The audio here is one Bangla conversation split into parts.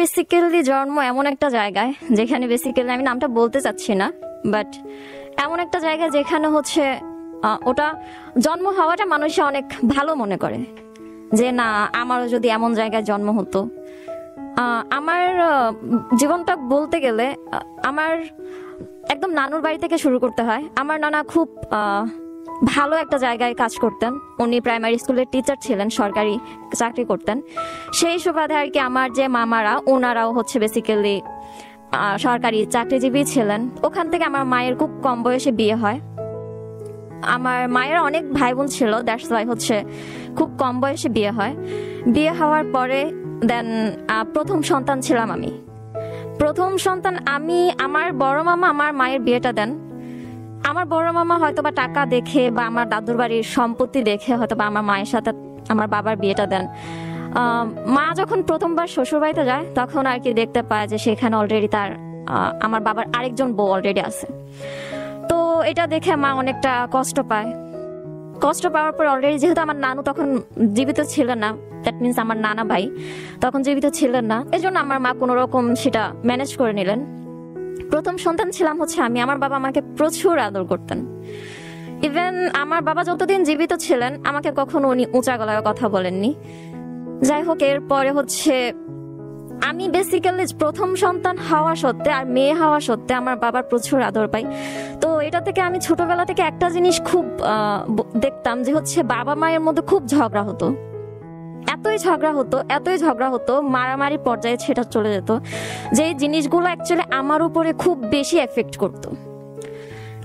বেসিক্যালি জন্ম এমন একটা জায়গায়, যেখানে বেসিক্যালি আমি নামটা বলতে চাচ্ছি না বাট এমন একটা জায়গা যেখানে হচ্ছে ওটা জন্ম হওয়াটা মানুষে অনেক ভালো মনে করে, যে না, আমারও যদি এমন জায়গায় জন্ম হতো। আমার জীবনটা বলতে গেলে আমার একদম নানুর বাড়ি থেকে শুরু করতে হয়। আমার নানা খুব ভালো একটা জায়গায় কাজ করতেন। উনি প্রাইমারি স্কুলের টিচার ছিলেন, সরকারি চাকরি করতেন। সেই সুবাদে আর কি আমার যে মামারা ওনারাও হচ্ছে বেসিক্যালি সরকারি চাকরিজীবী ছিলেন। ওখান থেকে আমার মায়ের খুব কম বয়সে বিয়ে হয়। আমার মায়ের অনেক ভাই বোন ছিল দ্যাটস ওয়াই হচ্ছে খুব কম বয়সে বিয়ে হয়। বিয়ে হওয়ার পরে দেন প্রথম সন্তান ছিলাম আমি। প্রথম সন্তান আমি, আমার বড় মামা আমার মায়ের বিয়েটা দেন। আমার বড় মামা হয়তো বা টাকা দেখে বা আমার দাদুর বাড়ির সম্পত্তি দেখে হয়তো বা আমার মায়ের সাথে আমার বাবার বিয়েটা দেন। মা যখন প্রথমবার শ্বশুর বাড়িতে যায়, তখন আর কি দেখতে পায় যে সেখানে অলরেডি তার আমার বাবার আরেকজন বউ অলরেডি আছে। তো এটা দেখে মা অনেকটা কষ্ট পায়। কষ্ট পাওয়ার পর অলরেডি যেহেতু আমার নানু তখন জীবিত ছিলেন না দ্যাট মিনস আমার নানা ভাই তখন জীবিত ছিলেন না, এজন্য আমার মা কোনো রকম সেটা ম্যানেজ করে নিলেন। প্রথম সন্তান ছিলাম হচ্ছে আমি। আমার বাবা আমাকে প্রচুর আদর করতেন। ইভেন আমার বাবা যতদিন জীবিত ছিলেন, আমাকে কখনো উনি উঁচা গলায় কথা বলেননি। যাই হোক, এরপরে হচ্ছে আমি বেসিক্যালি প্রথম সন্তান হওয়া সত্ত্বে আর মেয়ে হওয়া সত্ত্বে আমার বাবার প্রচুর আদর পাই। তো এটা থেকে আমি ছোটবেলা থেকে একটা জিনিস খুব দেখতাম যে হচ্ছে বাবা মায়ের মধ্যে খুব ঝগড়া হতো। এতই ঝগড়া হতো, এতই ঝগড়া হতো, মারামারি পর্যায়ে সেটা চলে যেত, যে জিনিসগুলো অ্যাকচুয়ালি আমার উপরে খুব বেশি এফেক্ট করতো।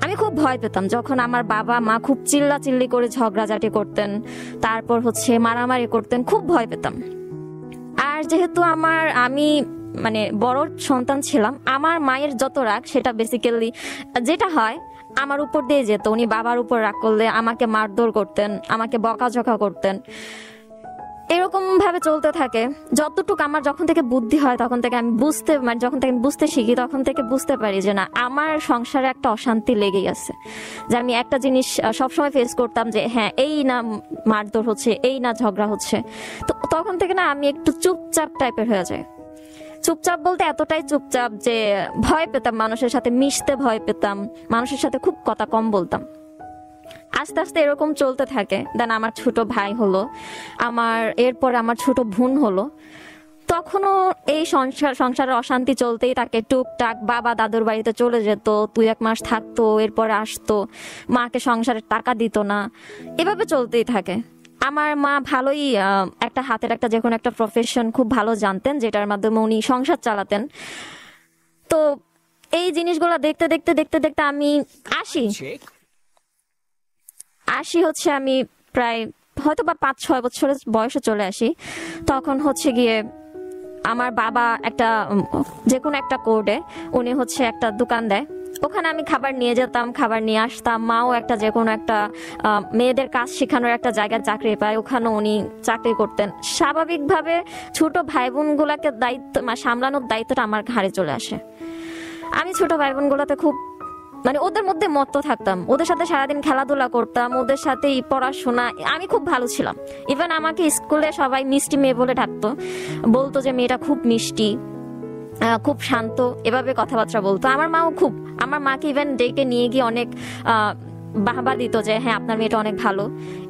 আমি খুব ভয় পেতাম যখন আমার বাবা, মা খুব চিল্লা চিল্লি করে ঝগড়াঝাটি করতেন, তারপর হচ্ছে মারামারি করতেন, খুব ভয় পেতাম। আর যেহেতু আমার, আমি মানে বড় সন্তান ছিলাম, আমার মায়ের যত রাগ সেটা বেসিক্যালি যেটা হয়, আমার উপর দিয়ে যেত। উনি বাবার উপর রাগ করলে আমাকে মারধর করতেন, আমাকে বকাঝকা করতেন। এরকম ভাবে চলতে থাকে। যতটুকু আমার যখন থেকে বুদ্ধি হয় তখন থেকে আমি বুঝতে মানে যখন থেকে আমি বুঝতে শিখি তখন থেকে বুঝতে পারি যে না, আমার সংসারে একটা অশান্তি লেগেই আছে। যে আমি একটা জিনিস সবসময় ফেস করতাম যে হ্যাঁ এই না মারধর হচ্ছে, এই না ঝগড়া হচ্ছে। তো তখন থেকে না আমি একটু চুপচাপ টাইপের হয়ে যায় চুপচাপ বলতে এতটাই চুপচাপ যে ভয় পেতাম, মানুষের সাথে মিশতে ভয় পেতাম, মানুষের সাথে খুব কথা কম বলতাম। আস্তে আস্তে এরকম চলতে থাকে। দেন আমার ছোট ভাই হলো, আমার এরপর আমার ছোট বোন হলো। তখনও এই সংসার সংসারের অশান্তি চলতেই থাকে। টুকটাক বাবা দাদুর বাড়িতে চলে যেত তুই এক মাস থাকতো, এরপরে আসতো। মাকে সংসারের টাকা দিত না। এভাবে চলতেই থাকে। আমার মা ভালোই একটা হাতের একটা যে কোনো একটা প্রফেশন খুব ভালো জানতেন, যেটার মাধ্যমে উনি সংসার চালাতেন। তো এই জিনিসগুলো দেখতে দেখতে দেখতে দেখতে আমি আসি। আসি হচ্ছে আমি প্রায় হয়তো বা পাঁচ, ছয় বছরের বয়সে চলে আসি। তখন হচ্ছে গিয়ে আমার বাবা একটা যে কোনো একটা কোর্টে উনি হচ্ছে একটা দোকান দেয়। ওখানে আমি খাবার নিয়ে যেতাম, খাবার নিয়ে আসতাম। মাও একটা যে কোনো একটা মেয়েদের কাজ শেখানোর একটা জায়গায় চাকরি পায়। ওখানে উনি চাকরি করতেন। স্বাভাবিকভাবে ছোট ভাই বোনগুলাকে দায়িত্ব সামলানোর দায়িত্বটা আমার ঘাড়ে চলে আসে। আমি ছোট ভাই বোনগুলোতে খুব মানে ওদের মধ্যে মত্ত থাকতাম। ওদের সাথে সারাদিন খেলাধুলা করতাম, ওদের সাথে পড়াশোনা, আমি খুব ভালো ছিলাম। ইভেন আমাকে স্কুলে সবাই মিষ্টি মেয়ে বলে ডাকতো। বলতো যে মেয়েটা খুব মিষ্টি খুব শান্ত, এভাবে কথাবার্তা বলতো। আমার মাও খুব, আমার মাকে ইভেন ডেকে নিয়ে গিয়ে অনেক বাহবা দিত যে হ্যাঁ আপনার মেয়েটা অনেক ভালো।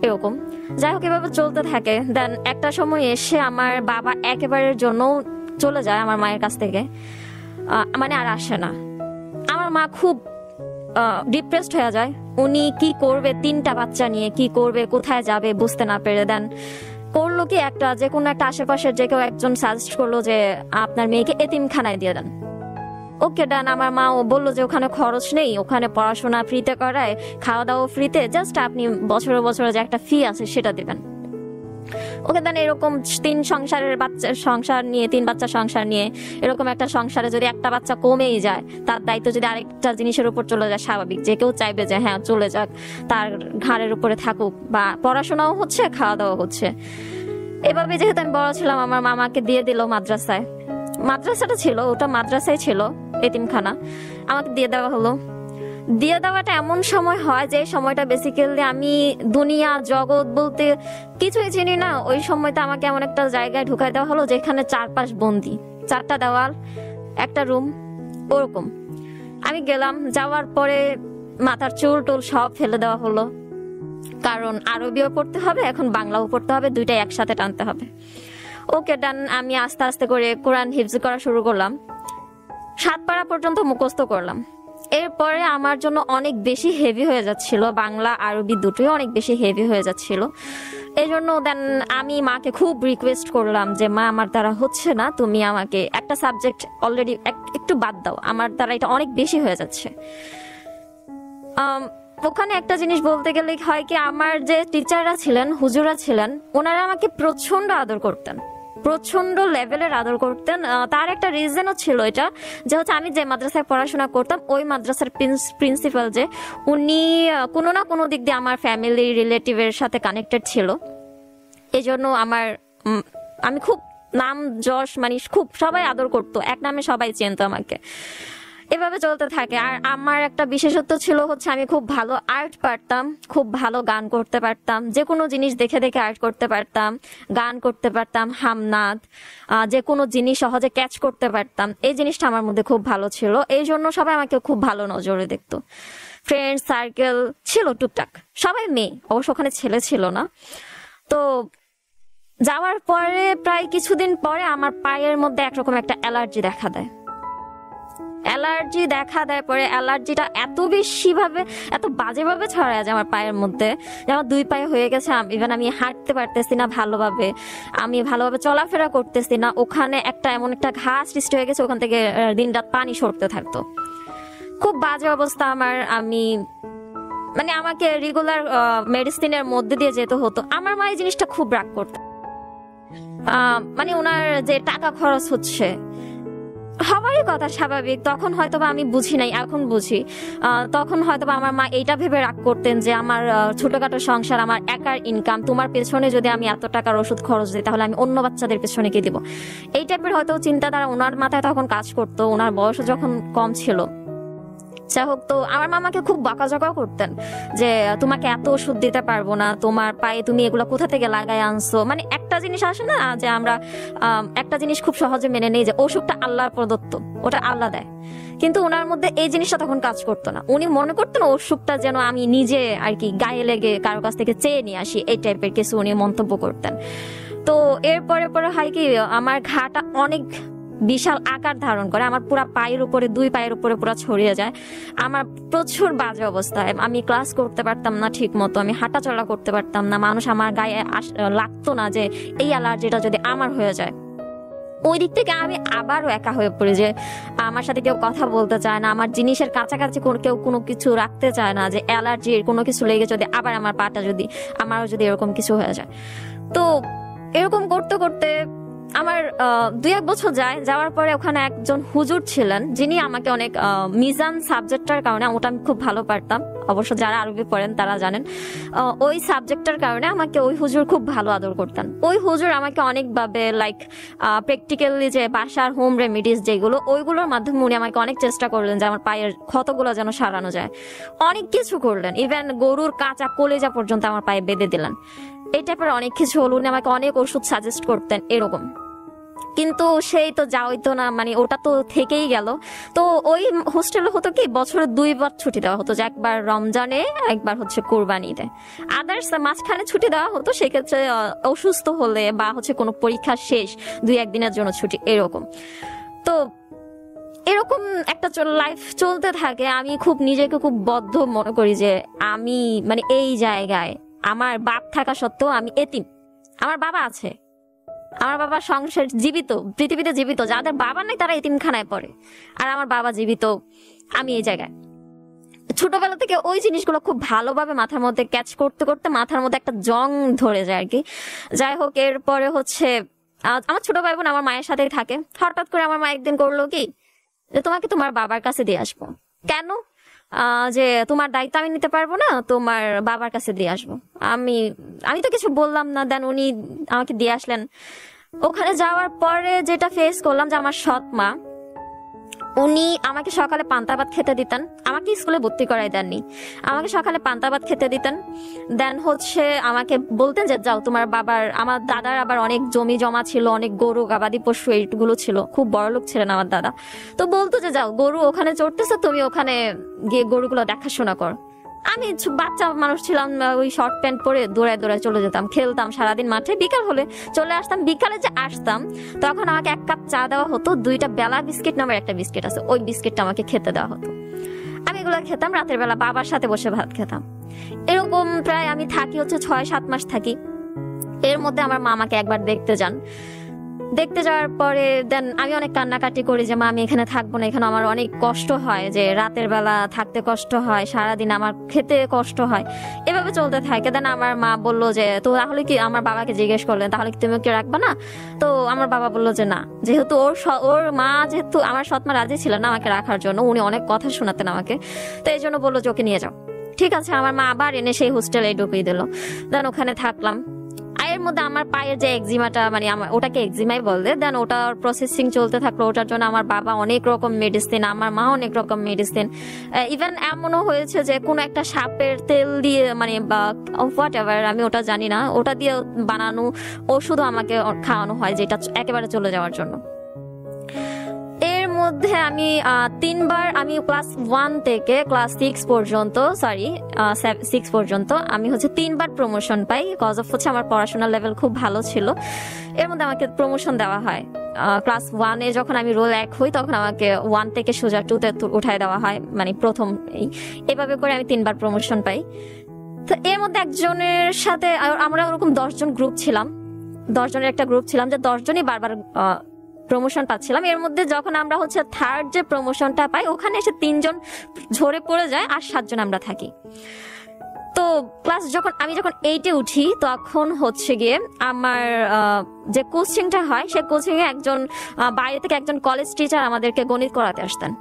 এরকম। যাই হোক, এভাবে চলতে থাকে। দেন একটা সময় এসে আমার বাবা একেবারের জন্য চলে যায় আমার মায়ের কাছ থেকে। মানে আর আসে না। আমার মা খুব ডিপ্রেসড হয়ে যায়। উনি কি করবে? তিনটা বাচ্চা নিয়ে কি করবে? কোথায় যাবে? বুঝতে না পেরে দেন। করল কি একটা? যে কোনো একটা আশেপাশের যে কেউ একজন সাজেস্ট করল যে, আপনার মেয়েকে এতিমখানায় দিয়ে দেন। ওকে ডান আমার মা ও বলল যে, ওখানে খরচ নেই। ওখানে পড়াশোনা ফ্রিতে করায় খাওয়া দাওয়া ফ্রিতে জাস্ট আপনি বছরে বছরে যে একটা ফি আছে, সেটা দেবেন। ওকে দেন এরকম তিন সংসারের বাচ্চা, সংসার নিয়ে, তিন বাচ্চা সংসার নিয়ে এরকম একটা সংসারে যদি একটা বাচ্চা কমেই যায়, তার দায়িত্ব যদি আরেকটা জিনিসের উপর চলে যায় স্বাভাবিক। যে কেউ চাইবে যে হ্যাঁ চলে যাক, তার ঘাড়ের উপরে থাকুক বা পড়াশোনাও হচ্ছে খাওয়া দাওয়া হচ্ছে। এভাবে যেহেতু আমি বড় ছিলাম, আমার মামাকে দিয়ে দিল মাদ্রাসায়। মাদ্রাসাটা ছিল, ওটা মাদ্রাসায় ছিল, এতিমখানা। আমাকে দিয়ে দেওয়া হলো। দিয়ে দেওয়াটা এমন সময় হয় যে সময়টা বেসিক্যালি আমি দুনিয়া, জগৎ বলতে কিছুই চিনি না। ওই সময়টা আমাকে এমন একটা জায়গায় ঢুকাই দেওয়া হলো যেখানে চারপাশ বন্দি। চারটা দেওয়াল, একটা রুম, ওরকম। আমি গেলাম, যাওয়ার পরে মাথার চুল টুল সব ফেলে দেওয়া হলো। কারণ আরবিও পড়তে হবে, এখন বাংলাও পড়তে হবে, দুইটাই একসাথে টানতে হবে। ওকে, ডান, আমি আস্তে আস্তে করে কোরআন হিফজ করা শুরু করলাম। সাত পাড়া পর্যন্ত মুখস্থ করলাম। এরপরে আমার জন্য অনেক বেশি হেভি হয়ে যাচ্ছিল। বাংলা, আরবি দুটোই অনেক বেশি হেভি হয়ে যাচ্ছিল। এই জন্য দেন আমি মাকে খুব রিকোয়েস্ট করলাম যে, মা, আমার দ্বারা হচ্ছে না, তুমি আমাকে একটা সাবজেক্ট অলরেডি একটু বাদ দাও। আমার দ্বারা এটা অনেক বেশি হয়ে যাচ্ছে। ওখানে একটা জিনিস বলতে গেলে হয় কি, আমার যে টিচাররা ছিলেন, হুজুরা ছিলেন, ওনারা আমাকে প্রচণ্ড আদর করতেন। প্রচণ্ড লেভেলের আদর করতেন। তার একটা রিজনও ছিল এটা, যে হচ্ছে আমি যে মাদ্রাসায় পড়াশোনা করতাম, ওই মাদ্রাসার প্রিন্সিপাল যে, উনি কোনো না কোনো দিক দিয়ে আমার ফ্যামিলি রিলেটিভের সাথে কানেক্টেড ছিল। এই জন্য আমার আমি খুব নাম, যশ মানে খুব সবাই আদর করতো। এক নামে সবাই চেনতো আমাকে। এভাবে চলতে থাকে। আর আমার একটা বিশেষত্ব ছিল হচ্ছে আমি খুব ভালো আর্ট পারতাম, খুব ভালো গান করতে পারতাম যে কোনো জিনিস দেখে দেখে আর্ট করতে পারতাম, গান করতে পারতাম, হামনাদ যে কোনো জিনিস সহজে ক্যাচ করতে পারতাম। এই জিনিসটা আমার মধ্যে খুব ভালো ছিল। এই জন্য সবাই আমাকে খুব ভালো নজরে দেখতো। ফ্রেন্ড সার্কেল ছিল টুকটাক। সবাই মেয়ে, অবশ্য ওখানে ছেলে ছিল না। তো যাওয়ার পরে, প্রায় কিছুদিন পরে আমার পায়ের মধ্যে একরকম একটা অ্যালার্জি দেখা দেয়। অ্যালার্জি দেখা দেয় পরে অ্যালার্জিটা এত বেশি ভাবে এত বাজে ভাবে ছড়ায় যায় আমার পায়ের মধ্যে। যে আমার দুই পায়ে হয়ে গেছে ইভেন আমি হাঁটতে পারতেছি না ভালোভাবে। আমি ভালোভাবে চলাফেরা করতেছি না। ওখানে একটা এমন একটা ঘাস সৃষ্টি হয়ে গেছে, ওখান থেকে দিন রাত পানি সরতে থাকতো। খুব বাজে অবস্থা আমার। আমি মানে আমাকে রেগুলার মেডিসিনের মধ্যে দিয়ে যেতে হতো। আমার মা এই জিনিসটা খুব রাগ করতো। মানে ওনার যে টাকা খরচ হচ্ছে সবারই কথা স্বাভাবিক। তখন হয়তো আমি বুঝি নাই, এখন বুঝি। তখন হয়তো আমার মা এইটা ভেবে রাগ করতেন যে আমার ছোটখাটো সংসার, আমার একার ইনকাম তোমার পেছনে যদি আমি এত টাকার ওষুধ খরচ দিই, তাহলে আমি অন্য বাচ্চাদের পেছনে কে দিব? এই টাইপের হয়তো চিন্তাধারা ওনার মাথায় তখন কাজ করতো, ওনার বয়স যখন কম ছিল। যাই হোক, তো আমার মামাকে খুব বকাঝকা করতেন যে, তোমাকে এত ওষুধ দিতে পারব না, তোমার পায়ে তুমি এগুলো কোথা থেকে লাগাই আনছো? মানে একটা জিনিস আসে না, যে আমরা একটা জিনিস খুব সহজে মেনে নেই যে, ওষুধটা আল্লাহর প্রদত্ত, ওটা আল্লাহ দেয়। কিন্তু ওনার মধ্যে এই জিনিসটা তখন কাজ করতো না। উনি মনে করতেন ওষুধটা যেন আমি নিজে আর কি গায়ে লেগে কারও কাছ থেকে চেয়ে নিয়ে আসি, এই টাইপের কিছু উনি মন্তব্য করতেন। তো এরপরে পরে হয় কি, আমার ঘাটা অনেক বিশাল আকার ধারণ করে। আমার পুরো পায়ের উপরে, দুই পায়ের উপরে পুরো ছড়িয়ে যায়। আমার প্রচুর বাজে অবস্থায় আমি ক্লাস করতে পারতাম না ঠিক মতো আমি হাঁটাচলা করতে পারতাম না। মানুষ আমার গায়ে লাগতো না যে এই অ্যালার্জিটা যদি আমার হয়ে যায়। ওই দিক থেকে আমি আবারও একা হয়ে পড়ি যে আমার সাথে কেউ কথা বলতে চায় না। আমার জিনিসের কাছাকাছি কেউ কোনো কিছু রাখতে চায় না যে অ্যালার্জির কোনো কিছু লেগে যদি আবার আমার পাটা যদি আমারও যদি এরকম কিছু হয়ে যায়। তো এরকম করতে করতে আমার দুই এক বছর যায়, যাওয়ার পরে ওখানে একজন হুজুর ছিলেন, যিনি আমাকে অনেক মিজান সাবজেক্টটার কারণে, ওটা আমি খুব ভালো পারতাম। অবশ্য যারা আরবি পড়েন তারা জানেন। ওই সাবজেক্টটার কারণে আমাকে ওই হুজুর খুব ভালো আদর করতেন। ওই হুজুর আমাকে অনেকভাবে লাইক প্র্যাকটিক্যালি যে বাসার হোম রেমিডিস যেগুলো, ওইগুলোর মাধ্যমে উনি আমাকে অনেক চেষ্টা করলেন যে আমার পায়ের ক্ষতগুলো যেন সারানো যায়। অনেক কিছু করলেন। ইভেন গরুর কাঁচা কলেজা পর্যন্ত আমার পায়ে বেঁধে দিলেন। এই টাইপের অনেক কিছু হলো, উনি আমাকে অনেক ওষুধ সাজেস্ট করতেন, এরকম। কিন্তু সেই তো যা হইতো না মানে ওটা তো থেকেই গেল। তো ওই হোস্টেলে হতো কি, বছরে দুইবার ছুটি দেওয়া হতো, যে একবার রমজানে, একবার হচ্ছে কোরবানিতে। আদার্স মাঝখানে ছুটি দেওয়া হতো, সেক্ষেত্রে অসুস্থ হলে বা হচ্ছে কোনো পরীক্ষা শেষ, দুই একদিনের জন্য ছুটি, এরকম। তো এরকম একটা লাইফ চলতে থাকে। আমি খুব নিজেকে খুব বদ্ধ মনে করি যে আমি মানে এই জায়গায় আমার বাপ থাকা সত্ত্বেও আমি এতিম। আমার বাবা আছে। আমার বাবা সংসার জীবিত, পৃথিবীতে জীবিত। যাদের বাবা নেই, তারা এতিমখানায় পড়ে। আর আমার বাবা জীবিত আমি এই জায়গায়। ছোটবেলা থেকে ওই জিনিসগুলো খুব ভালোভাবে মাথার মধ্যে ক্যাচ করতে করতে মাথার মধ্যে একটা জং ধরে যায় আর কি যাই হোক, এরপরে হচ্ছে আমার ছোট ভাই বোন আমার মায়ের সাথেই থাকে। হঠাৎ করে আমার মা একদিন করল কি, যে তোমাকে তোমার বাবার কাছে দিয়ে আসব। কেন? যে তোমার দায়িত্ব আমি নিতে পারব না, তোমার বাবার কাছে দিয়ে আসব। আমি আমি তো কিছু বললাম না, দেন উনি আমাকে দিয়ে আসলেন। ওখানে যাওয়ার পরে যেটা ফেস করলাম যে আমার সৎ মা উনি আমাকে সকালে পান্তা ভাত খেতে দিতেন। আমাকে স্কুলে ভর্তি করাই দেননি। আমাকে সকালে পান্তা ভাত খেতে দিতেন। দেন হচ্ছে আমাকে বলতেন যে, যাও, তোমার বাবার, আমার দাদার আবার অনেক জমি জমা ছিল, অনেক গরু, গাবাদি পশু, এইগুলো ছিল। খুব বড় লোক ছিলেন আমার দাদা। তো বলতো যে, যাও, গরু ওখানে চড়তেছে, তুমি ওখানে গিয়ে গরুগুলো দেখাশোনা কর। আমি বাচ্চা মানুষ ছিলাম ওই শর্ট প্যান্ট পরে দৌড়ায় দৌড়ায় চলে যেতাম, খেলতাম সারাদিন মাঠে। বিকাল হলে চলে আসতাম, বিকালে যে আসতাম, তখন আমাকে এক কাপ চা দেওয়া হতো, দুইটা বেলা বিস্কিট নামের একটা বিস্কিট আছে, ওই বিস্কিটটা আমাকে খেতে দেওয়া হতো। আমি এগুলো খেতাম, রাতের বেলা বাবার সাথে বসে ভাত খেতাম। এরকম প্রায় আমি থাকি হচ্ছে ছয় সাত মাস থাকি। এর মধ্যে আমার মামাকে একবার দেখতে যান। দেখতে যাওয়ার পরে দেন আমি অনেক কান্নাকাটি করি যে, মা, আমি এখানে থাকব না। এখানে আমার অনেক কষ্ট হয় যে, রাতের বেলা থাকতে কষ্ট হয়, সারাদিন আমার খেতে কষ্ট হয়। এভাবে চলতে থাকে। দেন আমার মা বলল যে, তো তাহলে কি আমার বাবাকে জিজ্ঞেস করলেন, তাহলে কি তুমি ওকে রাখবা না? তো আমার বাবা বলল যে, না। যেহেতু ওর ওর মা যেহেতু আমার সৎমা রাজি ছিলেন না আমাকে রাখার জন্য, উনি অনেক কথা শোনাতেন আমাকে। তো এই জন্য বলল যে, ওকে নিয়ে যাও। ঠিক আছে, আমার মা আবার এনে সেই হোস্টেলে ঢুকিয়ে দিল। দেন ওখানে থাকলাম। মধ্যে আমার পায়ের যে এক্সিমাটা মানে আমার ওটাকে এক্সিমাই বলে দেন ওটার প্রসেসিং চলতে থাকল, ওটার জন্য আমার বাবা অনেক রকম মেডিসিন আমার মা অনেক রকম মেডিসিন ইভেন এমনও হয়েছে যে কোনো একটা সাপের তেল দিয়ে মানে বা হোয়াট এভার আমি ওটা জানি না, ওটা দিয়ে বানানো ওষুধও আমাকে খাওয়ানো হয়, যেটা একেবারে চলে যাওয়ার জন্য। মধ্যে আমি তিনবার আমি ক্লাস ওয়ান থেকে ক্লাস সিক্স পর্যন্ত সরি সিক্স পর্যন্ত আমি হচ্ছে তিনবার প্রমোশন পাই। কজ অফ হচ্ছে আমার পড়াশোনার লেভেল খুব ভালো ছিল। এর মধ্যে আমাকে প্রমোশন দেওয়া হয়। ক্লাস ওয়ানে যখন আমি রোল এক হই, তখন আমাকে ওয়ান থেকে সোজা টুতে উঠায় দেওয়া হয় মানে প্রথম এভাবে করে আমি তিনবার প্রমোশন পাই। তো এর মধ্যে একজনের সাথে আমরা ওরকম দশজন গ্রুপ ছিলাম। দশজনের একটা গ্রুপ ছিলাম যে দশজনই বারবার প্রমোশন পাচ্ছিলাম। এর মধ্যে যখন আমরা হচ্ছে থার্ড যে প্রমোশনটা পাই, ওখানে এসে তিনজন ঝরে পড়ে যায় আর সাতজন আমরা থাকি। তো ক্লাস যখন, আমি যখন এইটে উঠি, তখন হচ্ছে গিয়ে আমার যে কোচিংটা হয় সে কোচিংয়ে একজন বাইরে থেকে একজন কলেজ টিচার আমাদেরকে গণিত করাতে আসতেন।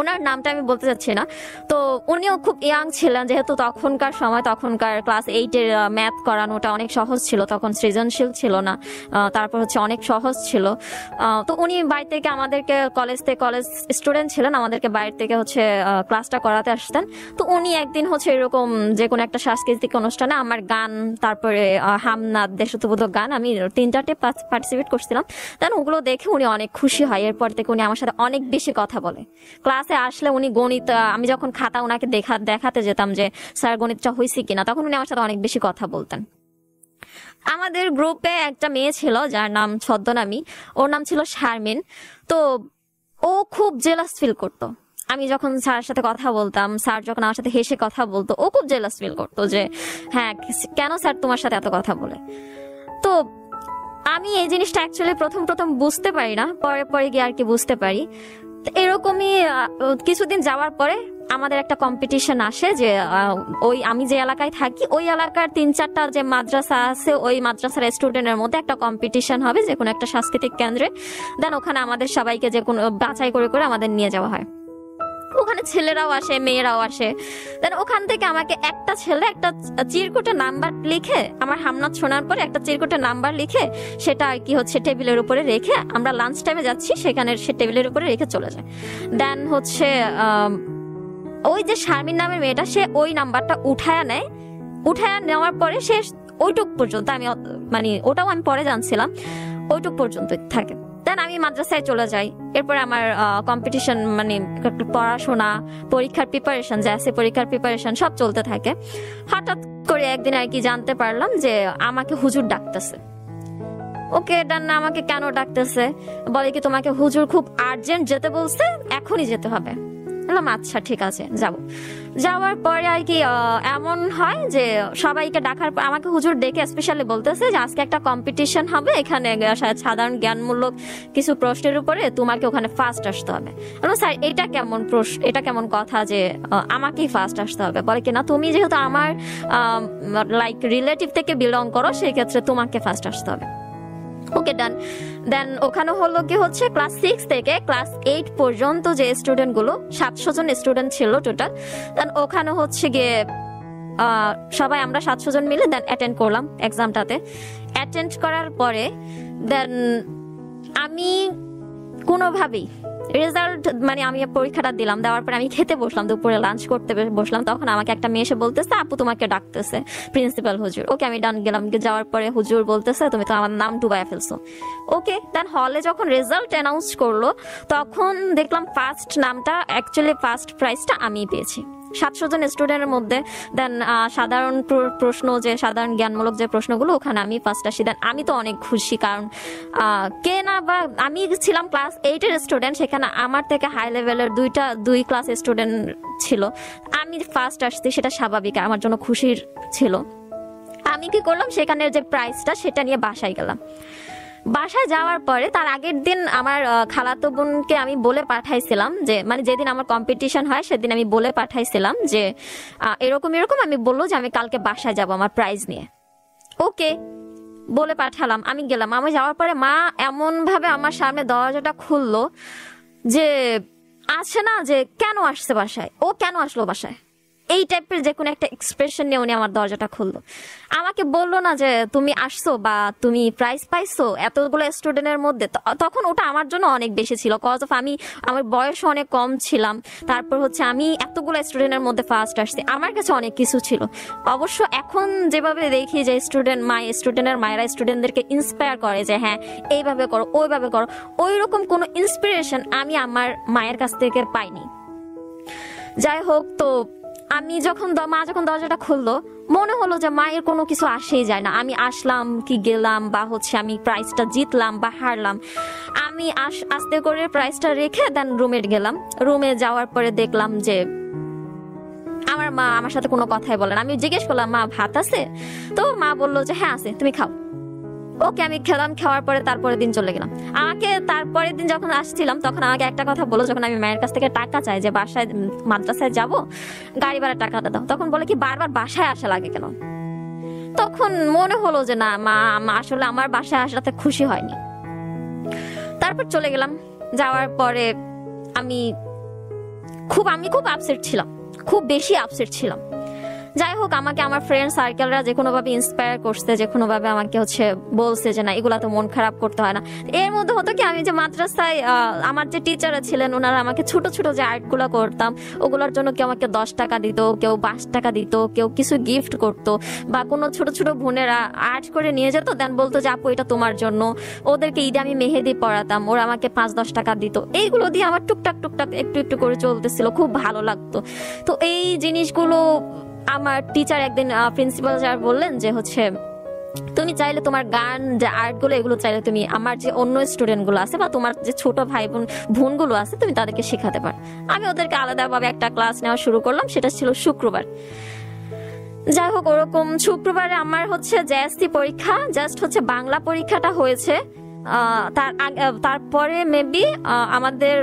ওনার নামটা আমি বলতে চাচ্ছি না। তো উনিও খুব ইয়াং ছিলেন, যেহেতু তখনকার সময়, তখনকার ক্লাস এইটের ম্যাথ করানোটা অনেক সহজ ছিল, তখন সৃজনশীল ছিল না তারপর হচ্ছে অনেক সহজ ছিল। তো উনি বাইরে থেকে আমাদেরকে কলেজ থেকে কলেজ স্টুডেন্ট ছিলেন, আমাদেরকে বাইরে থেকে হচ্ছে ক্লাসটা করাতে আসতেন। তো উনি একদিন হচ্ছে এরকম যে কোনো একটা সাংস্কৃতিক অনুষ্ঠানে আমার গান, তারপরে হামনাদ দেশত্ববোধক গান, আমি তিন চারটে পার্টিসিপেট করছিলাম। দেন ওগুলো দেখে উনি অনেক খুশি হয়, এরপর থেকে উনি আমার সাথে অনেক বেশি কথা বলে। ক্লাসে আসলে উনি গণিত আমি যখন খাতা ওনাকে দেখা, দেখাতে যেতাম যে, স্যার, গণিতটা হয়েছে কিনা? তখন উনি আমার সাথে অনেক বেশি কথা বলতেন। আমাদের গ্রুপে একটা মেয়ে ছিল, যার নাম ছদ্মনামী। ওর নাম ছিল শারমিন। তো ও খুব জেলাস ফিল করতো। আমি যখন স্যারের সাথে কথা বলতাম, স্যার যখন আমার সাথে হেসে কথা বলতো, ও খুব জেলাস ফিল করতো যে হ্যাঁ কেন স্যার তোমার সাথে এত কথা বলে? তো আমি এই জিনিসটা অ্যাকচুয়ালি প্রথম প্রথম বুঝতে পারি না, পরে পরে গিয়ে আর কি বুঝতে পারি। এরকমই কিছুদিন যাওয়ার পরে আমাদের একটা কম্পিটিশন আসে যে ওই আমি যে এলাকায় থাকি, ওই এলাকার তিন চারটা যে মাদ্রাসা আছে, ওই মাদ্রাসার স্টুডেন্টের মধ্যে একটা কম্পিটিশন হবে যে কোনো একটা সাংস্কৃতিক কেন্দ্রে। দেন ওখানে আমাদের সবাইকে যে কোনো বাছাই করে করে আমাদের নিয়ে যাওয়া হয়। ওখানে ছেলেরাও আসে, মেয়েরাও আসে। দেন ওখান থেকে আমাকে একটা ছেলে, একটা চিরকুটে নাম্বার লিখে, আমার হামনাথ শোনার পরে একটা চিরকুটে নাম্বার লিখে, সেটা আর কি হচ্ছে টেবিলের উপরে রেখে আমরা লাঞ্চ টাইমে যাচ্ছি, সেখানে সে টেবিলের উপরে রেখে চলে যায়। দেন হচ্ছে ওই যে শারমিন নামের মেয়েটা, সে ওই নাম্বারটা উঠায়া নেয়। উঠায়া নেওয়ার পরে সে ওইটুক পর্যন্ত, আমি মানে ওটাও আমি পরে জানছিলাম, ওইটুক পর্যন্ত থাকে। দেন আমি মাদ্রাসায় চলে যাই। এরপর আমার কম্পিটিশন মানে পড়াশোনা, পরীক্ষার প্রিপারেশন যে আছে পরীক্ষার প্রিপারেশন সব চলতে থাকে। হঠাৎ করে একদিন আর কি জানতে পারলাম যে আমাকে হুজুর ডাকতেছে। ওকে ডান আমাকে কেন ডাকতেছে? বলে কি তোমাকে হুজুর খুব আর্জেন্ট যেতে বলছে, এখনই যেতে হবে। বললাম আচ্ছা ঠিক আছে, যাব। যাওয়ার পরে আর কি এমন হয় যে সবাইকে ডাকার পর আমাকে হুজুর ডেকে স্পেশালি বলতেছে যে, আজকে একটা কম্পিটিশন হবে, এখানে সাধারণ জ্ঞানমূলক কিছু প্রশ্নের উপরে তোমাকে ওখানে ফার্স্ট আসতে হবে। স্যার, এটা কেমন প্রশ্ন, এটা কেমন কথা যে আমাকেই ফার্স্ট আসতে হবে? বলে কিনা তুমি যেহেতু আমার লাইক রিলেটিভ থেকে বিলং করো সেই ক্ষেত্রে তোমাকে ফার্স্ট আসতে হবে। ওকে ডান। দেন ওখানে হলো কি হচ্ছে ক্লাস সিক্স থেকে ক্লাস এইট পর্যন্ত যে স্টুডেন্টগুলো, সাতশো জন স্টুডেন্ট ছিল টোটাল দেন ওখানে হচ্ছে গিয়ে সবাই আমরা সাতশো জন মিলে দেন অ্যাটেন্ড করলাম এক্সামটাতে অ্যাটেন্ড করার পরে, দেন আমি কোনোভাবেই রেজাল্ট মানে আমি পরীক্ষাটা দিলাম, দেওয়ার পরে আমি খেতে বসলাম, দুপুরে লাঞ্চ করতে বসলাম, তখন আমাকে একটা মেয়ে এসে বলতেছে, আপু, তোমাকে ডাকতেছে প্রিন্সিপাল হুজুর। ওকে, আমি ডান গেলাম। যাওয়ার পরে হুজুর বলতেছে, তুমি তো আমার নাম ডুবাই ফেলছো। ওকে দেন হলে যখন রেজাল্ট অ্যানাউন্স করল, তখন দেখলাম ফার্স্ট নামটা অ্যাকচুয়ালি ফার্স্ট প্রাইজটা আমি পেয়েছি। সাতশো জন স্টুডেন্টের মধ্যে দেন সাধারণ প্রশ্ন যে, সাধারণ জ্ঞানমূলক যে প্রশ্নগুলো, ওখানে আমি ফার্স্ট আসি। দেন আমি তো অনেক খুশি কারণ কে না বা, আমি ছিলাম ক্লাস এইটের স্টুডেন্ট সেখানে আমার থেকে হাই লেভেলের দুইটা, দুই ক্লাস স্টুডেন্ট ছিল। আমি ফার্স্ট আসছি, সেটা স্বাভাবিক, আমার জন্য খুশির ছিল। আমি কি করলাম, সেখানের যে প্রাইসটা সেটা নিয়ে বাসায় গেলাম। বাসায় যাওয়ার পরে তার আগের দিন আমার খালাতো বোনকে আমি বলে পাঠাইছিলাম যে মানে যেদিন আমার কম্পিটিশন হয় সেদিন আমি বলে পাঠাইছিলাম যে এরকম এরকম আমি বলল যে আমি কালকে বাসায় যাব আমার প্রাইজ নিয়ে। ওকে বলে পাঠালাম, আমি গেলাম। আমি যাওয়ার পরে মা এমন ভাবে আমার সামনে দরজাটা খুললো যে, আছে না যে, কেন আসছে বাসায়? ও কেন আসলো বাসায়? এই টাইপের যে কোনো একটা এক্সপ্রেশন নিয়ে উনি আমার দরজাটা খুললো। আমাকে বলল না যে, তুমি আসছো বা তুমি প্রাইজ পাইছো এতগুলো স্টুডেন্টের মধ্যে? তখন ওটা আমার জন্য অনেক বেশি ছিল। কজ অফ আমি, আমার বয়স অনেক কম ছিলাম। তারপর হচ্ছে আমি এতগুলো স্টুডেন্টের মধ্যে ফার্স্ট আসছি। আমার কাছে অনেক কিছু ছিল। অবশ্য এখন যেভাবে দেখি যে স্টুডেন্ট মাই স্টুডেন্টের মায়েরা স্টুডেন্টদেরকে ইন্সপায়ার করে যে হ্যাঁ এইভাবে করো, ওইভাবে করো। ওই রকম কোনো ইন্সপিরেশন আমি আমার মায়ের কাছ থেকে পাইনি। যাই হোক, তো আমি যখন মা যখন দরজাটা খুললো, মনে হলো যে মায়ের কোনো কিছু আসেই যায় না। আমি আসলাম কি গেলাম, বা হচ্ছে আমি প্রাইজটা জিতলাম বা হারলাম। আমি আস আস্তে করে প্রাইজটা রেখে দেন রুমে গেলাম। রুমে যাওয়ার পরে দেখলাম যে আমার মা আমার সাথে কোনো কথাই বলেন আমি জিজ্ঞেস করলাম, মা, ভাত আছে? তো মা বলল যে হ্যাঁ আছে, তুমি খাও। ওকে আমি খেলাম, খাওয়ার পরে তারপরের দিন চলে গেলাম। আমাকে তারপরের দিন যখন আসছিলাম, তখন আমাকে একটা কথা বলো, যখন আমি মায়ের কাছ থেকে টাকা চাই যে বাসায় মাদ্রাসায় যাব, গাড়ি ভাড়ার টাকাটা দাও। তখন বলে কি, বারবার বাসায় আসা লাগে কেন? তখন মনে হলো যে না, মা আসলে আমার বাসায় আসাতে খুশি হয়নি। তারপর চলে গেলাম। যাওয়ার পরে আমি খুব আমি খুব আপসেট ছিলাম। খুব বেশি আপসেট ছিলাম। যাই হোক, আমাকে আমার ফ্রেন্ড সার্কেলরা যে কোনোভাবে ইন্সপায়ার করছে, যে কোনোভাবে আমাকে হচ্ছে বলছে যে না, এগুলা তো মন খারাপ করতে হয় না। এর মধ্যে হতো কি, আমি যে মাদ্রাসায় আমার যে টিচাররা ছিলেন ওনারা আমাকে ছোট ছোট যে আর্টগুলো করতাম, ওগুলোর জন্য কেউ আমাকে দশ টাকা দিত, কেউ পাঁচ টাকা দিত, কেউ কিছু গিফট করতো, বা কোনো ছোট ছোট বোনেরা আর্ট করে নিয়ে যেত দেন বলতো যে, আপু, এটা তোমার জন্য। ওদেরকে ঈদে আমি মেহেদি পড়াতাম ওরা আমাকে পাঁচ দশ টাকা দিত। এইগুলো দিয়ে আমার টুকটাক টুকটাক একটু একটু করে চলতেছিল, খুব ভালো লাগতো। তো এই জিনিসগুলো আমার টিচার একদিন প্রিন্সিপাল স্যার বললেন যে হচ্ছে, তুমি চাইলে তোমার গান, যে আর্টগুলো এগুলো চাইলে তুমি আমার যে অন্য স্টুডেন্টগুলো আছে বা তোমার যে ছোট ভাই বোন বোনগুলো আছে, তুমি তাদেরকে শেখাতে পারো। আমি ওদেরকে আলাদাভাবে একটা ক্লাস নেওয়া শুরু করলাম, সেটা ছিল শুক্রবার। যাই হোক, ওরকম শুক্রবারে আমার হচ্ছে জেএসসি পরীক্ষা জাস্ট হচ্ছে বাংলা পরীক্ষাটা হয়েছে। তার তারপরে মেবি আমাদের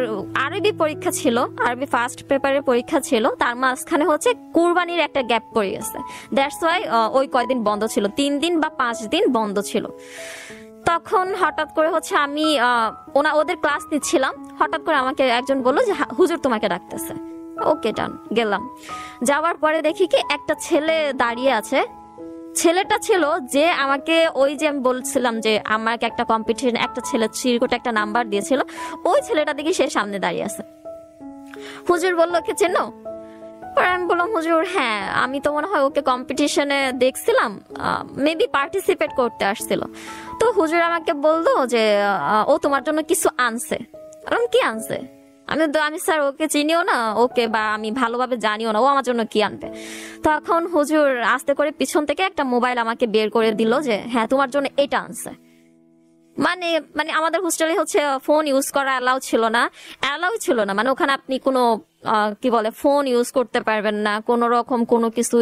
আরবি পরীক্ষা ছিল, আরবি ফার্স্ট পেপারের পরীক্ষা ছিল, তার মাঝখানে হচ্ছে কুরবানির একটা গ্যাপ পড়ে গেছে। দ্যাটস ওয়াই ওই কয়দিন বন্ধ ছিল, তিন দিন বা পাঁচ দিন বন্ধ ছিল। তখন হঠাৎ করে হচ্ছে আমি ওনা ওদের ক্লাস নিচ্ছিলাম, হঠাৎ করে আমাকে একজন বলল যে হুজুর তোমাকে ডাকতেছে। ওকে ডান গেলাম। যাওয়ার পরে দেখি কি একটা ছেলে দাঁড়িয়ে আছে ছেলেটা ছিল যে আমাকে ওই যে আমি বলছিলাম যে আমাকে একটা কম্পিটিশন একটা ছেলে চিরকুটে একটা নাম্বার দিয়েছিল, ওই ছেলেটা দেখি সে সামনে দাঁড়িয়ে আছে। হুজুর বলল কে চেনো? পরে আমি বললাম, হুজুর হ্যাঁ আমি তো মনে হয় ওকে কম্পিটিশনে দেখছিলাম মেবি পার্টিসিপেট করতে আসছিল। তো হুজুর আমাকে বলল যে ও তোমার জন্য কিছু আনছে। কি আনছে? আমি তো, আমি স্যার ওকে চিনিও না, ওকে বা আমি ভালোভাবে জানিও না, ও আমার জন্য কি আনবে। তখন হুজুর আস্তে করে পিছন থেকে একটা মোবাইল আমাকে বের করে দিল যে হ্যাঁ তোমার জন্য এটা আনছে। মানে মানে আমাদের হোস্টেলে হচ্ছে ফোন ইউজ করা অ্যালাউ ছিল না, অ্যালাউ ছিল না। মানে ওখানে আপনি কোনো কি বলে, ফোন ইউজ করতে পারবেন না, কোনো রকম কোনো কিছু,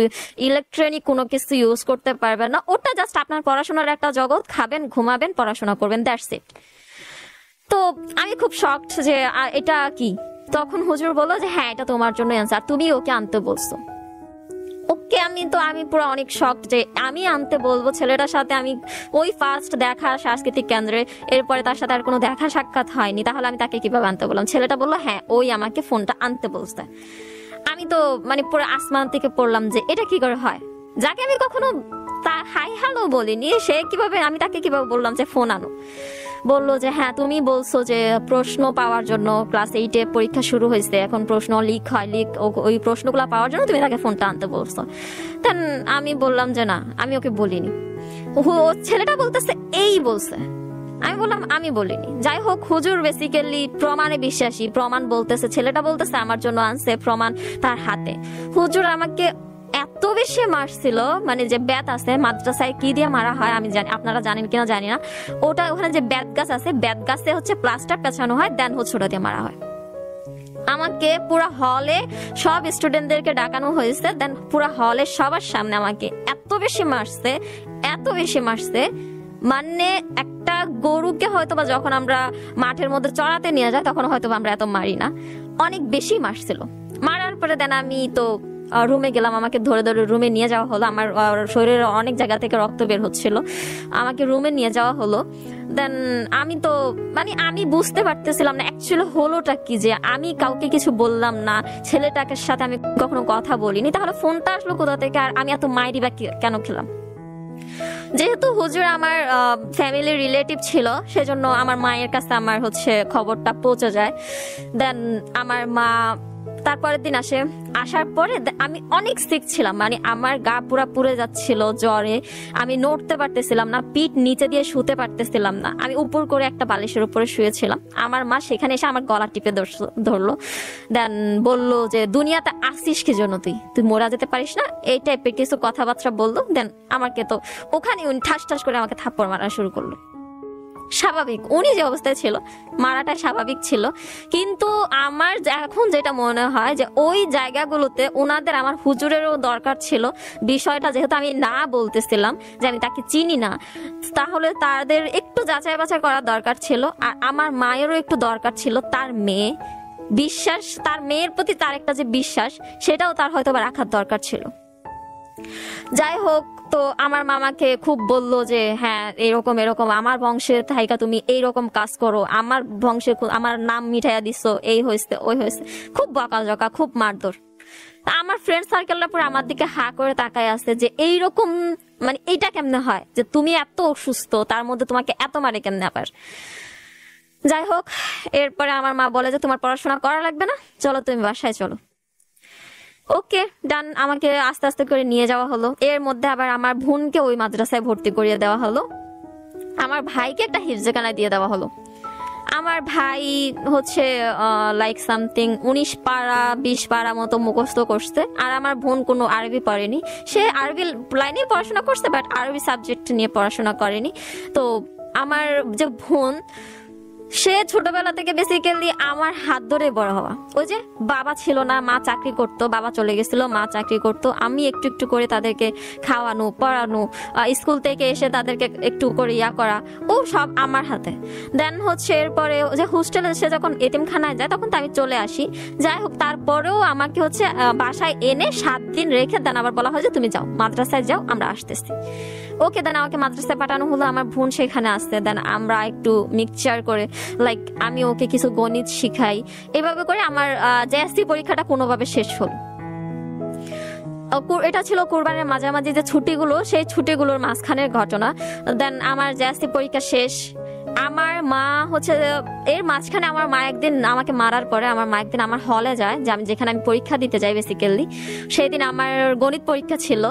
ইলেকট্রনিক কোনো কিছু ইউজ করতে পারবেন না। ওটা জাস্ট আপনার পড়াশোনার একটা জগৎ, খাবেন, ঘুমাবেন, পড়াশোনা করবেন, দ্যাটস ইট। তো আমি খুব শকড যে এটা কি? তখন হুজুর বলল যে হ্যাঁ এটা তোমার জন্য অ্যান্সার তুমি ওকে আনতে বলছো। ওকে আমি তো, আমি পুরো অনেক শখ যে, আমি আনতে বলব ছেলেটার সাথে। আমি ওই ফার্স্ট দেখা সাংস্কৃতিক কেন্দ্রে, এরপরে তার সাথে আর কোনো দেখা সাক্ষাৎ হয়নি। তাহলে আমি তাকে কীভাবে আনতে বললাম? ছেলেটা বলল হ্যাঁ ওই আমাকে ফোনটা আনতে বলছে। আমি তো মানে পুরো আসমান থেকে পড়লাম যে, এটা কি করে হয়? যাকে আমি কখনো তা হাই হ্যালো বলিনি, সে কীভাবে, আমি তাকে কীভাবে বললাম যে, ফোন আনো? বলল যে হ্যাঁ তুমি বলছো যে, প্রশ্ন পাওয়ার জন্য ক্লাস এইটে পরীক্ষা শুরু হয়েছে, এখন প্রশ্ন লিক হয়, লিক ওই প্রশ্নগুলো পাওয়ার জন্য তুমি তাকে ফোনটা আনতে বলছো। দেন আমি বললাম যে, না, আমি ওকে বলিনি। ও ছেলেটা বলতেছে, এই বলছে। আমি বললাম, আমি বলিনি। যাই হোক, হুজুর বেসিক্যালি প্রমাণে বিশ্বাসী। প্রমাণ বলতেছে, ছেলেটা বলতেছে, আমার জন্য আনছে প্রমাণ তার হাতে। হুজুর আমাকে এত বেশি মারছিল মানে যে ব্যাত আছে, মাদ্রাসায় কি দিয়ে মারা হয় আমি জানি, আপনারা জানেন কিনা জানি না। ওটা ওখানে যে ব্যাত গাছ আছে ব্যাত গাছে হচ্ছে প্লাস্টার পেছানো হয়, দেন হচ্ছে ওটা দিয়ে মারা হয়। আমাকে পুরো হলে সব স্টুডেন্টদেরকে ডাকানো হয়েছে, দেন পুরো হলে সবার সামনে আমাকে এত বেশি মারছে, এত বেশি মারছে মানে একটা গরুকে হয়তো বা যখন আমরা মাঠের মধ্যে চড়াতে নিয়ে যাই, তখন হয়তো আমরা এত মারি না। অনেক বেশি মারছিল। মারার পরে দেন আমি তো রুমে গেলাম আমাকে ধরে ধরে রুমে নিয়ে যাওয়া হলো। আমার আহ, শরীরে অনেক জায়গা থেকে রক্ত বের হচ্ছিল। আমাকে রুমে নিয়ে যাওয়া হলো। দেন আমি তো মানে আমি বুঝতে পারতেছিলাম না অ্যাকচুয়ালি হলোটা কি যে আমি কাউকে কিছু বললাম না ছেলেটাকে সাথে আমি কখনো কথা বলিনি। তাহলে ফোনটা আসলো কোথা থেকে আর আমি এত মাইরি বা কেন খেলাম? যেহেতু হুজুর আমার ফ্যামিলি রিলেটিভ ছিল সেজন্য আমার মায়ের কাছে আমার হচ্ছে খবরটা পৌঁছে যায়। দেন আমার মা তারপরের দিন আসে। আসার পরে আমি অনেক সিক ছিলাম। মানে আমার গা পুরা পুড়ে যাচ্ছিল জ্বরে। আমি নড়তে পারতেছিলাম না, পিঠ নিচে দিয়ে শুতে পারতেছিলাম না। আমি উপর করে একটা বালিশের উপরে শুয়েছিলাম। আমার মা সেখানে এসে আমার গলা টিপে ধরলো। দেন বলল যে, দুনিয়াতে আসিস কি জন্য তুই? তুই মোরা যেতে পারিস না? এই টাইপের কিছু কথাবার্তা বলল। দেন আমাকে তো ওখানে ঠাস ঠাস করে আমাকে থাপ্পড় মারা শুরু করল। স্বাভাবিক। উনি যে অবস্থায় ছিল, মারাটা স্বাভাবিক ছিল। কিন্তু আমার এখন যেটা মনে হয় যে ওই জায়গাগুলোতে ওনাদের আমার হুজুরেরও দরকার ছিল। বিষয়টা যেহেতু আমি না বলতেছিলাম যে আমি তাকে চিনি না, তাহলে তাদের একটু যাচাই বাছাই করার দরকার ছিল। আর আমার মায়েরও একটু দরকার ছিল, তার মেয়ে। বিশ্বাস, তার মেয়ের প্রতি তার একটা যে বিশ্বাস, সেটাও তার হয়তো রাখার দরকার ছিল। যাই হোক তো আমার মামাকে খুব বলল যে হ্যাঁ এরকম এরকম। আমার বংশের থাইকা তুমি এইরকম কাজ করো। আমার বংশে আমার নাম মিঠাইয়া দিচ্ছ এই হয়েছে ওই হয়েছে খুব বকা জকা খুব মারধর। আমার ফ্রেন্ড সার্কেলটা পুরো আমার দিকে হা করে তাকায় আছে যে, এইরকম মানে এইটা কেমনে হয়? যে তুমি এত অসুস্থ, তার মধ্যে তোমাকে এত মারে কেমনে আবার? যাই হোক, এরপরে আমার মা বলে যে, তোমার পড়াশোনা করা লাগবে না। চলো তুমি বাসায় চলো। ওকে, ডান, আমাকে আস্তে আস্তে করে নিয়ে যাওয়া হলো। এর মধ্যে আবার আমার বোনকে ওই মাদ্রাসায় ভর্তি করিয়ে দেওয়া হলো। আমার ভাইকে একটা হিরজেখানায় দিয়ে দেওয়া হলো। আমার ভাই হচ্ছে লাইক সামথিং উনিশ পাড়া বিশ পাড়া মতো মুখস্থ করছে। আর আমার বোন কোনো আরবি পড়েনি। সে আরবি লাইনে পড়াশোনা করছে বাট আরবি সাবজেক্ট নিয়ে পড়াশোনা করেনি। তো আমার যে বোন সে ছোটবেলা থেকে বেসিক্যালি আমার হাত ধরে বড় হওয়া। ওই যে বাবা ছিল না, মা চাকরি করতো, বাবা চলে গেছিল, মা চাকরি করতো। আমি একটু একটু করে তাদেরকে খাওয়ানো, পড়ানো স্কুল থেকে এসে তাদেরকে একটু করে ইয়া করা, ও সব আমার হাতে। দেন হচ্ছে এরপরে যে হোস্টেলে সে যখন এতিমখানায় যায়, তখন তো আমি চলে আসি। যাই হোক, তারপরেও আমাকে হচ্ছে বাসায় এনে সাত দিন রেখে দেন। আবার বলা হয় যে, তুমি যাও, মাদ্রাসায় যাও, আমরা আসতেছি। ওকে দেন আমাকে মাদ্রাসায় পাঠানো হলো। আমার বোন সেখানে আসতে দেন আমরা একটু মিক্সচার করে লাইক আমি ওকে কিছু গণিত শিখাই। এভাবে করে আমার জেএসসি পরীক্ষাটা কোনোভাবে শেষ হলো। এটা ছিল কোরবানের মাঝামাঝি যে ছুটিগুলো, সেই ছুটিগুলোর মাঝখানের ঘটনা। দেন আমার জেএসসি পরীক্ষা শেষ। আমার মা হচ্ছে এর মাঝখানে আমার মা একদিন আমাকে মারার পরে আমার মা একদিন আমার হলে যায়, যে আমি যেখানে আমি পরীক্ষা দিতে যাই বেসিক্যালি সেই দিন আমার গণিত পরীক্ষা ছিল।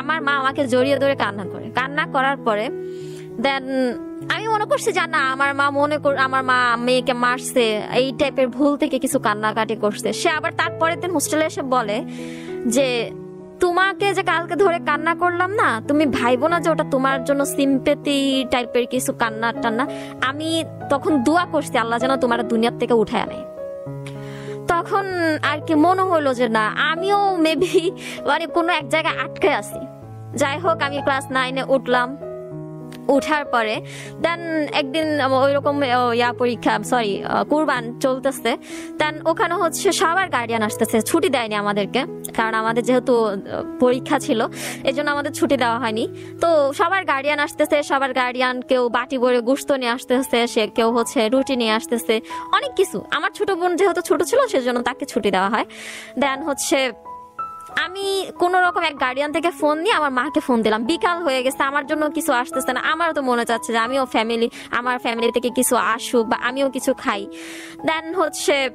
আমার মা আমাকে জড়িয়ে ধরে কান্না করে। কান্না করার পরে দেন আমি মনে করছি যে, না, আমার মা মনে কর, আমার মা মেয়েকে মারছে। এই টাইপের ভুল থেকে কিছু কান্নাকাটি করছে। সে আবার তারপরের দিন হোস্টেলে এসে বলে যে তোমাকে যে কালকে ধরে কান্না করলাম না, তুমি ভাইবো না যে ওটা তোমার জন্য সিম্পেতি টাইপের কিছু কান্না টান্না। আমি তখন দোয়া করছি, আল্লাহ যেন তোমার দুনিয়ার থেকে উঠে আনে। তখন আর কি মনে হলো যে না, আমিও মেবি মানে কোনো এক জায়গায় আটকে আছি। যাই হোক, আমি ক্লাস নাইনে উঠলাম। উঠার পরে দেন একদিন ওই রকম ইয়া পরীক্ষা সরি কুরবান চলতেছে দেন ওখানে হচ্ছে সবার গার্ডিয়ান আসতেছে, ছুটি দেয়নি আমাদেরকে, কারণ আমাদের যেহেতু পরীক্ষা ছিল এই জন্য আমাদের ছুটি দেওয়া হয়নি। তো সবার গার্ডিয়ান আসতেছে, সবার গার্ডিয়ান কেউ বাটি ভরে গুস্ত নিয়ে আসতেছে, সে কেউ হচ্ছে রুটি নিয়ে আসতেছে, অনেক কিছু। আমার ছোট বোন যেহেতু ছোট ছিল, সেজন্য তাকে ছুটি দেওয়া হয়। দেন হচ্ছে আমি কোনো রকম এক গার্ডিয়ান থেকে ফোন নিয়ে আমার মাকে ফোন দিলাম। বিকাল হয়ে গেছে, আমার জন্য কিছু আসতেছে না। আমারও তো মনে চাচ্ছে যে আমিও ফ্যামিলি আমার ফ্যামিলি থেকে কিছু আসুক বা আমিও কিছু খাই। দেন হচ্ছে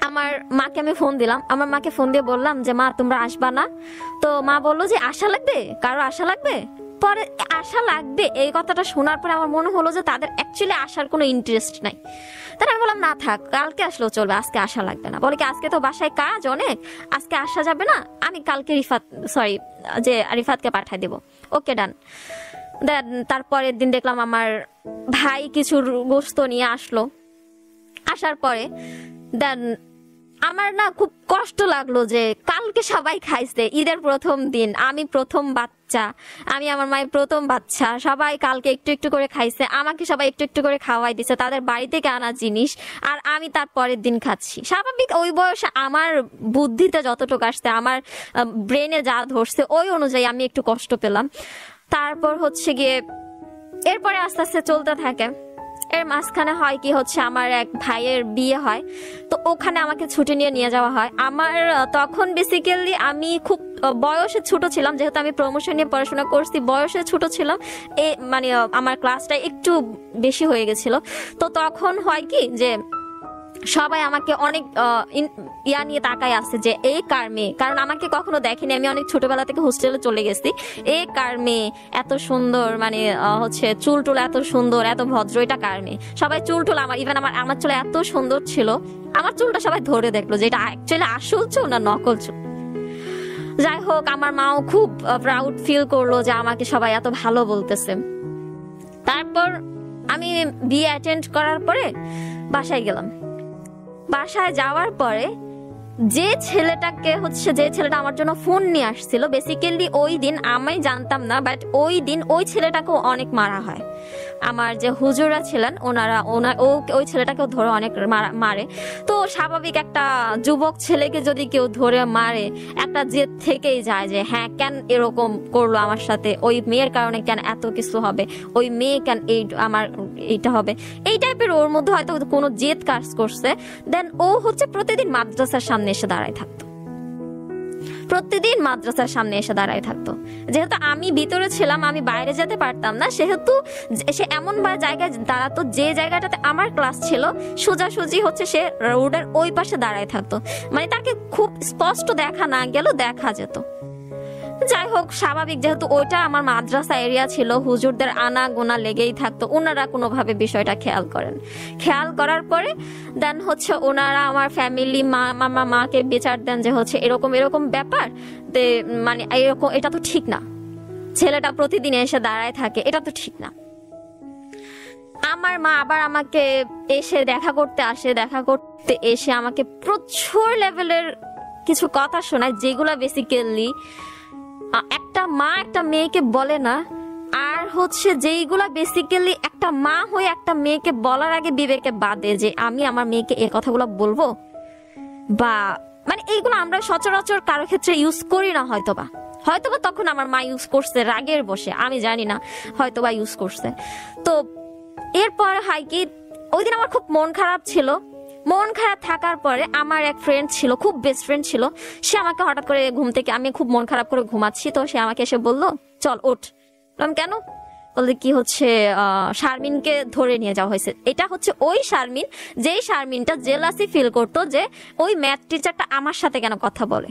আমার মাকে আমি ফোন দিলাম। আমার মাকে ফোন দিয়ে বললাম যে, মা, তোমরা আসবা না? তো মা বলল যে, আশা লাগবে? কারও আশা লাগবে? পরে আশা লাগবে, এই কথাটা শোনার পরে আমার মনে হলো যে, তাদের অ্যাকচুয়ালি আসার কোনো ইন্টারেস্ট নাই। তাহলে আমি বললাম, না থাক, কালকে আসলেও চলবে, আজকে আসা লাগবে না। বলে কি, আজকে তো বাসায় কাজ অনেক, আজকে আসা যাবে না, আমি কালকে রিফাত সরি যে রিফাতকে পাঠাই দেবো। ওকে, ডান। তারপরের দিন দেখলাম আমার ভাই কিছু গোস্ত নিয়ে আসলো। আসার পরে, দেন আমার না খুব কষ্ট লাগল যে কালকে সবাই খাইছে, ঈদের প্রথম দিন, আমি প্রথম বাচ্চা, আমি আমার মায়ের প্রথম বাচ্চা, সবাই কালকে একটু একটু করে খাইছে, আমাকে সবাই একটু একটু করে খাওয়াই দিছে, তাদের বাড়ি থেকে আনা জিনিস, আর আমি তার পরের দিন খাচ্ছি। স্বাভাবিক ওই বয়সে আমার বুদ্ধিতে যতটুকু আসছে, আমার ব্রেনে যা ধরছে, ওই অনুযায়ী আমি একটু কষ্ট পেলাম। তারপর হচ্ছে গিয়ে, এরপরে আস্তে আস্তে চলতে থাকে। এর মাঝখানে হয় কি হচ্ছে, আমার এক ভাইয়ের বিয়ে হয়, তো ওখানে আমাকে ছুটি নিয়ে নিয়ে যাওয়া হয়। আমার তখন বেসিক্যালি আমি খুব বয়সে ছোট ছিলাম, যেহেতু আমি প্রমোশন নিয়ে পড়াশোনা করছি, বয়সে ছোট ছিলাম, এ মানে আমার ক্লাসটা একটু বেশি হয়ে গেছিল। তো তখন হয় কি যে সবাই আমাকে অনেক ইয়া নিয়ে তাকায় আসছে যে এই কার মেয়ে? কারণ আমাকে কখনো দেখেনি। আমি অনেক ছোটবেলা থেকে হোস্টেলে চলে গেছি। এ কার মেয়ে? এত সুন্দর মানে হচ্ছে চুল টুল এত সুন্দর, এত ভদ্র, এটা কার মেয়ে? সবাই চুল টুল আমার ইভেন আমার আমার চুল এত সুন্দর ছিল, আমার চুলটা সবাই ধরে দেখল যে, এটা অ্যাকচুয়ালি আসল চুল না নকল চুল? যাই হোক, আমার মাও খুব প্রাউড ফিল করল যে, আমাকে সবাই এত ভালো বলতেছে। তারপর আমি বিয়ে অ্যাটেন্ড করার পরে বাসায় গেলাম। বাসায় যাওয়ার পরে যে ছেলেটাকে হচ্ছে যে ছেলেটা আমার জন্য ফোন নিয়ে আসছিল বেসিক্যালি ওই দিন আমি জানতাম না বাট ওই দিন ওই ছেলেটাকেও অনেক মারা হয়। আমার যে হুজুরা ছিলেন, ওনারা, ওনা, ও, ওই ছেলেটাকেও ধরে অনেক মারা- মারে। তো স্বাভাবিক একটা যুবক ছেলেকে যদি কেউ ধরে মারে, একটা জেদ থেকেই যায় যে হ্যাঁ কেন এরকম করল আমার সাথে? ওই মেয়ের কারণে কেন এত কিছু হবে? ওই মেয়ে কেন এই, আমার এইটা হবে? এই টাইপের ওর মধ্যে হয়তো কোনো জেদ কাজ করছে। দেন ও হচ্ছে প্রতিদিন মাদ্রাসার সামনে এসে দাঁড়ায় থাকতো। প্রতিদিন মাদ্রাসার সামনে এসে দাঁড়ায় থাকতো। যেহেতু আমি ভিতরে ছিলাম, আমি বাইরে যেতে পারতাম না, সেহেতু সে এমন বা জায়গায় দাঁড়াতো, যে জায়গাটাতে আমার ক্লাস ছিল, সোজাসুজি হচ্ছে সে রোডের ওই পাশে দাঁড়ায় থাকতো। মানে তাকে খুব স্পষ্ট দেখা না গেলেও দেখা যেত। যাই হোক, স্বাভাবিক, যেহেতু ওইটা আমার মাদ্রাসা এরিয়া ছিল, হুজুরদের আনা গোনা লেগেই থাকতো ওনারা কোনোভাবে বিষয়টা খেয়াল করেন। খেয়াল করার পরে, দেন হচ্ছে ওনারা আমার ফ্যামিলি মা, মামা, মাকে বিচার দেন যে হচ্ছে এরকম এরকম ব্যাপার, তে মানে এরকম, এটা তো ঠিক না। ছেলেটা প্রতিদিন এসে দাঁড়ায় থাকে, এটা তো ঠিক না। আমার মা আবার আমাকে এসে দেখা করতে আসে, দেখা করতে এসে আমাকে প্রচুর লেভেলের কিছু কথা শোনায়, যেগুলো বেসিক্যালি একটা মা একটা মেয়েকে বলে না। আর হচ্ছে যেইগুলা বেসিক্যালি একটা মা হয়ে একটা মেয়েকে বলার আগে বিবেকে বাদে যে, আমি আমার মেয়েকে এ কথাগুলো বলব? বা মানে এইগুলো আমরা সচরাচর কারও ক্ষেত্রে ইউজ করি না হয়তোবা। হয়তোবা তখন আমার মা ইউজ করছে রাগের বসে আমি জানি না, হয়তোবা ইউজ করছে। তো, এরপর হয় কি ওই দিন আমার খুব মন খারাপ ছিল। মন খারাপ থাকার পরে আমার এক ফ্রেন্ড ছিল, খুব বেস্ট ফ্রেন্ড ছিল। সে আমাকে হঠাৎ করে ঘুম থেকে, আমি খুব মন খারাপ করে ঘুমাচ্ছি, তো সে আমাকে এসে বলল, চল, ওঠ। বললাম, কেন? বলতে কি হচ্ছে শারমিনকে ধরে নিয়ে যাওয়া হয়েছে। এটা হচ্ছে ওই শারমিন, যেই শারমিনটা জেলাসি ফিল করতো যে ওই ম্যাথ টিচারটা আমার সাথে কেন কথা বলে।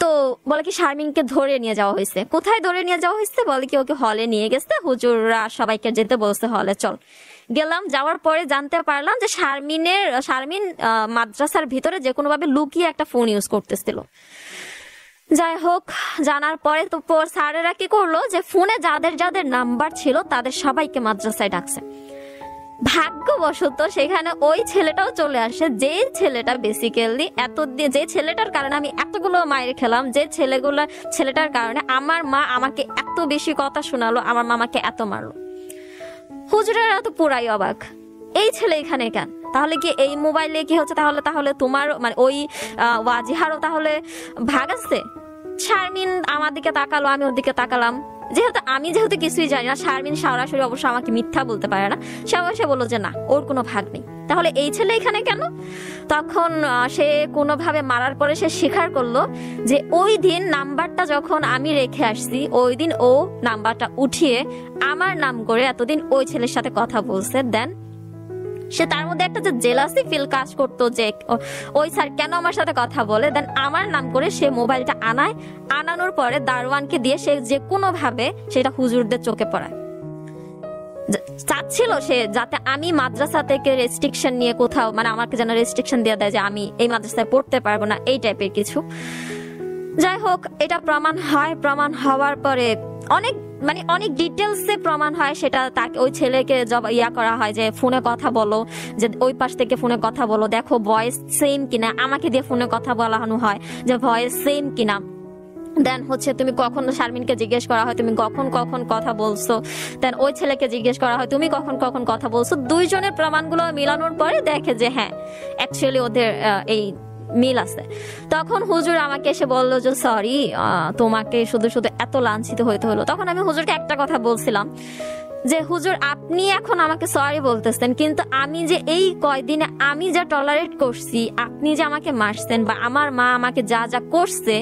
তো বলে কি, শারমিনকে ধরে নিয়ে যাওয়া হয়েছে। কোথায় ধরে নিয়ে যাওয়া হয়েছে? বলে কি, ওকে হলে নিয়ে গেছে। হুজুররা সবাইকে যেতে বলছে হলে চল। গেলাম, যাওয়ার পরে জানতে পারলাম যে শারমিনের, শারমিন মাদ্রাসার ভিতরে যে কোনো ভাবে লুকিয়ে একটা ফোন ইউজ করতেছিল। যাই হোক, জানার পরে তো স্যারেরা কি করল যে ফোনে যাদের যাদের নাম্বার ছিল তাদের সবাইকে মাদ্রাসায় ডাকছে। ভাগ্যবশত সেখানে ওই ছেলেটাও চলে আসে, যে ছেলেটা বেসিক্যালি এত যে ছেলেটার কারণে আমি এতগুলো মায়ের খেলাম, যে ছেলেগুলো, ছেলেটার কারণে আমার মা আমাকে এত বেশি কথা শোনালো, আমার মামাকে এত মারলো। হুজুরেরা তো পুরাই অবাক। এই ছেলে এখানে কেন? তাহলে কি এই মোবাইলে কি হচ্ছে? তাহলে তাহলে তোমার মানে ওই ওয়াজিহারও তাহলে ভাগ আছে? শারমিন আমার দিকে তাকালো, আমি ওর দিকে তাকালাম। যেহেতু আমি যেহেতু কিছুই জানি না, শারমিন সরাসরি অবশ্য আমাকে মিথ্যা বলতে পারে না। সে অবশ্যই বলল যে, না, ওর কোনো ভাগ নেই। তাহলে এই ছেলে এখানে কেন? তখন সে কোনোভাবে মারার পরে সে স্বীকার করল যে, ওই দিন নাম্বারটা যখন আমি রেখে আসছি, ওই দিন ও নাম্বারটা উঠিয়ে আমার নাম করে এতদিন ওই ছেলের সাথে কথা বলছে, দেন সে তার মধ্যে একটা যে জেলাসি ফিল কাজ করতো যে ওই স্যার কেন আমার সাথে কথা বলে? দেন আমার নাম করে সে মোবাইলটা আনায়। আনানোর পরে দারোয়ানকে দিয়ে সে যে কোনো ভাবে সেটা হুজুরদের চোখে পড়ায়। চাচ্ছিল সে যাতে আমি মাদ্রাসা থেকে রেস্ট্রিকশন নিয়ে কোথাও মানে আমাকে যেন রেস্ট্রিকশন দিয়ে দেয় যে আমি এই মাদ্রাসায় পড়তে পারব না, এই টাইপের কিছু। যাই হোক, এটা প্রমাণ হয়। প্রমাণ হওয়ার পরে অনেক মানে অনেক ডিটেলসে প্রমাণ হয়, সেটা তাকে, ওই ছেলেকে জব, ইয়া করা হয় যে ফোনে কথা বলো, যে ওই পাশ থেকে ফোনে কথা বলো, দেখো ভয়েস সেম কিনা, আমাকে দিয়ে ফোনে কথা বলানো হয়, যে ভয়েস সেম কিনা। দেন হচ্ছে তুমি কখন শারমিনকে জিজ্ঞেস করা হয়, তুমি কখন কখন কথা বলছো? দেন ওই ছেলেকে জিজ্ঞেস করা হয়, তুমি কখন কখন কথা বলছো? দুইজনের প্রমাণগুলো মিলানোর পরে দেখে যে হ্যাঁ অ্যাকচুয়ালি ওদের এই মিল আছে। তখন হুজুর আমাকে এসে বলল যে সরি তোমাকে শুধু শুধু এত লাঞ্ছিত হইতে হলো। তখন আমি হুজুরকে একটা কথা বলছিলাম যে, হুজুর, আপনি এখন আমাকে সরি বলতেছেন, কিন্তু আমি যে এই কয়দিনে আমি যা টলারেট করছি, আপনি যে আমাকে মারছেন বা আমার মা আমাকে যা যা করছে,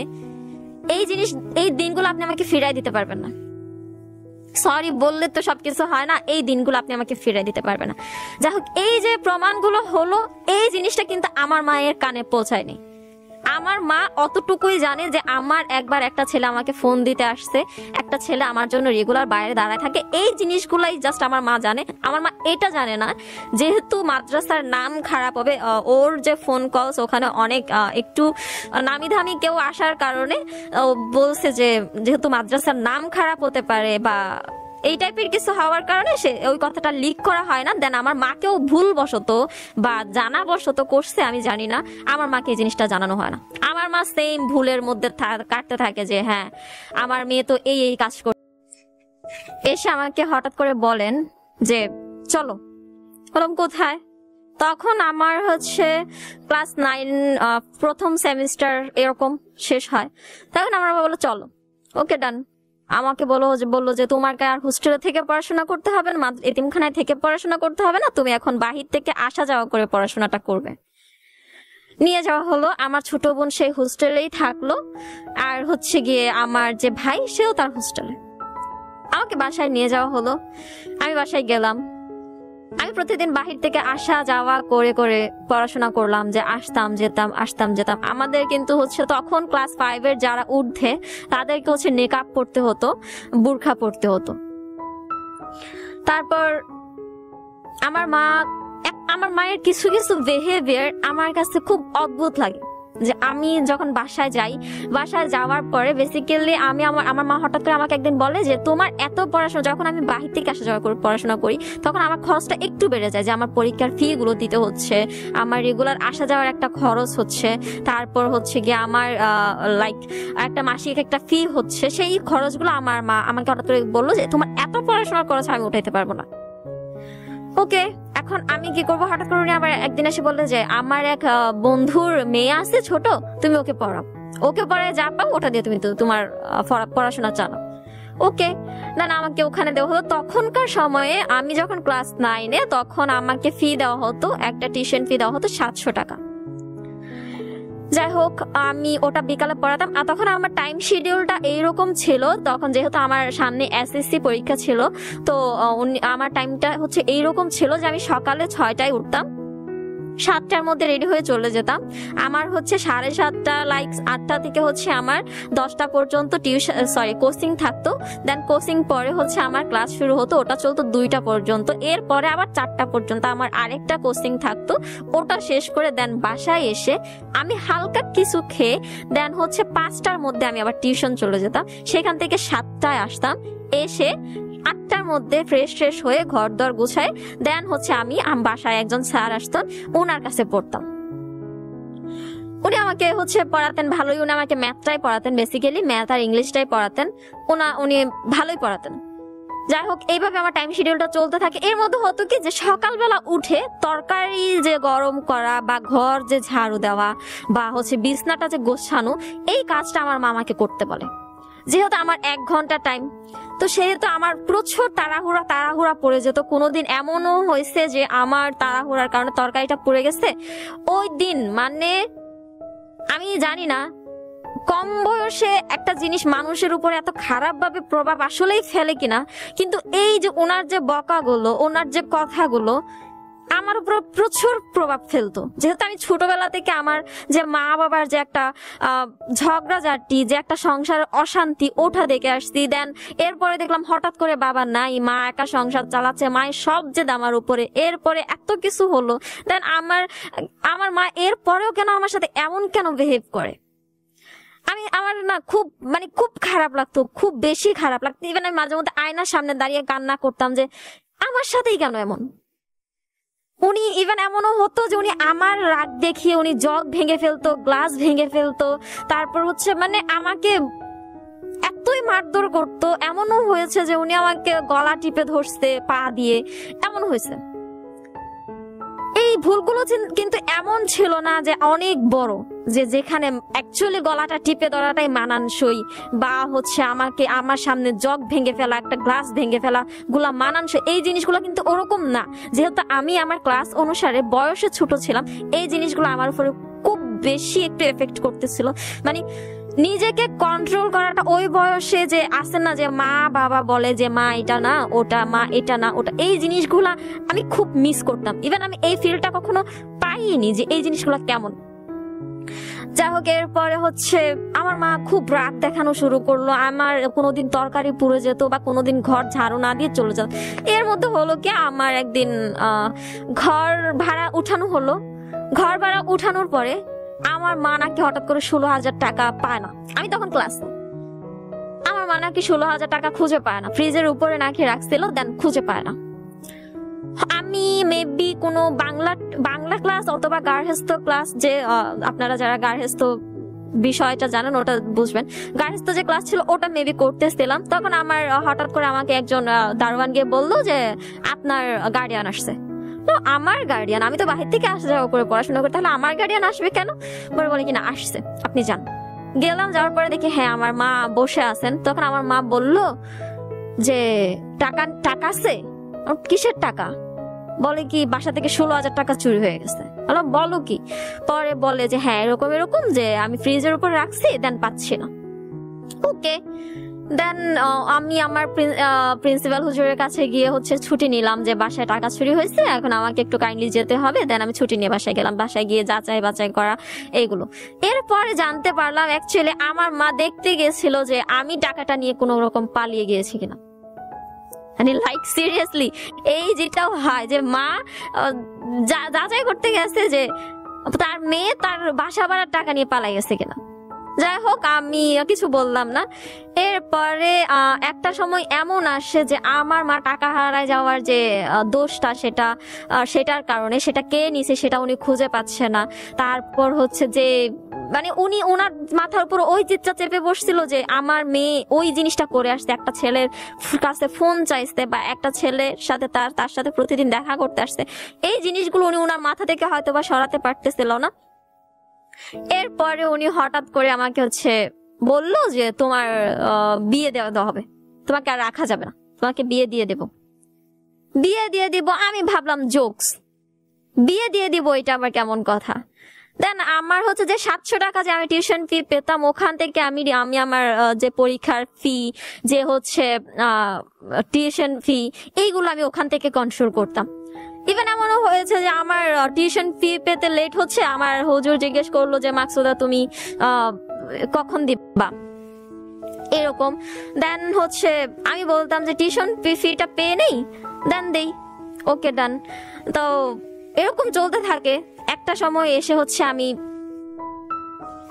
এই জিনিস, এই দিনগুলো আপনি আমাকে ফিরাই দিতে পারবেন না। সরি বললে তো সবকিছু হয় না। এই দিনগুলো আপনি আমাকে ফিরে দিতে পারবে না। যাই হোক, এই যে প্রমাণগুলো হলো, এই জিনিসটা কিন্তু আমার মায়ের কানে পৌঁছায়নি। আমার মা অতটুকুই জানে যে আমার একবার একটা ছেলে আমাকে ফোন দিতে আসছে। একটা ছেলে আমার জন্য রেগুলার বাইরে দাঁড়ায় থাকে। এই জিনিসগুলাই জাস্ট আমার মা জানে। আমার মা এটা জানে না। যেহেতু মাদ্রাসার নাম খারাপ হবে ওর যে ফোন কলস ওখানে অনেক একটু নামি দামি কেউ আসার কারণে বলছে যে যেহেতু মাদ্রাসার নাম খারাপ হতে পারে বা এই টাইপের কিছু হওয়ার কারণে সে ওই কথাটা লিক করা হয় না। দেন আমার মাকেও ভুল বশত বা জানা বশত করছে, আমি জানি না। আমার মাকে এই জিনিসটা জানানো হয় না। আমার মা সেম ভুলের মধ্যে কাটতে থাকে যে হ্যাঁ আমার মেয়ে তো এই এই কাজ করে, এসে আমাকে হঠাৎ করে বলেন যে, চলো বললাম কোথায়? তখন আমার হচ্ছে ক্লাস নাইন প্রথম সেমিস্টার এরকম শেষ হয়। তখন আমার বাবা বলল, চলো ওকে ডান আমাকে বলো যে, বলল যে তোমাকে আর হোস্টেলে থেকে পড়াশোনা করতে হবে না এতিমখানায় থেকে পড়াশোনা করতে হবে না, তুমি এখন বাহির থেকে আসা যাওয়া করে পড়াশোনাটা করবে। নিয়ে যাওয়া হলো, আমার ছোট বোন সেই হোস্টেলেই থাকল, আর হচ্ছে গিয়ে আমার যে ভাই, সেও তার হোস্টেলে। আমাকে বাসায় নিয়ে যাওয়া হলো। আমি বাসায় গেলাম। আমি প্রতিদিন বাহির থেকে আসা, যাওয়া, করে করে পড়াশোনা করলাম, যে আসতাম, যেতাম আসতাম, যেতাম। আমাদের কিন্তু হচ্ছে তখন ক্লাস ফাইভের যারা ঊর্ধ্বে, তাদেরকে হচ্ছে নেকআপ পড়তে হতো, বুরখা পড়তে হতো। তারপর আমার মা আমার মায়ের কিছু কিছু বিহেভিয়ার আমার কাছে খুব অদ্ভুত লাগে। যে আমি যখন বাসায় যাই, বাসায় যাওয়ার পরে বেসিক্যালি আমি আমার আমার মা হঠাৎ করে আমাকে একদিন বলে যে, তোমার এত পড়াশোনা, যখন আমি বাহির থেকে আসা যাওয়া পড়াশোনা করি, তখন আমার খরচটা একটু বেড়ে যায় যে আমার পরীক্ষার ফি গুলো দিতে হচ্ছে, আমার রেগুলার আসা যাওয়ার একটা খরচ হচ্ছে, তারপর হচ্ছে গিয়ে আমার লাইক একটা মাসিক একটা ফি হচ্ছে, সেই খরচগুলো আমার মা আমাকে হঠাৎ করে বলল যে, তোমার এত পড়াশোনার খরচ আমি উঠাইতে পারব না। ওকে, এখন আমি কি করব? হঠাৎ করে উনি আবার একদিন এসে বললে যে, আমার এক বন্ধুর মেয়ে আছে ছোট, তুমি ওকে পড়াও। ওকে পড়ায় যা পাও ওটা দিয়ে তুমি তো তোমার পড়াশোনা চালো ওকে, না না, আমাকে ওখানে দেওয়া হতো তখনকার সময়ে আমি যখন ক্লাস নাইনে, তখন আমাকে ফি দেওয়া হতো, একটা টিউশন ফি দেওয়া হতো সাতশো টাকা। যাই হোক আমি ওটা বিকালে পড়াতাম। আর তখন আমার টাইম শিডিউলটা এইরকম ছিল, তখন যেহেতু আমার সামনে এসএসসি পরীক্ষা ছিল, তো আমার টাইমটা হচ্ছে এইরকম ছিল যে আমি সকালে ছয়টায় উঠতাম। সাতটার মধ্যে রেডি হয়ে চলে যেতাম। আমার হচ্ছে সাড়ে সাতটা লাইক আটটা থেকে হচ্ছে আমার দশটা পর্যন্ত টিউশন সরি কোচিং থাকতো। দেন কোচিং পরে হচ্ছে আমার ক্লাস শুরু হতো, ওটা চলতো দুইটা পর্যন্ত। এরপরে আবার চারটা পর্যন্ত আমার আরেকটা কোচিং থাকতো। ওটা শেষ করে দেন বাসায় এসে আমি হালকা কিছু খেয়ে দেন হচ্ছে পাঁচটার মধ্যে আমি আবার টিউশন চলে যেতাম। সেখান থেকে সাতটায় আসতাম। এসে আটটার মধ্যে ফ্রেশ ফ্রেশ হয়ে ঘর দর গুছায় দেন হচ্ছে আমি বাসায় একজন স্যার আসতেন ওনার কাছে পড়তাম। উনি আমাকে হচ্ছে পড়াতেন ভালোই, উনি আমাকে ম্যাথটাই পড়াতেন বেসিক্যালি ম্যাথ আর ইংলিশটাই পড়াতেন ওনা উনি ভালোই পড়াতেন। যাই হোক, এইভাবে আমার টাইম শিডিউলটা চলতে থাকে। এর মধ্যে হতো কি যে সকালবেলা উঠে তরকারি যে গরম করা বা ঘর যে ঝাড়ু দেওয়া বা হচ্ছে বিছনাটা যে গোছানো, এই কাজটা আমার মামাকে করতে বলে। যেহেতু আমার এক ঘণ্টা টাইম তো সেহেতু আমার প্রচুর তাড়াহুড়া তাড়াহুড়া পড়ে যেত। কোনোদিন এমনও হয়েছে যে আমার তাড়াহুড়ার কারণে তরকারিটা পড়ে গেছে। ওই দিন মানে আমি জানি না, কম বয়সে একটা জিনিস মানুষের উপরে এত খারাপ ভাবে প্রভাব আসলেই ফেলে কিনা। কিন্তু এই যে ওনার যে বকাগুলো, ওনার যে কথাগুলো আমার উপর প্রচুর প্রভাব ফেলতো। যেহেতু আমি ছোটবেলা থেকে আমার যে মা বাবার যে একটা ঝগড়াঝাটি যে একটা সংসার অশান্তি, ওঠা দেখে আসছি। দেন এরপরে দেখলাম হঠাৎ করে বাবা নাই, মা একা সংসার চালাচ্ছে, মায়ের সব যে আমার উপরে। এরপরে এত কিছু হলো। দেন আমার আমার মা এরপরেও কেন আমার সাথে এমন কেন বিহেভ করে? আমি, আমার না খুব মানে খুব খারাপ লাগতো, খুব বেশি খারাপ লাগতো। ইভেন আমি মাঝে মধ্যে আয়নার সামনে দাঁড়িয়ে কান্না করতাম যে, আমার সাথেই কেন এমন? উনি ইভেন এমনও হতো যে উনি আমার রাগ দেখিয়ে উনি জগ ভেঙে ফেলতো গ্লাস ভেঙে ফেলতো। তারপর হচ্ছে মানে আমাকে এতই মারধর করতো, এমনও হয়েছে যে উনি আমাকে গলা টিপে ধরছে, পা দিয়ে। এমন হয়েছে। এই ভুলগুলো কিন্তু এমন ছিল না যে অনেক বড়, যে যেখানে অ্যাকচুয়ালি গলাটা টিপে ধরাটাই মানানসই, বা হচ্ছে আমাকে আমার সামনে জগ ভেঙে ফেলা, একটা গ্লাস ভেঙে ফেলা, গুলা মানানসই। এই জিনিসগুলো কিন্তু ওরকম না। যেহেতু আমি আমার ক্লাস অনুসারে বয়সে ছোট ছিলাম, এই জিনিসগুলো আমার উপরে খুব বেশি একটু এফেক্ট করতেছিল। মানে নিজেকে কন্ট্রোল করাটা ওই বয়সে যে আসে না যে মা বাবা বলে যে মা এটা না, ওটা মা এটা না, ওটা এই জিনিসগুলা আমি খুব মিস করতাম। ইভেন আমি এই ফিলটা কখনো পাইনি যে এই জিনিসগুলো কেমন। যাই হোক, এরপরে হচ্ছে আমার মা খুব রাগ দেখানো শুরু করল। আমার কোনোদিন তরকারি পুড়ে যেত বা কোনোদিন ঘর ঝাড়ু না দিয়ে চলে যেত। এর মধ্যে হলো কি, আমার একদিন ঘর ভাড়া উঠানো হলো। ঘর ভাড়া উঠানোর পরে আমার মা নাকি হঠাৎ করে ষোলো হাজার টাকা পায় না। আমি তখন ক্লাস আমার মা নাকি ষোলো হাজার টাকা খুঁজে পায় না। ফ্রিজের উপরে নাকি রাখছিল দেন খুঁজে পায় না। আমি মেবি কোনো বাংলা বাংলা ক্লাস অথবা গার্হস্থ্য ক্লাস যে আপনারা যারা গার্হস্থ্য বিষয়টা জানেন, ওটা বুঝবেন। গার্হস্থ্য যে ক্লাস ছিল, ওটা মেবি করতেছিলাম। তখন আমার, হঠাৎ করে আমাকে একজন দারোয়ান গিয়ে বলল যে, আপনার গার্ডিয়ান আসছে। তো আমার গার্ডিয়ান আমি তো বাহির থেকে আসা যাওয়া করে পড়াশোনা করি, তাহলে আমার গার্ডিয়ান আসবে কেন? পরে বলে কিনা আসছে, আপনি যান। গেলাম, যাওয়ার পরে দেখি হ্যাঁ আমার মা বসে আছেন। তখন আমার মা বলল যে, টাকা টাকা আছে? কিসের টাকা? বলে কি, বাসা থেকে ষোলো হাজার টাকা চুরি হয়ে গেছে। বললাম, বলো কি? পরে বলে যে হ্যাঁ এরকম এরকম যে, আমি ফ্রিজের উপর রাখছি দেন পাচ্ছি না। ওকে দেন আমি আমার প্রিন্সিপাল হুজুরের কাছে গিয়ে হচ্ছে ছুটি নিলাম যে বাসায় টাকা চুরি হয়েছে, এখন আমাকে একটু কাইন্ডলি যেতে হবে দেন আমি ছুটি নিয়ে বাসায় গেলাম, বাসায় গিয়ে যাচাই বাছাই করা এইগুলো এরপরে জানতে পারলাম অ্যাকচুয়ালি আমার মা দেখতে গেছিল যে আমি টাকাটা নিয়ে কোনো রকম পালিয়ে গিয়েছি কিনা। মানে লাইক সিরিয়াসলি এই যেটাও হয় যে মা যাচাই করতে গেছে যে তার মেয়ে তার বাসা ভাড়ার টাকা নিয়ে পালাই গেছে কিনা। যাই হোক, আমি কিছু বললাম না। এরপরে একটা সময় এমন আসে যে আমার মা টাকা হারায় যাওয়ার যে দোষটা সেটা সেটার কারণে সেটা কে নিছে সেটা উনি খুঁজে পাচ্ছে না। তারপর হচ্ছে যে মানে উনি ওনার মাথার উপর ওই চিত্রা চেপে বসছিল যে আমার মেয়ে ওই জিনিসটা করে আসছে, একটা ছেলের কাছে ফোন চাইছে বা একটা ছেলের সাথে তার তার সাথে প্রতিদিন দেখা করতে আসছে। এই জিনিসগুলো উনি ওনার মাথা থেকে হয়তো বা সরাতে পারতেছিল না। এরপরে উনি হঠাৎ করে আমাকে হচ্ছে বলল যে তোমার বিয়ে দেওয়া হবে। তোমাকে আর রাখা যাবে না। তোমাকে বিয়ে দিয়ে দেব। বিয়ে দিয়ে দিব, আমি ভাবলাম জোকস বিয়ে দিয়ে দিব, এটা আমার কেমন কথা? দেন আমার হচ্ছে যে সাতশো টাকা যে আমি টিউশন ফি পেতাম, ওখান থেকে আমি আমি আমার যে পরীক্ষার ফি যে হচ্ছে টিউশন ফি এইগুলো আমি ওখান থেকে কন্ট্রোল করতাম। ইভেন এমনও হয়েছে যে আমার টিউশন ফি পেতে লেট হচ্ছে। আমার হুজুর জিজ্ঞেস করল যে, মাকসুদা, তুমি কখন দিবা? এরকম। দেন হচ্ছে, আমি বলতাম যে টিউশন ফিটা পেয়ে নেই? দেন দেই। ওকে ডান তো এরকম চলতে থাকে। একটা সময় এসে হচ্ছে আমি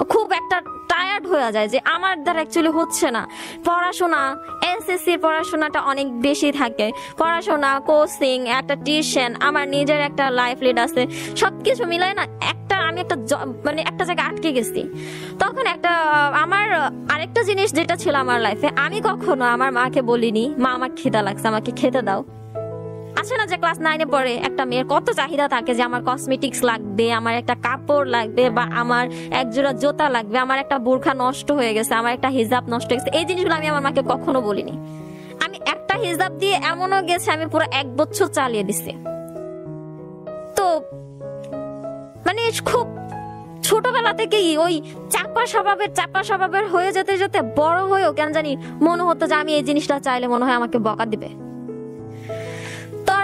খুব একটা টায়ার্ড হয়ে যায় যে আমার দ্বারা অ্যাকচুয়ালি হচ্ছে না। পড়াশোনা এসএসসি পড়াশোনাটা অনেক বেশি থাকে। পড়াশোনা কোচিং একটা টিউশন আমার নিজের একটা লাইফ লিড আছে। সব কিছু মিলাই না একটা আমি একটা মানে একটা জায়গায় আটকে গেছি। তখন একটা, আমার আরেকটা জিনিস যেটা ছিল আমার লাইফে আমি কখনো আমার মাকে বলিনি, মা, আমার খিদা লাগছে, আমাকে খেতে দাও। আছে না যে ক্লাস নাইনে পড়ে। একটা মেয়ের কত চাহিদা থাকে যে আমার কসমেটিক্স লাগবে, আমার একটা কাপড় লাগবে বা আমার এক জোড়া জোতা লাগবে, আমার একটা বোরখা নষ্ট হয়ে গেছে, আমার একটা হিজাব নষ্ট হয়ে গেছে। এই জিনিসগুলো আমি আমার মাকে কখনো বলিনি। আমি হিসাব দিয়ে এমনও গেছে, আমি পুরো এক বছর চালিয়ে দিছি। তো মানে খুব ছোটবেলা থেকেই ওই চাপা স্বভাবের চাপা স্বভাবের হয়ে যেতে যেতে বড় হয়েও কেন জানি মনে হতো যে আমি এই জিনিসটা চাইলে মনে হয় আমাকে বকা দিবে।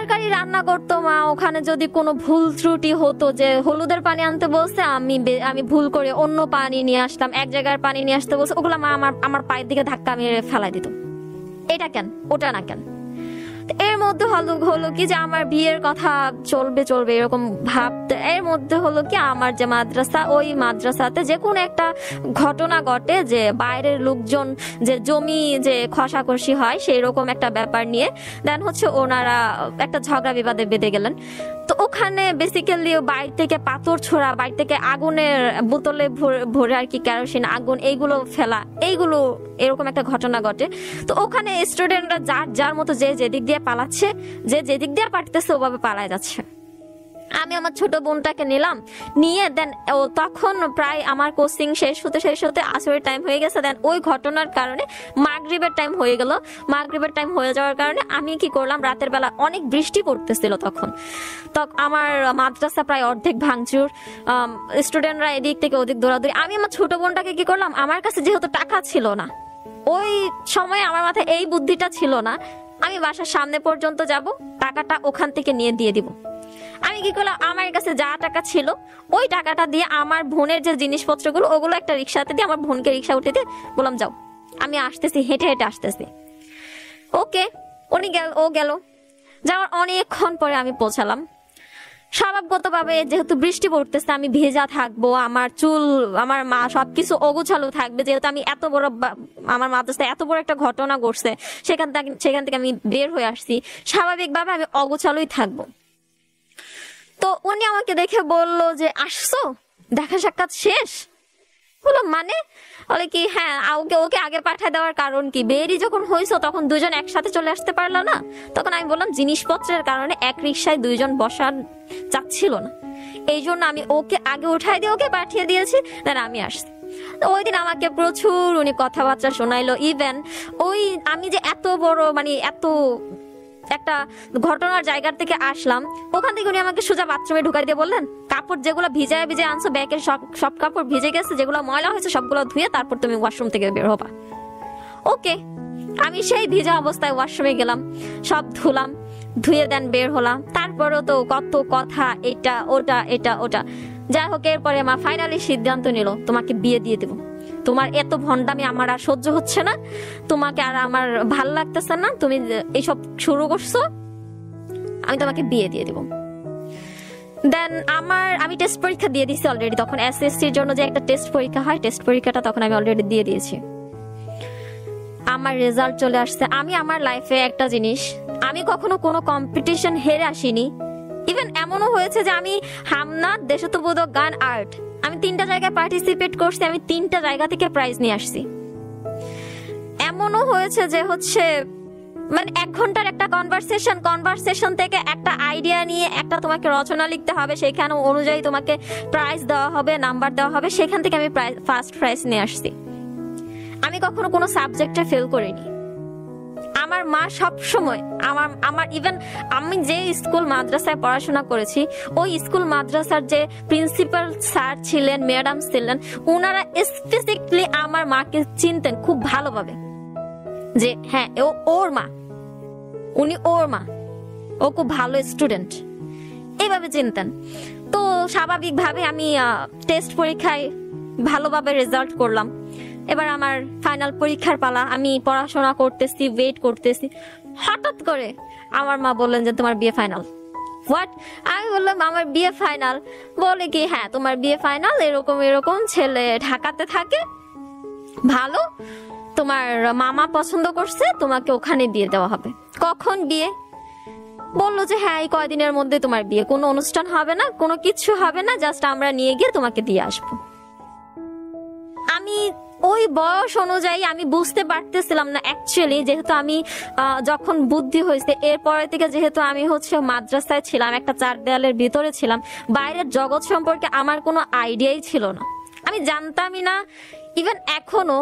তরকারি রান্না করতো মা, ওখানে যদি কোনো ভুল ত্রুটি হতো যে হলুদের পানি আনতে বলছে, আমি আমি ভুল করে অন্য পানি নিয়ে আসতাম এক জায়গার পানি নিয়ে আসতে বলছে, ওগুলো মা আমার আমার পায়ের দিকে ধাক্কা মেরে ফেলাই দিত। এটা কেন? ওটা না কেন? এর মধ্যে হলো হলো কি যে আমার বিয়ের কথা চলবে চলবে এরকম ভাবতে, এর মধ্যে হলো কি আমার যে মাদ্রাসা, ওই মাদ্রাসাতে যে কোনো একটা ঘটনা ঘটে যে বাইরের লোকজন যে জমি যে খসাখসি হয় সেই রকম একটা ব্যাপার নিয়ে। দেন হচ্ছে ওনারা একটা ঝগড়া বিবাদে বেঁধে গেলেন। তো ওখানে বেসিক্যালি বাইরে থেকে পাথর ছোড়া বাইরে থেকে আগুনের বোতলে ভরে- আর কি কেরোসিন, আগুন এইগুলো ফেলা, এইগুলো এরকম একটা ঘটনা ঘটে। তো ওখানে স্টুডেন্টরা যার যার মতো যে যেদিক দিয়ে পালাচ্ছে, যে যেদিক দিয়ে পারতেছে ওভাবে পালায় যাচ্ছে। আমি আমার ছোট বোনটাকে নিলাম, নিয়ে দেন ও তখন প্রায় আমার কোচিং শেষ হতে শেষ হতে আসরের টাইম হয়ে গেছে দেন ওই ঘটনার কারণে মাগরিবের টাইম হয়ে গেল। মাগরিবের টাইম হয়ে যাওয়ার কারণে আমি কি করলাম, রাতের বেলা অনেক বৃষ্টি পড়তেছিল তখন। তখন আমার মাদ্রাসা প্রায় অর্ধেক ভাঙচুর স্টুডেন্টরা এদিক থেকে ওদিক দৌড়াদৌড়ি। আমি আমার ছোট বোনটাকে কি করলাম, আমার কাছে যেহেতু টাকা ছিল না, ওই সময়ে আমার মাথায় এই বুদ্ধিটা ছিল না আমি বাসার সামনে পর্যন্ত যাব, টাকাটা ওখান থেকে নিয়ে দিয়ে দিব। আমি কি করলাম, আমার কাছে যা টাকা ছিল, ওই টাকাটা দিয়ে আমার বোনের যে জিনিসপত্রগুলো, ওগুলো একটা রিক্সাতে দিয়ে আমার বোনকে রিক্সা উঠে দিয়ে বললাম, যাও। আমি আসতেছি, হেঁটে হেঁটে আসতেছি। ওকে, উনি গেল, ও গেল। যাওয়ার অনেকক্ষণ পরে আমি পৌঁছালাম। স্বভাবগতভাবে যেহেতু বৃষ্টি পড়তেছে, আমি ভেজা থাকব, আমার চুল, আমার মা সবকিছু অগোছালো থাকবে, যেহেতু আমি এত বড় আমার মাদ্রাসায় এত বড় একটা ঘটনা ঘটছে, সেখান থেকে সেখান থেকে আমি বের হয়ে আসছি। স্বাভাবিকভাবে আমি অগোছালোই থাকব। তো উনি আমাকে দেখে বলল যে, আসছো? দেখা সাক্ষাৎ শেষ? বললাম মানে? বলে কি হ্যাঁ ওকে ওকে আগে পাঠায় দেওয়ার কারণ কি? বেরি যখন হয়েছো তখন দুজন একসাথে চলে আসতে পারল না? তখন আমি বললাম, জিনিসপত্রের কারণে এক রিক্সায় দুইজন বসার চাচ্ছিল না। এই জন্য আমি ওকে আগে উঠাই দিয়ে ওকে পাঠিয়ে দিয়েছি দেন আমি আসছি। ওই দিন আমাকে প্রচুর উনি কথাবার্তা শোনাইলো। ইভেন ওই আমি যে এত বড় মানে এত একটা ঘটনার জায়গা থেকে আসলাম। ওখান থেকে উনি আমাকে সোজা বাথরুমে ঢুকাই দিয়ে বললেন, কাপড় যেগুলো ভিজায় ভিজে আনছো, ব্যাগের সব সব কাপড় ভিজে গেছে, যেগুলো ময়লা হয়েছে, সবগুলো ধুয়ে তারপর তুমি ওয়াশরুম থেকে বের হবা। ওকে। আমি সেই ভিজা অবস্থায় ওয়াশরুমে গেলাম, সব ধুলাম, ধুয়ে দেন বের হলাম। তারপরেও তো কত কথা, এটা, ওটা এটা, ওটা। যাই হোক, এরপরে মা ফাইনালি সিদ্ধান্ত নিল, তোমাকে বিয়ে দিয়ে দেবো। তোমার এত ভণ্ডামি আমার আর সহ্য হচ্ছে না। তোমাকে আর আমার ভালো লাগতেছে না। তুমি এইসব শুরু করছ, আমি তোমাকে বিয়ে দিয়ে দেবো। দেন আমার, আমি টেস্ট পরীক্ষা দিয়ে দিয়েছি অলরেডি তখন এসএসসির জন্য যে একটা টেস্ট পরীক্ষা হয় টেস্ট পরীক্ষাটা তখন আমি অলরেডি দিয়ে দিয়েছি। আমার রেজাল্ট চলে আসছে। আমি আমার লাইফে একটা জিনিস, আমি কখনো কোনো কম্পিটিশন হেরে আসিনি। ইভেন এমনও হয়েছে যে আমি হামনাথ দেশত্ববোধক গান, আর্ট। আমি তিনটা জায়গায় পার্টিসিপেট করছি, আমি তিনটা জায়গা থেকে প্রাইজ নিয়ে আসছি। এমনও হয়েছে যে হচ্ছে মানে এক ঘণ্টার একটা কনভারসেশন কনভারসেশন থেকে একটা আইডিয়া নিয়ে একটা তোমাকে রচনা লিখতে হবে সেখানে অনুযায়ী তোমাকে প্রাইজ দেওয়া হবে নাম্বার দেওয়া হবে, সেখান থেকে আমি প্রাইজ ফার্স্ট প্রাইজ নিয়ে আসছি। আমি কখনো কোনো সাবজেক্টে ফেল করিনি। আমার মা সব সময় আমার আমার ইভেন আমি যে স্কুল মাদ্রাসায় পড়াশোনা করেছি, ওই স্কুল মাদ্রাসার যে প্রিন্সিপাল স্যার ছিলেন ম্যাডাম ছিলেন ওনারা স্পেসিফিকলি আমার মাকে চিনতেন খুব ভালোভাবে। যে হ্যাঁ ও, ওর মা। উনি ওর মা। ও খুব ভালো স্টুডেন্ট এইভাবে চিনতেন। তো স্বাভাবিকভাবে আমি টেস্ট পরীক্ষায় ভালোভাবে রেজাল্ট করলাম। এবার আমার ফাইনাল পরীক্ষার পালা, আমি পড়াশোনা করতেছি ওয়েট করতেছি। হঠাৎ করে আমার মা বললেন যে, তোমার বিয়ে ফাইনাল হোয়াট আমি বললাম, আমার বিয়ে ফাইনাল বলে কি হ্যাঁ তোমার বিয়ে ফাইনাল এরকম এরকম, ছেলে ঢাকাতে থাকে, ভালো, তোমার মামা পছন্দ করছে, তোমাকে ওখানে দিয়ে দেওয়া হবে। কখন বিয়ে? বলল যে হ্যাঁ এই কয়দিনের মধ্যে তোমার বিয়ে, কোনো অনুষ্ঠান হবে না, কোনো কিছু হবে না জাস্ট আমরা নিয়ে গিয়ে তোমাকে দিয়ে আসব। আমি ওই বয়স অনুযায়ী আমি বুঝতে পারতেছিলাম না অ্যাকচুয়ালি যেহেতু আমি যখন বুদ্ধি হয়েছে, এরপরে থেকে যেহেতু আমি হচ্ছে মাদ্রাসায় ছিলাম, একটা চার দেয়ালের ভিতরে ছিলাম, বাইরের জগৎ সম্পর্কে আমার কোনো আইডিয়াই ছিল না। আমি জানতামই না ইভেন এখনও,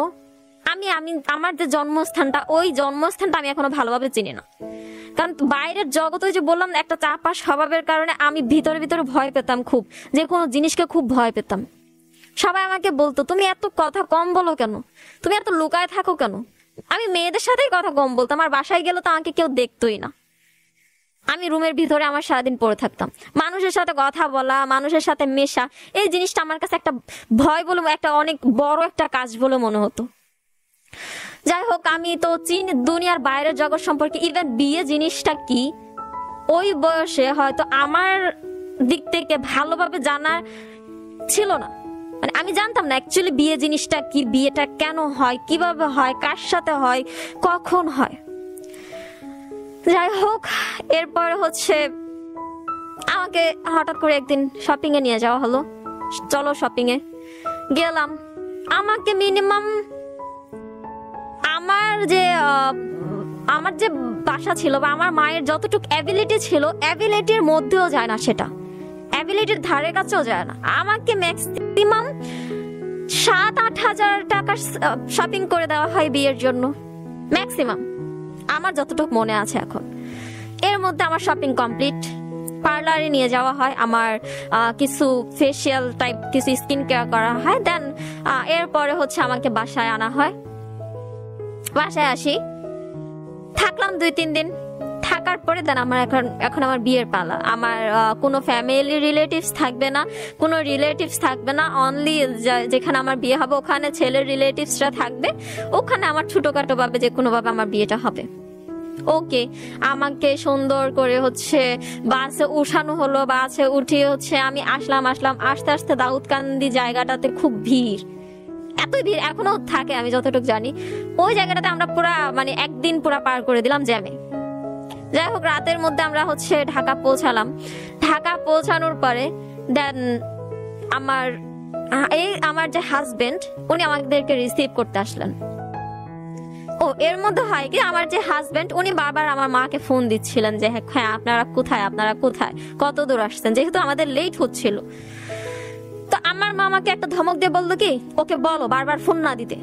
আমি আমি, আমার যে জন্মস্থানটা, ওই জন্মস্থানটা আমি এখনও ভালোভাবে চিনি না। কারণ বাইরের জগৎ, ওই যে বললাম একটা চাপা স্বভাবের কারণে আমি ভিতরে ভিতরে ভয় পেতাম খুব, যে কোনো জিনিসকে খুব ভয় পেতাম। সবাই আমাকে বলতো, তুমি এত কথা কম বলো কেন? তুমি এত লুকায় থাকো কেন? আমি মেয়েদের সাথেই কথা কম বলতাম, আর বাসায় গেলে তো আমাকে কেউ দেখতোই না। আমি রুমের ভিতরে আমার সারাদিন পড়ে থাকতাম। মানুষের সাথে কথা বলা, মানুষের সাথে মেশা, এই জিনিসটা আমার কাছে একটা ভয় বলে, একটা অনেক বড় একটা কাজ বলে মনে হতো। যাই হোক, আমি তো চীন দুনিয়ার বাইরের জগৎ সম্পর্কে ইভেন বিয়ে জিনিসটা কি, ওই বয়সে হয়তো আমার দিক থেকে ভালোভাবে জানার ছিল না। মানে আমি জানতাম না অ্যাকচুয়ালি বিয়ে জিনিসটা কি, বিয়েটা কেন হয়, কীভাবে হয়, কার সাথে হয়, কখন হয়। যাই হোক, এরপর হচ্ছে আমাকে হঠাৎ করে একদিন শপিং এ নিয়ে যাওয়া হলো। চলো শপিং এ গেলাম। আমাকে মিনিমাম আমার যে আমার যে বাসা ছিল বা আমার মায়ের যতটুকু অ্যাবিলিটি ছিল অ্যাবিলিটির মধ্যেও যায় না সেটা। অ্যাবিলিটির ধারে কাছেও যায় না। আমাকে ম্যাক্সিমাম সাত, আট হাজার টাকার শপিং করে দেওয়া হয় বিয়ের জন্য। ম্যাক্সিমাম আমার যতটুকু মনে আছে এখন। এর মধ্যে আমার শপিং কমপ্লিট পার্লারে নিয়ে যাওয়া হয়। আমার কিছু ফেসিয়াল টাইপ কিছু স্কিন কেয়ার করা হয়। দেন এরপরে হচ্ছে আমাকে বাসায় আনা হয়। বাসায় আসি। থাকলাম দুই, তিন দিন। থাকার পরে দেন আমার এখন এখন আমার বিয়ের পালা। আমার কোনো ফ্যামিলি রিলেটিভস থাকবে না, কোনো রিলেটিভস থাকবে না অনলি যেখানে আমার বিয়ে হবে ওখানে ছেলের রিলেটিভসরা থাকবে, ওখানে আমার ছোটখাটো ভাবে যে কোনোভাবে আমার বিয়েটা হবে। ওকে, আমাকে সুন্দর করে হচ্ছে বাসে উঠানো হলো, বাসে উঠিয়ে হচ্ছে আমি আসলাম আসলাম, আস্তে আস্তে দাউদকান্দি জায়গাটাতে খুব ভিড়। এতই ভিড় এখনও থাকে, আমি যতটুকু জানি। ওই জায়গাটাতে আমরা পুরা মানে একদিন পুরা পার করে দিলাম জ্যামে। যাই হোক, রাতের মধ্যে আমরা হচ্ছে ঢাকা পৌঁছালাম। ঢাকা পৌঁছানোর পরে দেন আমার, এই আমার যে হাজবেন্ড উনি আমাদেরকে রিসিভ করতে আসলেন। ও, এর মধ্যে হয় কি, আমার যে হাজবেন্ড উনি বারবার আমার মাকে ফোন দিচ্ছিলেন যে হ্যাঁ আপনারা কোথায় আপনারা কোথায়? কত দূর আসছেন? যেহেতু আমাদের লেট হচ্ছিল। তো আমার মা আমাকে একটা ধমক দিয়ে বলল কি, ওকে বলো বারবার ফোন না দিতে।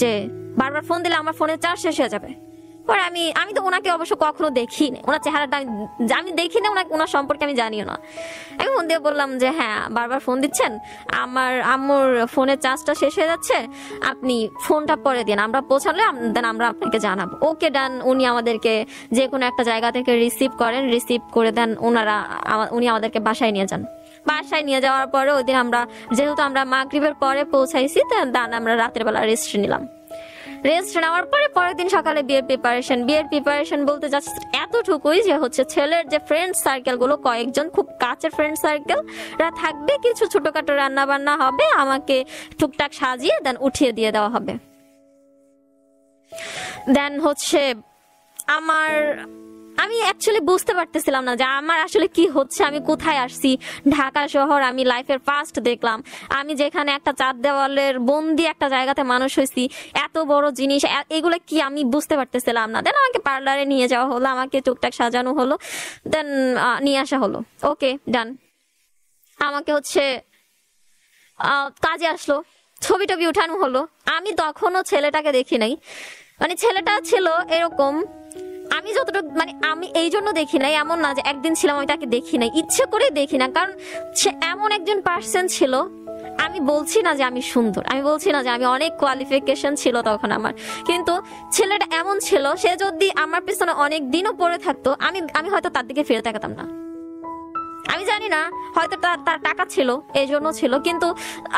যে বারবার ফোন দিলে আমার ফোনের চার্জ শেষ হয়ে যাবে। পরে আমি আমি তো ওনাকে অবশ্য কখনো দেখি না ওনার চেহারাটা আমি আমি দেখি না ওনাকে ওনার সম্পর্কে আমি জানিও না। আমি ফোন দিয়ে বললাম যে হ্যাঁ বারবার ফোন দিচ্ছেন? আমার আম্মুর ফোনের চার্জটা শেষ হয়ে যাচ্ছে। আপনি ফোনটা পরে দিন, আমরা পৌঁছালে দেন আমরা আপনাকে জানাব। ওকে ডান উনি আমাদেরকে যে কোনো একটা জায়গা থেকে রিসিভ করেন, রিসিভ করে দেন ওনারা উনি আমাদেরকে বাসায় নিয়ে যান। বাসায় নিয়ে যাওয়ার পরে ওই দিন আমরা, যেহেতু আমরা মাগরিবের পরে পৌঁছাইছি, দেন আমরা রাতের বেলা রেস্ট নিলাম। রেস্ট নেওয়ার পরে পরের দিন সকালে বিয়ের প্রিপারেশন বিয়ের প্রিপারেশন বলতে যাচ্ছে এতটুকুই যে হচ্ছে ছেলের যে ফ্রেন্ড সার্কেলগুলো কয়েকজন খুব কাছের ফ্রেন্ড সার্কেল রা থাকবে, কিছু ছোটখাটো রান্না বান্না হবে, আমাকে টুকটাক সাজিয়ে দেন উঠিয়ে দিয়ে দেওয়া হবে। দেন হচ্ছে আমার আমি অ্যাকচুয়ালি বুঝতে পারতেছিলাম না যে আমার আসলে কি হচ্ছে, আমি কোথায় আসছি। ঢাকা শহর আমি লাইফের ফার্স্ট দেখলাম। আমি যেখানে একটা চার দেওয়ালের বন্দি একটা জায়গাতে মানুষ হয়েছি, এত বড় জিনিস এগুলো কি আমি বুঝতে পারতেছিলাম না। দেন আমাকে পার্লারে নিয়ে যাওয়া হলো, আমাকে টুকটাক সাজানো হলো দেন নিয়ে আসা হলো। ওকে ডান আমাকে হচ্ছে কাজে আসলো, ছবি টবি উঠানো হলো। আমি তখনও ছেলেটাকে দেখি নাই। মানে ছেলেটা ছিল এরকম আমি যতটুকু মানে আমি এই জন্য দেখি নাই, এমন না যে একদিন ছিলাম আমি তাকে দেখি নাই। ইচ্ছে করে দেখি না, কারণ সে এমন একজন পার্সন ছিল। আমি বলছি না যে আমি সুন্দর, আমি বলছি না যে আমি অনেক কোয়ালিফিকেশন ছিল তখন আমার। কিন্তু ছেলেটা এমন ছিল, সে যদি আমার পিছনে অনেক দিনও পড়ে থাকতো, আমি আমি হয়তো তার দিকে ফিরে তাকাতাম না। আমি জানি না, হয়তো তার টাকা ছিল এই জন্য ছিল, কিন্তু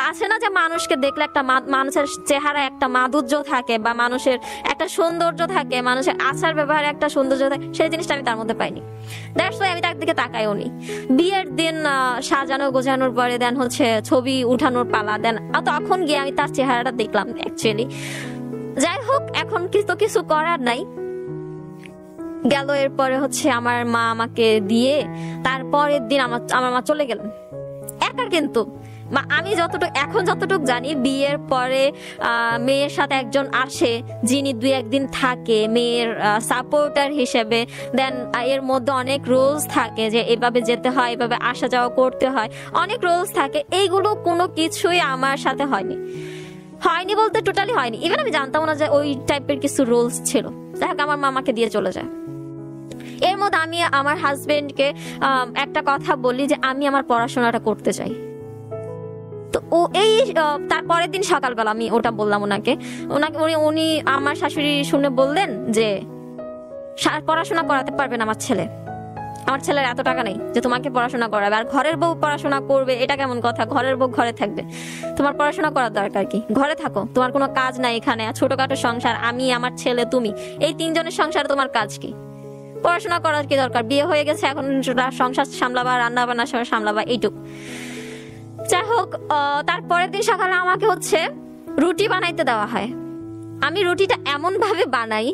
আছে না যে মানুষকে দেখলে একটা মানুষের চেহারা একটা মাধুর্য থাকে বা মানুষের একটা সৌন্দর্য থাকে, মানুষের আচার ব্যবহারে একটা সৌন্দর্য থাকে, সেই জিনিসটা আমি তার মধ্যে পাইনি। দ্যাটস আমি তার দিকে তাকাইও নি বিয়ের দিন সাজানো গোছানোর পরে দেন হচ্ছে ছবি উঠানোর পালা, দেন তখন গিয়ে আমি তার চেহারাটা দেখলাম অ্যাকচুয়ালি যাই হোক, এখন কিছু কিছু করার নাই। গেল এরপরে হচ্ছে আমার মা আমাকে দিয়ে তারপরের দিন আমার আমার মা চলে গেলেন। একা কিন্তু। মা, আমি যতটুকু, এখন যতটুকু জানি বিয়ের পরে মেয়ের সাথে একজন আসে, যিনি দুই একদিন থাকে, মেয়ের সাপোর্টার হিসেবে। দেন এর মধ্যে অনেক রুলস থাকে যে এভাবে যেতে হয়, এভাবে আসা যাওয়া করতে হয়। অনেক রুলস থাকে। এইগুলো কোনো কিছুই আমার সাথে হয়নি। হয়নি বলতে টোটালি হয়নি। ইভেন আমি জানতাম না যে ওই টাইপের কিছু রুলস ছিল। যাই হোক, আমার মামাকে দিয়ে চলে যায়। এর মধ্যে আমি আমার হাজবেন্ডকে একটা কথা বলি যে আমি আমার পড়াশোনাটা করতে চাই। তো ও এই তার পরের দিন সকালবেলা আমি ওটা বললাম ওনাকে। ওনাকে, উনি উনি আমার শাশুড়ি শুনে বললেন যে, "সা- পড়াশোনা করাতে পারবেন আমার ছেলে। আমার ছেলের এত টাকা নেই যে তোমাকে পড়াশোনা করাবে। আর ঘরের বউ পড়াশোনা করবে, এটা কেমন কথা? ঘরের বউ ঘরে থাকবে। তোমার পড়াশোনা করার দরকার কি? ঘরে থাকো, তোমার কোনো কাজ নাই এখানে ছোটখাটো সংসার, আমি, আমার ছেলে, তুমি। এই তিনজনের সংসার তোমার কাজ কি? পড়াশোনা করার কি দরকার? বিয়ে হয়ে গেছে, এখন সংসার সামলাবা রান্না বান্না সব সামলাবা, এইটুক। যাই হোক তারপরের দিন সকালে আমাকে হচ্ছে রুটি বানাইতে দেওয়া হয়। আমি রুটিটা এমন ভাবে বানাই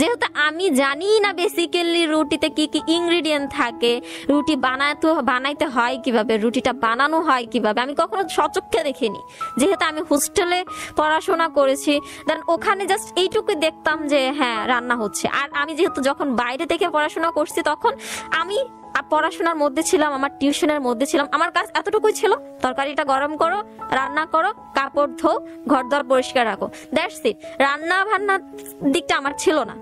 যেহেতু আমি জানি না বেসিক্যালি রুটিতে কি কি ইনগ্রিডিয়েন্ট থাকে, রুটি বানাতে, বানাইতে হয় কীভাবে, রুটিটা বানানো হয় কীভাবে, আমি কখনো সচক্ষে দেখিনি। যেহেতু আমি হোস্টেলে পড়াশোনা করেছি দেন ওখানে জাস্ট এইটুকু দেখতাম যে হ্যাঁ রান্না হচ্ছে। আর আমি যেহেতু যখন বাইরে থেকে পড়াশোনা করছি, তখন আমি পড়াশোনার মধ্যে ছিলাম, আমার টিউশনের মধ্যে ছিলাম। আমার কাজ এতটুকুই ছিল, তরকারিটা গরম করো, রান্না করো, কাপড় ধো ঘর দর পরিষ্কার রাখো। দ্যাটস ইট রান্না বান্নার দিকটা আমার ছিল না।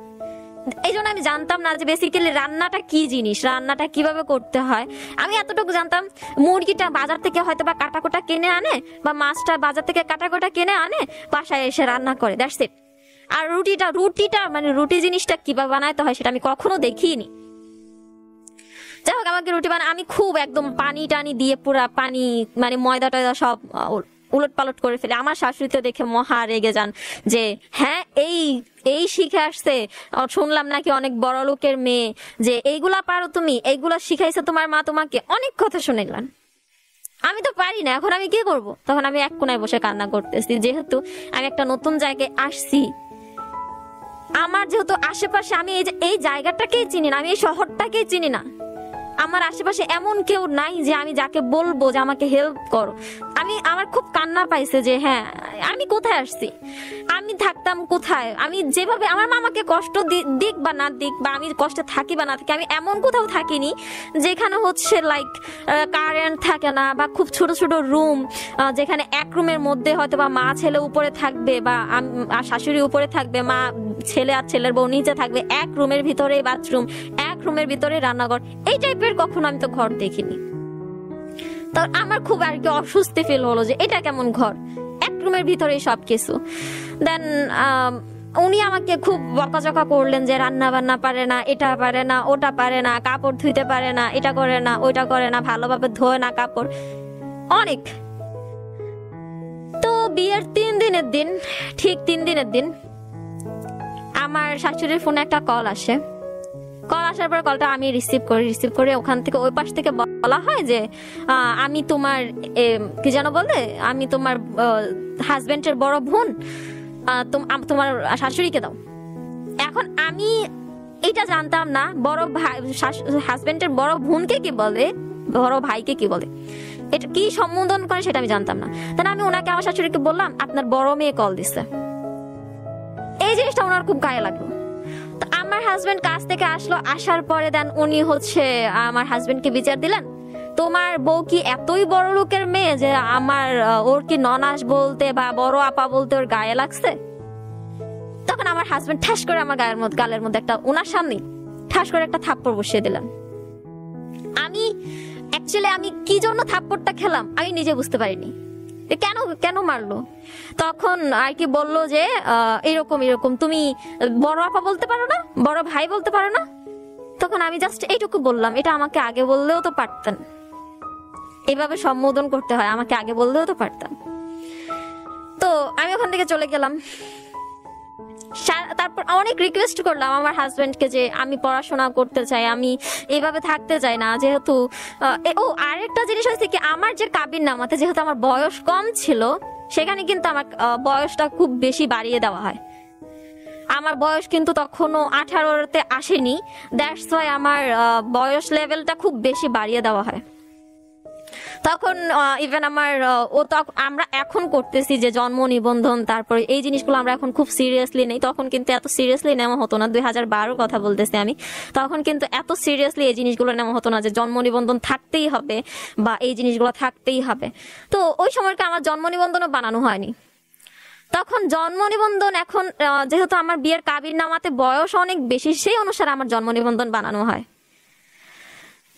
এই জন্য আমি জানতাম না যে বেসিক্যালি রান্নাটা কি জিনিস, রান্নাটা কীভাবে করতে হয়। আমি এতটুকু জানতাম, মুরগিটা বাজার থেকে হয়তো বা কাটাকোটা কিনে আনে বা মাছটা বাজার থেকে কাটাকোটা কিনে আনে, বাসায় এসে রান্না করে। দ্যাটস ইট আর রুটিটা রুটিটা মানে রুটি জিনিসটা কীভাবে বানাইতে হয় সেটা আমি কখনো দেখিনি। যাই হোক, আমাকে রুটি বানা আমি খুব একদম পানি টানি দিয়ে পুরা পানি মানে ময়দা টয়দা সব উলট পালট করে ফেলে। আমার শাশুড়ি তো দেখে মহা রেগে যান যে হ্যাঁ এই এই শিখে আসছে। শুনলাম নাকি অনেক বড় লোকের মেয়ে যে, এইগুলা পারো তুমি, এইগুলা শিখাইছে তোমার মা তোমাকে। অনেক কথা শুনেলেন আমি তো পারি না, এখন আমি কি করব? তখন আমি এক কোনায় বসে কান্না করতেছি। যেহেতু আমি একটা নতুন জায়গায় আসছি, আমার যেহেতু আশেপাশে আমি এই জায়গাটাকেই চিনি না, আমি এই শহরটাকেই চিনি না। আমার আশেপাশে এমন কেউ নাই যে আমি যাকে বলব যে আমাকে হেল্প করো। আমি, আমার খুব কান্না পাইছে যে হ্যাঁ আমি কোথায় আসছি? আমি থাকতাম কোথায়? আমি যেভাবে, আমার মামাকে কষ্ট দিক বা না দিক বা আমি কষ্টে থাকি বা না থাকি, আমি এমন কোথাও থাকিনি যেখানে হচ্ছে লাইক কারেন্ট থাকে না বা খুব ছোট ছোট রুম যেখানে এক রুমের মধ্যে হয়তো বা মা ছেলে উপরে থাকবে বা আর শাশুড়ি উপরে থাকবে, মা ছেলে আর ছেলের বউ নিচে থাকবে, এক রুমের ভিতরে বাথরুম এক রুমের ভিতরে রান্নাঘর। এই টাইপের কখনো আমি তো ঘর দেখিনি। তো আমার খুব আর কি অস্বস্তি ফিল হলো যে এটা কেমন ঘর? এক রুমের ভিতরে সব কিছু দেন উনি আমাকে খুব বকাঝকা করলেন যে রান্না বান্না পারে না, এটা পারে না, ওটা পারে না, কাপড় ধুইতে পারে না, এটা করে না, ওইটা করে না, ভালোভাবে ধোয় না কাপড়। অনেক। তো বিয়ের তিন দিনের দিন, ঠিক তিন দিনের দিন, আমার শাশুড়ির ফোনে একটা কল আসে। কল আসার পর কলটা আমি রিসিভ করি রিসিভ করে ওখান থেকে ওই পাশ থেকে বলা হয় যে আমি তোমার কি যেন বলে? আমি তোমার হাজবেন্ডের বড় বোন তোমার শাশুড়িকে দাও। এখন আমি এটা জানতাম না, বড় ভাই হাজবেন্ডের বড় বোনকে কি বলে? বড় ভাইকে কি বলে? এটা কি সম্বোধন করে সেটা আমি জানতাম না। তাহলে আমি ওনাকে, আমার শাশুড়িকে বললাম, আপনার বড় মেয়ে কল দিচ্ছে এই জিনিসটা ওনার খুব গায়ে লাগল। আমার হাজবেন্ড কাজ থেকে আসলো, আসার পরে দেন উনি হচ্ছে, আমার হাজবেন্ডকে বিচার দিলেন। তোমার বউ কি এতই বড় লোকের মেয়ে যে আমার ওর কি ননাস বলতে বা বড় আপা বলতে ওর গায়ে লাগছে? তখন আমার হাজবেন্ড ঠাস করে আমার গায়ের মধ্যে, গালের মধ্যে একটা ওনার সামনে ঠাস করে একটা থাপ্পড় বসিয়ে দিলাম আমি অ্যাকচুয়ালি আমি কি জন্য থাপ্পড়টা খেলাম, আমি নিজে বুঝতে পারিনি। কেন কেন মারলো? তখন আর কি বলল যে এরকম এরকম, তুমি বড় আপা বলতে পারো না? বড় ভাই বলতে পারো না? তখন আমি জাস্ট এইটুকু বললাম। এটা আমাকে আগে বললেও তো পারতেন। এভাবে সম্বোধন করতে হয়, আমাকে আগে বললেও তো পারতাম তো আমি ওখান থেকে চলে গেলাম। সা- তারপর অনেক রিকোয়েস্ট করলাম আমার হাজবেন্ডকে যে আমি পড়াশোনা করতে চাই, আমি এভাবে থাকতে চাই না, যেহেতু ও, আরেকটা জিনিস হয়েছে কি, আমার যে কাবির নামাতে যেহেতু আমার বয়স কম ছিল, সেখানে কিন্তু আমার বয়সটা খুব বেশি বাড়িয়ে দেওয়া হয়। আমার বয়স কিন্তু তখনও আঠারোতে আসেনি দ্যাটস ওয়াই আমার বয়স লেভেলটা খুব বেশি বাড়িয়ে দেওয়া হয়। তখন ইভেন আমার ও তখন আমরা এখন করতেছি যে জন্ম, নিবন্ধন, তারপরে এই জিনিসগুলো আমরা এখন খুব সিরিয়াসলি নেই। তখন কিন্তু এত সিরিয়াসলি নেওয়া হতো না। দুই হাজার বারো কথা বলতেছি আমি। তখন কিন্তু এত সিরিয়াসলি এই জিনিসগুলো নেওয়া হতো না যে জন্ম, নিবন্ধন থাকতেই হবে বা এই জিনিসগুলো থাকতেই হবে। তো ওই সময়টা আমার জন্ম, নিবন্ধনও বানানো হয়নি। তখন জন্ম, নিবন্ধন এখন যেহেতু আমার বিয়ের কাবির নামাতে বয়স অনেক বেশি, সেই অনুসারে আমার জন্ম, নিবন্ধন বানানো হয়।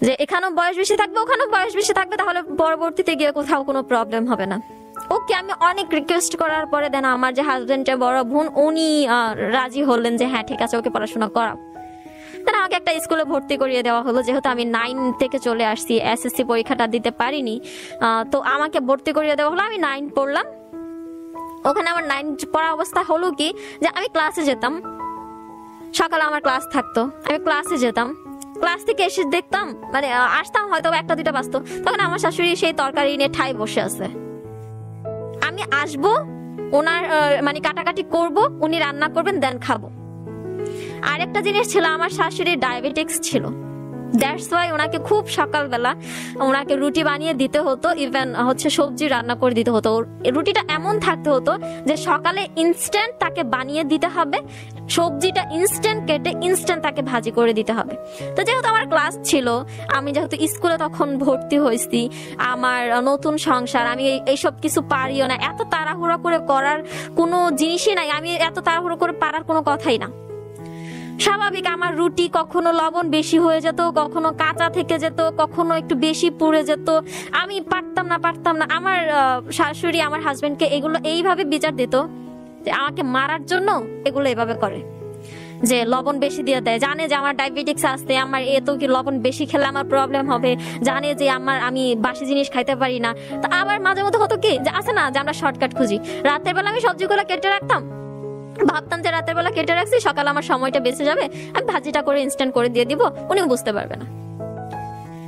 যে এখানেও বয়স বেশি থাকবে, ওখানেও বয়স বেশি থাকবে, তাহলে পরবর্তীতে গিয়ে কোথাও কোনো প্রবলেম হবে না। ওকে, আমি অনেক রিকোয়েস্ট করার পরে দেন আমার যে হাজবেন্ডের বড় বোন, উনি রাজি হলেন যে হ্যাঁ ঠিক আছে, ওকে পড়াশোনা করাও। দেন আমাকে একটা স্কুলে ভর্তি করিয়ে দেওয়া হলো, যেহেতু আমি নাইন থেকে চলে আসছি এসএসসি পরীক্ষাটা দিতে পারিনি তো আমাকে ভর্তি করিয়ে দেওয়া হলো, আমি নাইন পড়লাম। ওখানে আমার নাইন পড়া অবস্থা হলো কি, যে আমি ক্লাসে যেতাম, সকালে আমার ক্লাস থাকতো, আমি ক্লাসে যেতাম ক্লাস থেকে এসে দেখতাম মানে আসতাম হয়তো একটা, দুইটা বাজতো। তখন আমার শাশুড়ি সেই তরকারি নিয়ে ঠাই বসে আছে। আমি আসব, ওনার মানে কাটাকাটি করব, উনি রান্না করবেন, দেন খাব। আর একটা জিনিস ছিল, আমার শাশুড়ির ডায়াবেটিক্স ছিল। দ্যাটস ওয়াই ওনাকে খুব সকালবেলা ওনাকে রুটি বানিয়ে দিতে হতো ইভেন হচ্ছে সবজি রান্না করে দিতে হতো। রুটিটা এমন থাকতে হতো যে সকালে ইনস্ট্যান্ট তাকে বানিয়ে দিতে হবে, সবজিটা ইনস্ট্যান্ট কেটে ইনস্ট্যান্ট তাকে ভাজি করে দিতে হবে। তো যেহেতু আমার ক্লাস ছিল, আমি যেহেতু স্কুলে তখন ভর্তি হয়েছি, আমার নতুন সংসার, আমি এই- এইসব কিছু পারিও না, এত তাড়াহুড়ো করে করার কোনো জিনিসই নাই, আমি এত তাড়াহুড়ো করে পারার কোনো কথাই না। স্বাভাবিক, আমার রুটি কখনো লবণ বেশি হয়ে যেত, কখনো কাঁচা থেকে যেত, কখনো একটু বেশি পুড়ে যেত। আমি পারতাম না পারতাম না। আমার শাশুড়ি, আমার হাজবেন্ডকে এগুলো এইভাবে বিচার দিত যে আমাকে মারার জন্য এগুলো এভাবে করে, যে লবণ বেশি দিয়ে দেয়। জানে যে আমার ডায়াবেটিক্স আসতে, আমার এত কি লবণ বেশি খেলে আমার প্রবলেম হবে। জানে যে আমার, আমি বাসি জিনিস খাইতে পারি না। তো আবার মাঝে মধ্যে হতো কি যে, আছে না যে আমরা শর্টকাট খুঁজি। রাতের বেলা আমি সবজিগুলো কেটে রাখতাম। ভাবতাম যে রাতের বেলা কেটে রাখছি, সকালে আমার সময়টা বেঁচে যাবে, আমি ভাজিটা করে ইনস্ট্যান্ট করে দিয়ে দিব উনিও বুঝতে পারবে না।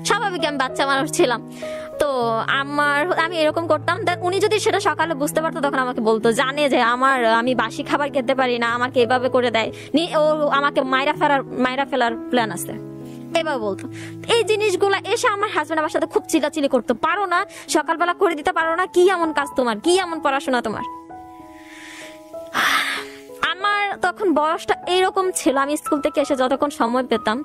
স্বাভাবিক আমি বাচ্চা মানুষ ছিলাম। তো আমার, আমি এরকম করতাম উনি যদি সেটা সকালে বুঝতে পারতো, তখন আমাকে বলতো, জানে যে আমার, আমি বাসি খাবার খেতে পারি না, আমাকে এভাবে করে দেয়। ও আমাকে মাইরা ফেলার মাইরা ফেলার প্ল্যান আছে। এভাবে বলতো। এই জিনিসগুলো এসে আমার হাজবেন্ড আমার সাথে খুব চিলাচিলি করতো। পারো না, সকালবেলা করে দিতে পারো না, কি এমন কাজ তোমার, কি এমন পড়াশোনা তোমার? আমার তখন বয়সটা এইরকম ছিল। আমি স্কুল থেকে এসে যতক্ষণ সময় পেতাম,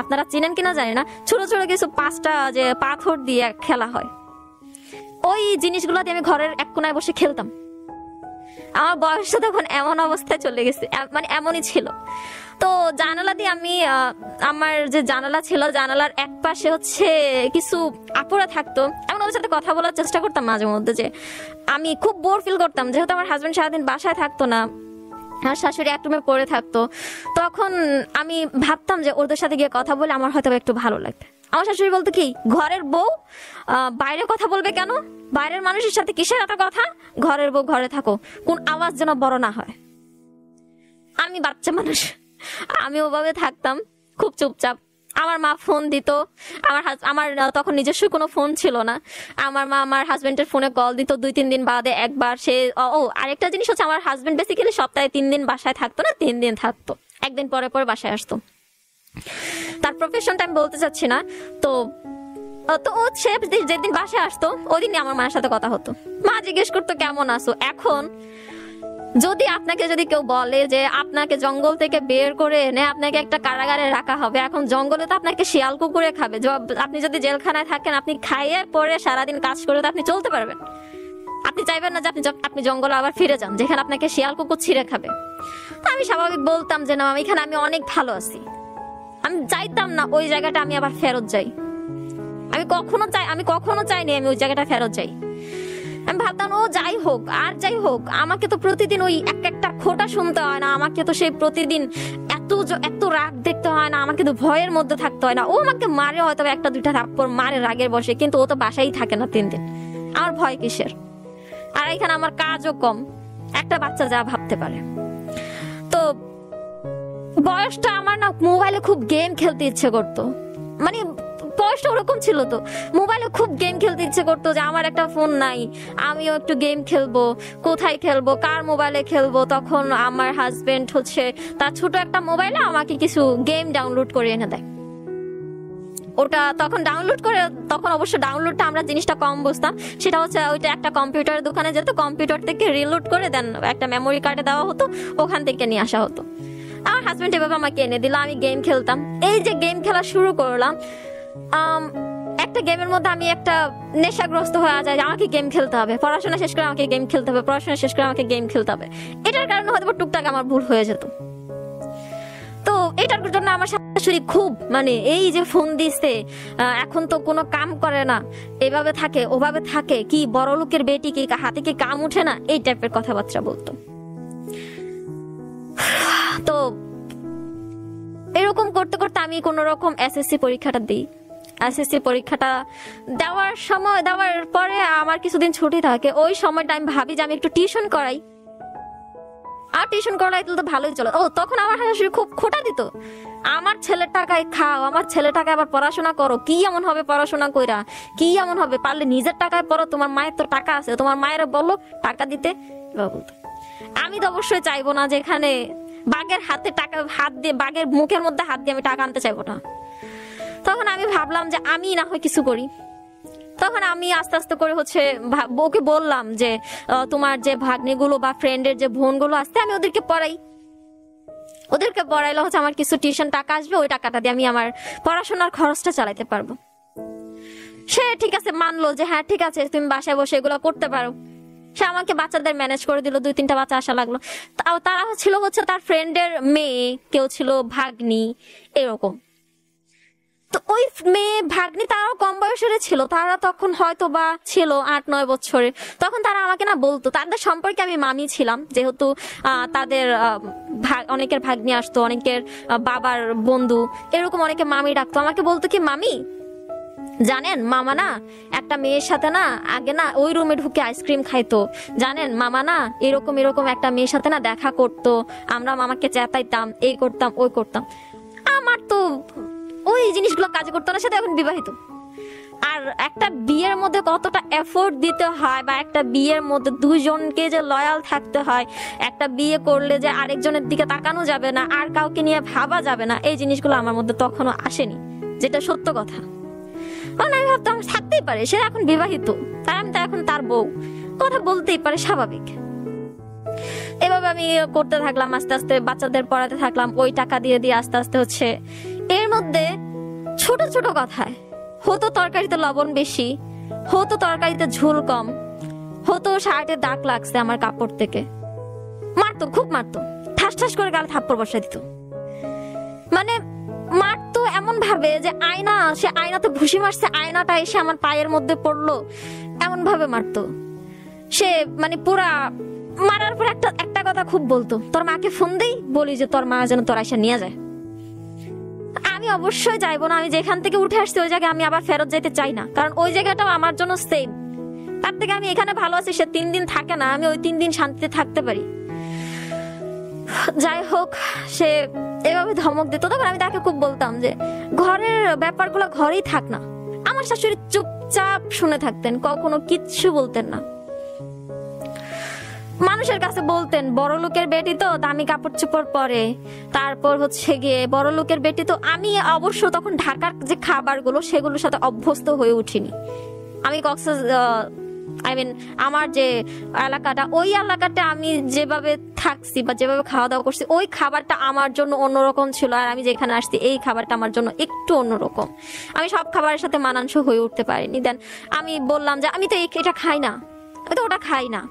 আপনারা চিনেন কিনা জানি না, ছোট ছোট কিছু পাঁচটা যে পাথর দিয়ে খেলা হয়। ওই জিনিসগুলো দিয়ে আমি ঘরের এক কোনায় বসে খেলতাম। আমার বয়সটা তখন এমন অবস্থায় চলে গেছে মানে এমনই ছিল। তো জানালা দিয়ে আমি আমার যে জানালা ছিল, জানালার এক পাশে হচ্ছে কিছু আপুরা থাকতো। এমন ওদের সাথে কথা বলার চেষ্টা করতাম মাঝে মধ্যে যে, আমি খুব বোর ফিল করতাম। যেহেতু আমার হাজবেন্ড সারাদিন বাসায় থাকতো না আমার শাশুড়ি এক রুমে পড়ে থাকতো। তখন আমি ভাবতাম যে ওদের সাথে গিয়ে কথা বলে আমার হয়তো একটু ভালো লাগবে। আমার শাশুড়ি বলতো কি, ঘরের বউ বাইরে কথা বলবে কেন? বাইরের মানুষের সাথে কিসের একটা কথা? ঘরের বউ ঘরে থাকো। কোন আওয়াজ যেন বড় না হয়। আমি বাচ্চা মানুষ। আমি ওভাবে থাকতাম, খুব চুপচাপ। আমার মা ফোন দিত। আমার আমার তখন নিজস্ব কোনো ফোন ছিল না। আমার মা আমার হাজবেন্ডের ফোনে কল দিত দুই, তিন দিন বাদে একবার। সে, ও- আরেকটা জিনিস হচ্ছে আমার হাজবেন্ড বেসিক্যালি সপ্তাহে তিন দিন বাসায় থাকতো না, তিন দিন থাকতো। একদিন পরে পরে বাসায় আসতো। তার প্রফেশনটা আমি বলতে চাচ্ছি না। তো তো ও সে যেদিন বাসায় আসতো ওই দিনই আমার মায়ের সাথে কথা হতো। মা জিজ্ঞেস করতো, কেমন আছো? এখন যদি আপনাকে যদি কেউ বলে যে আপনাকে জঙ্গল থেকে বের করে এনে আপনাকে একটা কারাগারে রাখা হবে, এখন জঙ্গলে তো আপনাকে শিয়াল কুকুরে খাবে। আপনি যদি জেলখানায় থাকেন, আপনি খাইয়ে পরে সারাদিন কাজ করে তো আপনি চলতে পারবেন। আপনি চাইবেন না যে আপনি আপনি জঙ্গলে আবার ফিরে যান, যেখানে আপনাকে শিয়াল কুকুর ছিঁড়ে খাবে। আমি স্বাভাবিক বলতাম যে, না এখানে আমি অনেক ভালো আছি। আমি চাইতাম না ওই জায়গাটা আমি আবার ফেরত যাই। আমি কখনো চাই আমি কখনো চাইনি আমি ওই জায়গাটা ফেরত যাই। আমি ভাবতাম, ও, যাই হোক, আর যাই হোক, আমাকে তো প্রতিদিন ওই এক একটা খোটা শুনতে হয় না, আমাকে তো সেই প্রতিদিন এত এত রাগ দেখতে হয় না, আমাকে তো ভয়ের মধ্যে থাকতে হয় না। ও আমাকে মারে, হয়তো একটা দুইটা থাপ্পড় মারে রাগের বসে কিন্তু ও তো বাসায় থাকে না তিন দিন। আমার ভয় কিসের? আর এখানে আমার কাজও কম, একটা বাচ্চা যা ভাবতে পারে। তো বয়সটা আমার না মোবাইলে খুব গেম খেলতে ইচ্ছে করতো। মানে বয়সটা ওরকম ছিল তো। মোবাইলে খুব গেম খেলতে ইচ্ছে করতো যে আমার একটা ফোন নাই, আমিও একটু গেম খেলব, কোথায় খেলব, কার মোবাইলে খেলব, তখন আমার হাজবেন্ড হচ্ছে তার ছোট একটা মোবাইলে আমাকে কিছু গেম ডাউনলোড করে এনে দেয়। ওটা তখন ডাউনলোড করে, তখন অবশ্য ডাউনলোডটা আমরা জিনিসটা কম বুঝতাম, সেটা হচ্ছে ওইটা একটা কম্পিউটারের দোকানে যেত কম্পিউটার থেকে রিলোড করে দেন, একটা মেমোরি কার্ডে দেওয়া হতো, ওখান থেকে নিয়ে আসা হতো। আমার হাজবেন্ড এভাবে আমাকে এনে দিল, আমি গেম খেলতাম। এই যে গেম খেলা শুরু করলাম একটা গেমের মধ্যে আমি একটা নেশাগ্রস্ত হয়ে যায় যে আমাকে গেম খেলতে হবে। পড়াশোনা শেষ করে আমাকে গেম খেলতে হবে, পড়াশোনা শেষ করে আমাকে গেম খেলতে হবে। এটার কারণে হয়তো টুকটাক আমার ভুল হয়ে যেত। তো এটার জন্য আমার শাশুড়ি খুব মানে এই যে ফোন দিছে এখন তো কোনো কাম করে না। এভাবে থাকে, ওভাবে থাকে, কি বড় লোকের বেটি, কি হাতে কি কাম উঠে না? এই টাইপের কথাবার্তা বলতো। তো এরকম করতে করতে আমি কোন রকম এসএসসি পরীক্ষাটা দিই। এসএসসি পরীক্ষাটা দেওয়ার সময়, দেওয়ার পরে আমার কিছুদিন ছুটি থাকে। ওই সময়টা আমি ভাবি যে আমি একটু টিউশন করাই। আর টিউশন করাই তো ভালোই চলে। ও, তখন আমার শাশুড়ি খুব খোটা দিত। আমার ছেলের টাকায় খাও, আমার ছেলের টাকায় আবার পড়াশোনা করো। কি এমন হবে পড়াশোনা কইরা? কি এমন হবে? পারলে নিজের টাকায় পড়ো, তোমার মায়ের তো টাকা আছে। তোমার মায়ের বলল টাকা দিতে আমি তো অবশ্যই চাইব না যে এখানে বাঘের হাতে টাকা, হাত দিয়ে, বাঘের মুখের মধ্যে হাত দিয়ে আমি টাকা আনতে চাইব না। তখন আমি ভাবলাম যে আমি না হয় কিছু করি। তখন আমি আস্তে আস্তে করে হচ্ছে বউকে বললাম যে তোমার যে ভাগ্নিগুলো বা ফ্রেন্ডের যে বোনগুলো আসতে আমি ওদেরকে পড়াই। ওদেরকে পড়াইলে হচ্ছে আমার কিছু টিউশন টাকা আসবে, ওই টাকাটা দিয়ে আমি আমার পড়াশোনার খরচটা চালাতে পারব। সে ঠিক আছে মানলো যে হ্যাঁ ঠিক আছে, তুমি বাসায় বসে এগুলো করতে পারো। সে আমাকে বাচ্চাদের ম্যানেজ করে দিল, দুই তিনটা বাচ্চা আসা লাগল। তাও তারা ছিল হচ্ছে তার ফ্রেন্ডের মেয়ে, কেউ ছিল ভাগ্নি, এরকম। তো ওই মেয়ে ভাগ্নি তারাও কম বয়সের ছিল, তারা তখন হয়তো বা ছিল আট, নয় বছরে। তখন তারা আমাকে না বলতো, তাদের সম্পর্কে আমি মামি ছিলাম, যেহেতু তাদের অনেকের ভাগ্নি আসতো, অনেকের বাবার বন্ধু, এরকম অনেকে মামি ডাকতো। আমাকে বলতো কি, মামি, জানেন, মামা না একটা মেয়ের সাথে না আগে না ওই রুমে ঢুকে আইসক্রিম খাইতো। জানেন, মামা না এরকম এরকম একটা মেয়ের সাথে না দেখা করতো। আমরা মামাকে চেতাইতাম এই করতাম, ওই করতাম। আমার তো ওই জিনিসগুলো কাজ করতো না সাথে এখন বিবাহিত। আর একটা বিয়ের মধ্যে কতটা এফোর্ট দিতে হয় বা একটা বিয়ের মধ্যে দুজনকে যে লয়াল থাকতে হয়, একটা বিয়ে করলে যে আরেকজনের দিকে তাকানো যাবে না, আর কাউকে নিয়ে ভাবা যাবে না, এই জিনিসগুলো আমার মধ্যে তখনও আসেনি, যেটা সত্য কথা। কারণ আমি ভাবতাম থাকতেই পারে, সে এখন বিবাহিত তার আমি তো এখন তার বউ, কথা বলতেই পারে, স্বাভাবিক। এভাবে আমি করতে থাকলাম, আস্তে আস্তে বাচ্চাদের পড়াতে থাকলাম, ওই টাকা দিয়ে দিয়ে আস্তে আস্তে হচ্ছে এর মধ্যে ছোট ছোট কথায়, হতো তরকারিতে লবণ বেশি, হতো তরকারিতে ঝোল কম, হতো শার্টে দাগ লাগছে আমার কাপড় থেকে। মারতো, খুব মারতো। ঠাস ঠাস করে গালে থাপ্পড় বসাই দিত। মানে মারতো এমন ভাবে যে আয়না, সে আয়নাতে ভুসি মারছে, আয়নাটা এসে আমার পায়ের মধ্যে পড়ল এমন ভাবে মারতো। সে মানে পুরা মারার পর একটা একটা কথা খুব বলতো, তোর মাকে ফোন দেই? বলি যে তোর মা যেন তোর এসে নিয়ে যায়। আমি অবশ্যই যাইবো না, আমি যেখান থেকে উঠে আসছি ওই জায়গায় আমি আবার ফেরত যেতে চাই না, কারণ ওই জায়গাটাও আমার জন্য সেম তার থেকে আমি এখানে ভালো আছি, সে তিন দিন থাকে না, আমি ওই তিন দিন শান্তিতে থাকতে পারি। যাই হোক, সে এভাবে ধমক দিত। তখন আমি তাকে খুব বলতাম যে, ঘরের ব্যাপারগুলো ঘরেই থাক না। আমার শাশুড়ি চুপচাপ শুনে থাকতেন, কখনো কিচ্ছু বলতেন না। মানুষের কাছে বলতেন, বড় লোকের বেটি তো দামি কাপড় চোপড় পরে। তারপর হচ্ছে গিয়ে, বড় লোকের বেটি তো আমি অবশ্য তখন ঢাকার যে খাবারগুলো, সেগুলোর সাথে অভ্যস্ত হয়ে উঠিনি। আমি কক্সেস আই মিন আমার যে এলাকাটা, ওই এলাকাটা আমি যেভাবে থাকছি বা যেভাবে খাওয়া দাওয়া করছি, ওই খাবারটা আমার জন্য অন্যরকম ছিল। আর আমি যেখানে আসছি, এই খাবারটা আমার জন্য একটু অন্যরকম। আমি সব খাবারের সাথে মানানসই হয়ে উঠতে পারিনি। দেন আমি বললাম যে, আমি তো এটা খাই না। আমি তো ওটা খাই না।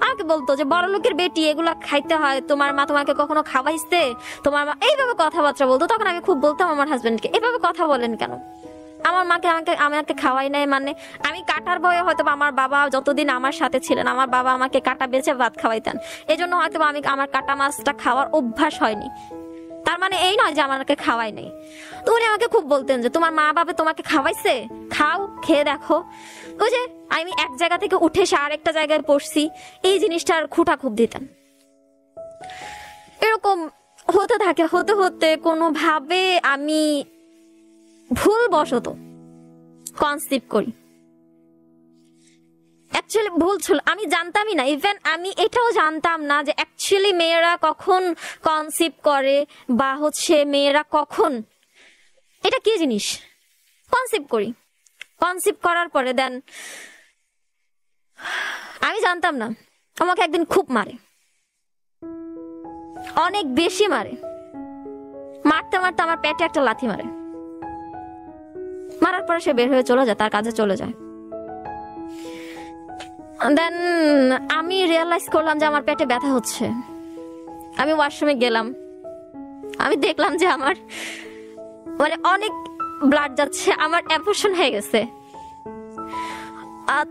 আমাকে বলতো যে বড় লোকের বেটি, এগুলা খাইতে হয়। তোমার মা তোমাকে কখনো খাওয়াইছে? তোমার মা এইভাবে কথাবার্তা বলতো। তখন আমি খুব বলতাম আমার হাজবেন্ডকে এভাবে কথা বলেন কেন? আমার মাকে আমাকে আমাকে খাওয়াই নাই মানে আমি কাটার ভয়ে হয়তো আমার বাবা যতদিন আমার সাথে ছিলেন, আমার বাবা আমাকে কাটা বেছে ভাত খাওয়াইতেন। এই জন্য হয়তো আমি আমার কাটা মাছটা খাওয়ার অভ্যাস হয়নি। তার মানে এই নয় যে আমাকে খাওয়াই নেই। তো উনি আমাকে খুব বলতেন যে, তোমার মা বাবা তোমাকে খাওয়াইছে? খাও, খেয়ে দেখো। ওই যে, আমি এক জায়গা থেকে উঠে এসে আরেকটা জায়গায় পড়ছি এই জিনিসটার খুঁটা খুব দিতেন এরকম হতে থাকে, হতে হতে কোনোভাবে আমি ভুল বশত কনসিভ করি। অ্যাকচুয়ালি ভুল ছিল, আমি জানতামই না ইভেন আমি এটাও জানতাম না যে অ্যাকচুয়ালি মেয়েরা কখন কনসিভ করে বা হচ্ছে মেয়েরা কখন। এটা কি জিনিস? কনসিভ করি। কনসিভ করার পরে দেন আমি জানতাম না, আমাকে একদিন খুব মারে। অনেক বেশি মারে। মারতে মারতে আমার পেটে একটা লাথি মারে। মারার পরে সে বের হয়ে চলে যায়, তার কাজে চলে যায়। দেন আমি রিয়েলাইজ করলাম যে আমার পেটে ব্যথা হচ্ছে। আমি ওয়াশরুমে গেলাম। আমি দেখলাম যে আমার মানে অনেক ব্লাড যাচ্ছে, আমার অ্যাবর্শন হয়ে গেছে।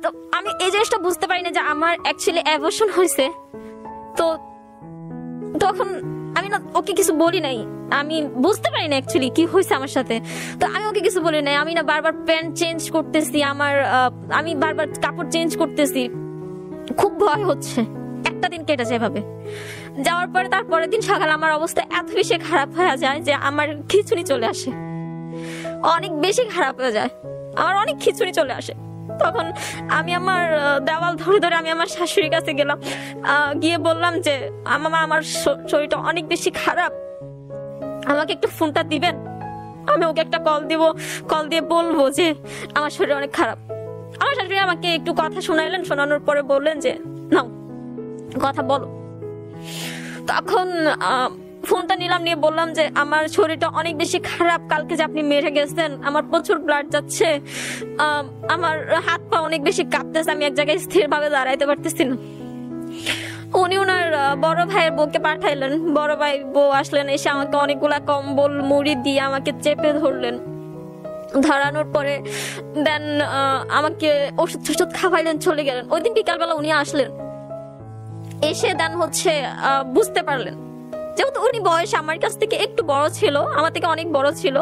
তো আমি এই জিনিসটা বুঝতে পারি না যে আমার অ্যাকচুয়ালি অ্যাবর্শন হয়েছে। তো তখন আমি না ওকে কিছু বলি নাই। আমি বুঝতে পারি না অ্যাকচুয়ালি কি হয়েছে আমার সাথে। তো আমি ওকে কিছু বলি নাই। আমি না বারবার প্যান্ট চেঞ্জ করতেছি, আমার আমি বারবার কাপড় চেঞ্জ করতেছি। খুব ভয় হচ্ছে। একটা দিন কেটেছে এভাবে। যাওয়ার পরে তারপরের দিন সকাল আমার অবস্থা এত বেশি খারাপ হয়ে যায় যে আমার খিচুড়ি চলে আসে। অনেক বেশি খারাপ হয়ে যায়। আমার অনেক খিচুড়ি চলে আসে। তখন আমি আমার দেওয়াল ধরে ধরে আমি আমার শাশুড়ির কাছে গেলাম। গিয়ে বললাম যে আমার আমার শরীরটা অনেক বেশি খারাপ। আমাকে একটু ফোনটা দিবেন? আমি ওকে একটা কল দিব। কল দিয়ে বলব যে, আমার শরীর অনেক খারাপ। আমার শাশুড়ি আমাকে একটু কথা শোনাইলেন। শোনানোর পরে বললেন যে, নাও, কথা বলো। তখন ফোনটা নিলাম, নিয়ে বললাম যে আমার শরীরটা অনেক বেশি খারাপ, কালকে যে আপনি মেরে গেছেন, আমার প্রচুর ব্লাড যাচ্ছে আমার হাত পা অনেক বেশি কাঁপতেছে, আমি এক জায়গায় স্থির ভাবে দাঁড়াইতে পারতেছি না। উনি ওনার বড় ভাইয়ের বউকে পাঠাইলেন। বড় ভাই বউ আসলেন, এসে আমাকে অনেকগুলা কম্বল, মুড়ি দিয়ে আমাকে চেপে ধরলেন। ধরানোর পরে দেন আমাকে ওষুধ টষুধ খাওয়াইলেন, চলে গেলেন। ওই দিন বিকালবেলা উনি আসলেন। এসে দেন হচ্ছে বুঝতে পারলেন। যেহেতু উনি বয়স আমার কাছ থেকে একটু বড় ছিল, আমার থেকে অনেক বড় ছিল,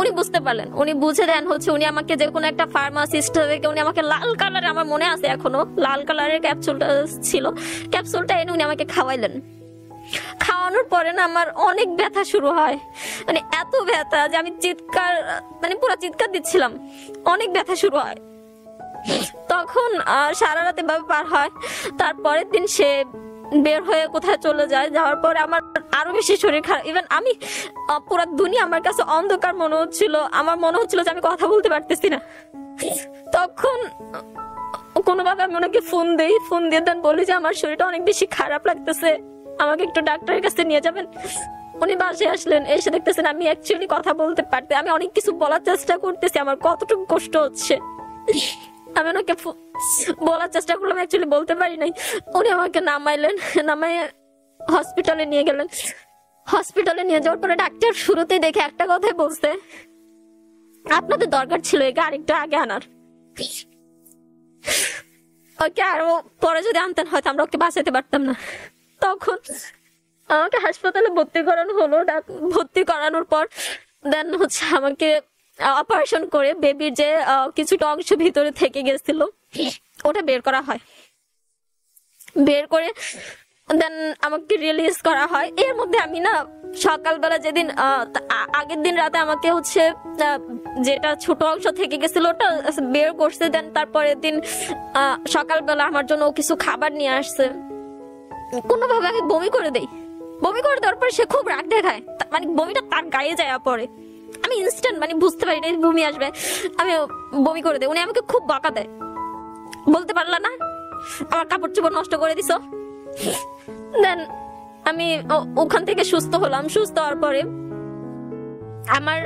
উনি বুঝতে পারলেন। উনি বুঝে দেন হচ্ছে উনি আমাকে যে কোনো একটা ফার্মাসিস্ট থেকে উনি আমাকে লাল কালারের আমার মনে আছে এখনও, লাল কালারের ক্যাপসুলটা ছিল। ক্যাপসুলটা এনে উনি আমাকে খাওয়াইলেন। খাওয়ানোর পরে না আমার অনেক ব্যথা শুরু হয়। মানে এত ব্যথা যে আমি চিৎকার মানে পুরো চিৎকার দিচ্ছিলাম। অনেক ব্যথা শুরু হয়। তখন সারা রাতে পার হয়। তারপরের দিন সে বের হয়ে কোথায় চলে যায়, যাওয়ার পরে আমার আরও বেশি শরীর খারাপ। ইভেন আমি পুরো দুনিয়া আমার কাছে অন্ধকার মনে হচ্ছিল। আমার মনে হচ্ছিল যে আমি কথা বলতে পারতেছি না। তখন কোনোভাবে আমি ওনাকে ফোন দেই। ফোন দিয়ে দেন, বলি যে আমার শরীরটা অনেক বেশি খারাপ লাগতেছে। আমাকে একটু ডাক্তারের কাছে নিয়ে যাবেন। উনি বাসে আসলেন, এসে দেখতেছেন আমি অ্যাকচুয়ালি কথা বলতে পারতে আমি অনেক কিছু বলার চেষ্টা করতেছি। আমার কতটুকু কষ্ট হচ্ছে। আমি ওনাকে বলার চেষ্টা করলাম অ্যাকচুয়ালি বলতে পারি নাই। উনি আমাকে নামাইলেন নামাই হসপিটালে নিয়ে গেলেন। হসপিটালে নিয়ে যাওয়ার পরে ডাক্তার শুরুতেই দেখে একটা কথাই বলছে, আপনাদের দরকার ছিল একে আরেকটু আগে আনার। ওকে, আরও পরে যদি আনতেন হয়তো আমরা ওকে বাঁচাতে পারতাম না। তখন আমাকে হাসপাতালে ভর্তি করানো হলো। ভর্তি করানোর পর দেন হচ্ছে আমাকে অপারেশন করে বেবির যে কিছুটা অংশ ভিতরে থেকে গেছিল, ওটা বের করা হয়। বের করে দেন আমাকে রিলিজ করা হয়। এর মধ্যে আমি না সকালবেলা যেদিন আগের দিন রাতে আমাকে হচ্ছে যেটা ছোট অংশ থেকে গেছিল ওটা বের করছে। দেন তারপরের দিন সকালবেলা আমার জন্য কিছু খাবার নিয়ে আসছে। কোনোভাবে আমি বমি করে দেই। বমি করে দেওয়ার পরে সে খুব রাগ দেখায়। মানে বমিটা তার গায়ে যায় পরে আমি ইনস্ট্যান্ট মানে বুঝতে পারি না বমি আসবে। আমি বমি করে দেই। উনি আমাকে খুব বকা দেয়। বলতে পারলা না? আমার কাপড় চোপড় নষ্ট করে দিছো। দেন, আমি ওখান থেকে সুস্থ হলাম। সুস্থ হওয়ার পরে আমার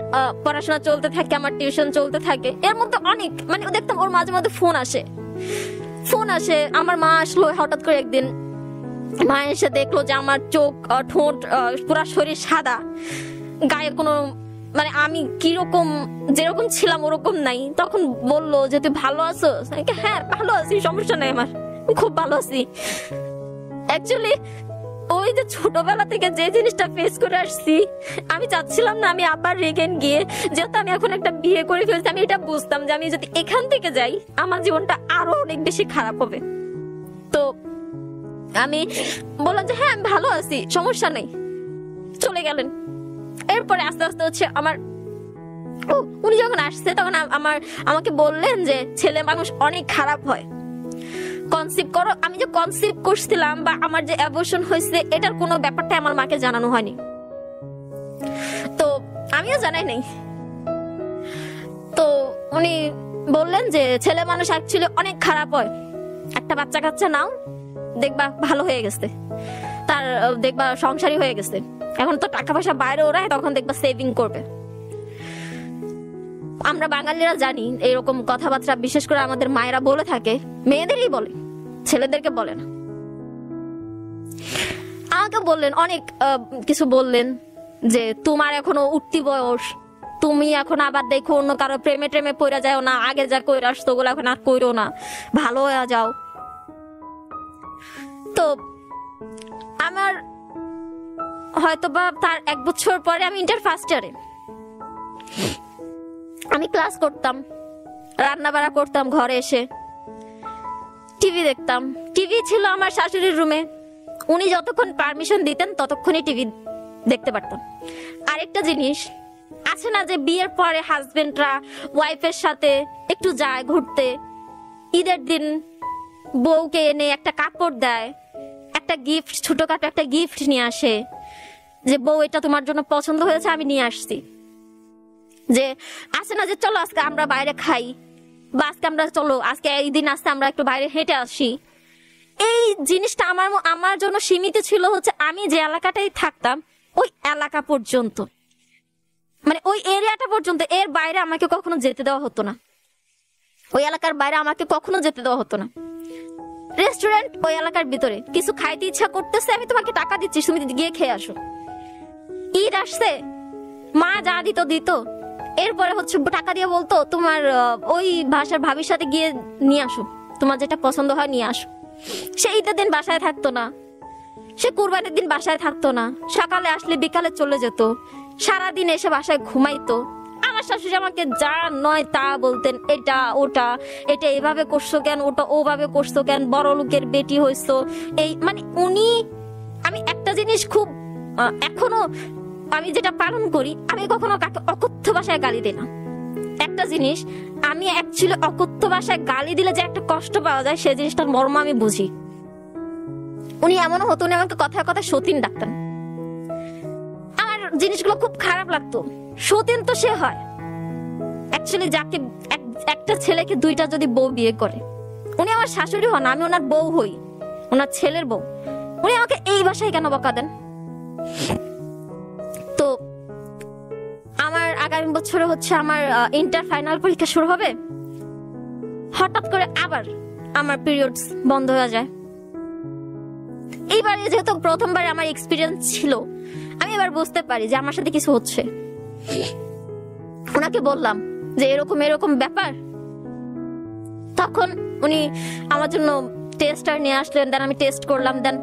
পড়াশোনা চলতে থাকে, আমার টিউশন চলতে থাকে। এর মধ্যে অনেক মানে দেখতাম ওর মাঝে মাঝে ফোন আসে। ফোন আসে, আমার মা আসলো হঠাৎ করে একদিন। মা এসে দেখল যে আমার চোখ ঠোঁট পুরা শরীর সাদা। গায়ে কোনো মানে আমি কীরকম, যেরকম ছিলাম ওরকম নাই। তখন বলল যে, তুই ভালো আছো হ্যাঁ ভালো আছি, সমস্যা নাই আমার। খুব ভালো আছি। অ্যাকচুয়ালি ওই যে ছোটবেলা থেকে যে জিনিসটা ফেস করে আসছি, আমি চাচ্ছিলাম না আমি আবার রেগেন গিয়ে, যেহেতু আমি এখন একটা বিয়ে করে ফেলছি, আমি এটা বুঝতাম যে আমি যদি এখান থেকে যাই, আমার জীবনটা আরও অনেক বেশি খারাপ হবে। তো আমি বললাম যে হ্যাঁ আমি ভালো আছি, সমস্যা নেই। চলে গেলেন। এরপরে আস্তে আস্তে হচ্ছে আমার উনি যখন আসছে তখন আমার, আমাকে বললেন যে ছেলে মানুষ অনেক খারাপ হয়। কনসিভ করো, আমি যে কনসিভ করছিলাম বা আমার যে অ্যাবর্শন হয়েছে, এটার কোনো ব্যাপারটা আমার মাকে জানানো হয়নি। তো আমিও জানাই নাই। তো উনি বললেন যে ছেলে মানুষ অ্যাকচুয়ালি অনেক খারাপ হয়। একটা বাচ্চা কাচ্চা নাও, দেখবা ভালো হয়ে গেছে। তার দেখবা সংসারী হয়ে গেছে। এখন তো টাকা পয়সা বাইরে ওরাই তখন দেখবা সেভিং করবে। আমরা বাঙালিরা জানি, এরকম কথাবার্তা বিশেষ করে আমাদের মায়েরা বলে থাকে, মেয়েদেরই বলে, ছেলেদেরকে বলে না। আমাকে বললেন, অনেক কিছু বললেন যে, তোমার এখনও উঠতি বয়স, তুমি এখন আবার দেখো অন্য কারও প্রেমে ট্রেমে পড়ে যাও না, আগে যা কইরা আসতো ওগুলো এখন আর কইরো না, ভালো হয়ে যাও। তো আমার হয়তো বা তার এক বছর পরে আমি ইন্টার ফার্স্ট ইয়ারে আমি ক্লাস করতাম রান্না বাড়া করতাম ঘরে এসে। টিভি দেখতাম। টিভি ছিল আমার শাশুড়ির রুমে উনি যতক্ষণ পারমিশন দিতেন, ততক্ষণই টিভি দেখতে পারতাম। আরেকটা জিনিস, আছে না যে বিয়ের পরে হাজবেন্ডরা ওয়াইফের সাথে একটু যায় ঘুরতে। ঈদের দিন বউকে এনে একটা কাপড় দেয়। একটা গিফট ছোটখাটো একটা গিফট নিয়ে আসে। যে বউ, এটা তোমার জন্য পছন্দ হয়েছে, আমি নিয়ে আসছি। যে আছে না যে চলো আজকে আমরা বাইরে খাই, বা আজকে আমরা চলো, আজকে এই দিন আসতে আমরা একটু বাইরে হেঁটে আসি। এই জিনিসটা আমার আমার জন্য সীমিত ছিল হচ্ছে আমি যে এলাকাটাই থাকতাম, ওই এলাকা পর্যন্ত। মানে ওই এরিয়াটা পর্যন্ত, এর বাইরে আমাকে কখনো যেতে দেওয়া হতো না। ওই এলাকার বাইরে আমাকে কখনো যেতে দেওয়া হতো না। রেস্টুরেন্ট ওই এলাকার ভিতরে। কিছু খাইতে ইচ্ছা করতেছে, আমি তোমাকে টাকা দিচ্ছি, তুমি গিয়ে খেয়ে আসো। ঈদ আসছে, মা যা দিত দিত। এরপরে হচ্ছে টাকা দিয়ে বলতো, তোমার ওই ভাষার ভাবির সাথে গিয়ে নিয়ে আসো। তোমার যেটা পছন্দ হয় নিয়ে আসো। সে ঈদের দিন বাসায় থাকতো না। সে কুরবানির দিন বাসায় থাকতো না। সকালে আসলে বিকালে চলে যেত। সারাদিন এসে বাসায় ঘুমাইতো। আমার শাশুড়ি আমাকে যা নয় তা বলতেন, এটা, ওটা, এটা এভাবে করছ কেন, ওটা ওভাবে করছ কেন, বড় লোকের বেটি হইছো। এই মানে উনি, আমি একটা জিনিস খুব এখনও আমি যেটা পালন করি, আমি কখনো কাকে অকথ্য ভাষায় গালি দিই না। একটা জিনিস, আমি অ্যাকচুয়ালি অকথ্য ভাষায় গালি দিলে যে একটা কষ্ট পাওয়া যায় সেই জিনিসটার মর্ম আমি বুঝি। উনি এমনও হতো, উনি আমাকে কথায় কথায় সতীন ডাকতেন। জিনিসগুলো খুব খারাপ লাগতো। সতীন তো সে হয়। অ্যাকচুয়ালি যাকে, এক- একটা ছেলেকে দুইটা যদি বউ বিয়ে করে, উনি আমার শাশুড়ি হন, আমি ওনার বউ হই, ওনার ছেলের বউ। উনি আমাকে এই ভাষায় কেন বকা দেন? তো আমার আগামী বছরে হচ্ছে আমার ইন্টার ফাইনাল পরীক্ষা শুরু হবে। হঠাৎ করে আবার আমার পিরিয়ডস বন্ধ হয়ে যায়। এইবারে যেহেতু প্রথমবার আমার এক্সপিরিয়েন্স ছিল আমি এবার বুঝতে পারি যে আমার সাথে কিছু হচ্ছে। ওনাকে বললাম যে এরকম এরকম ব্যাপার। তখন উনি আমার জন্য টেস্টার নিয়ে আসলেন দেন আমি টেস্ট করলাম দেন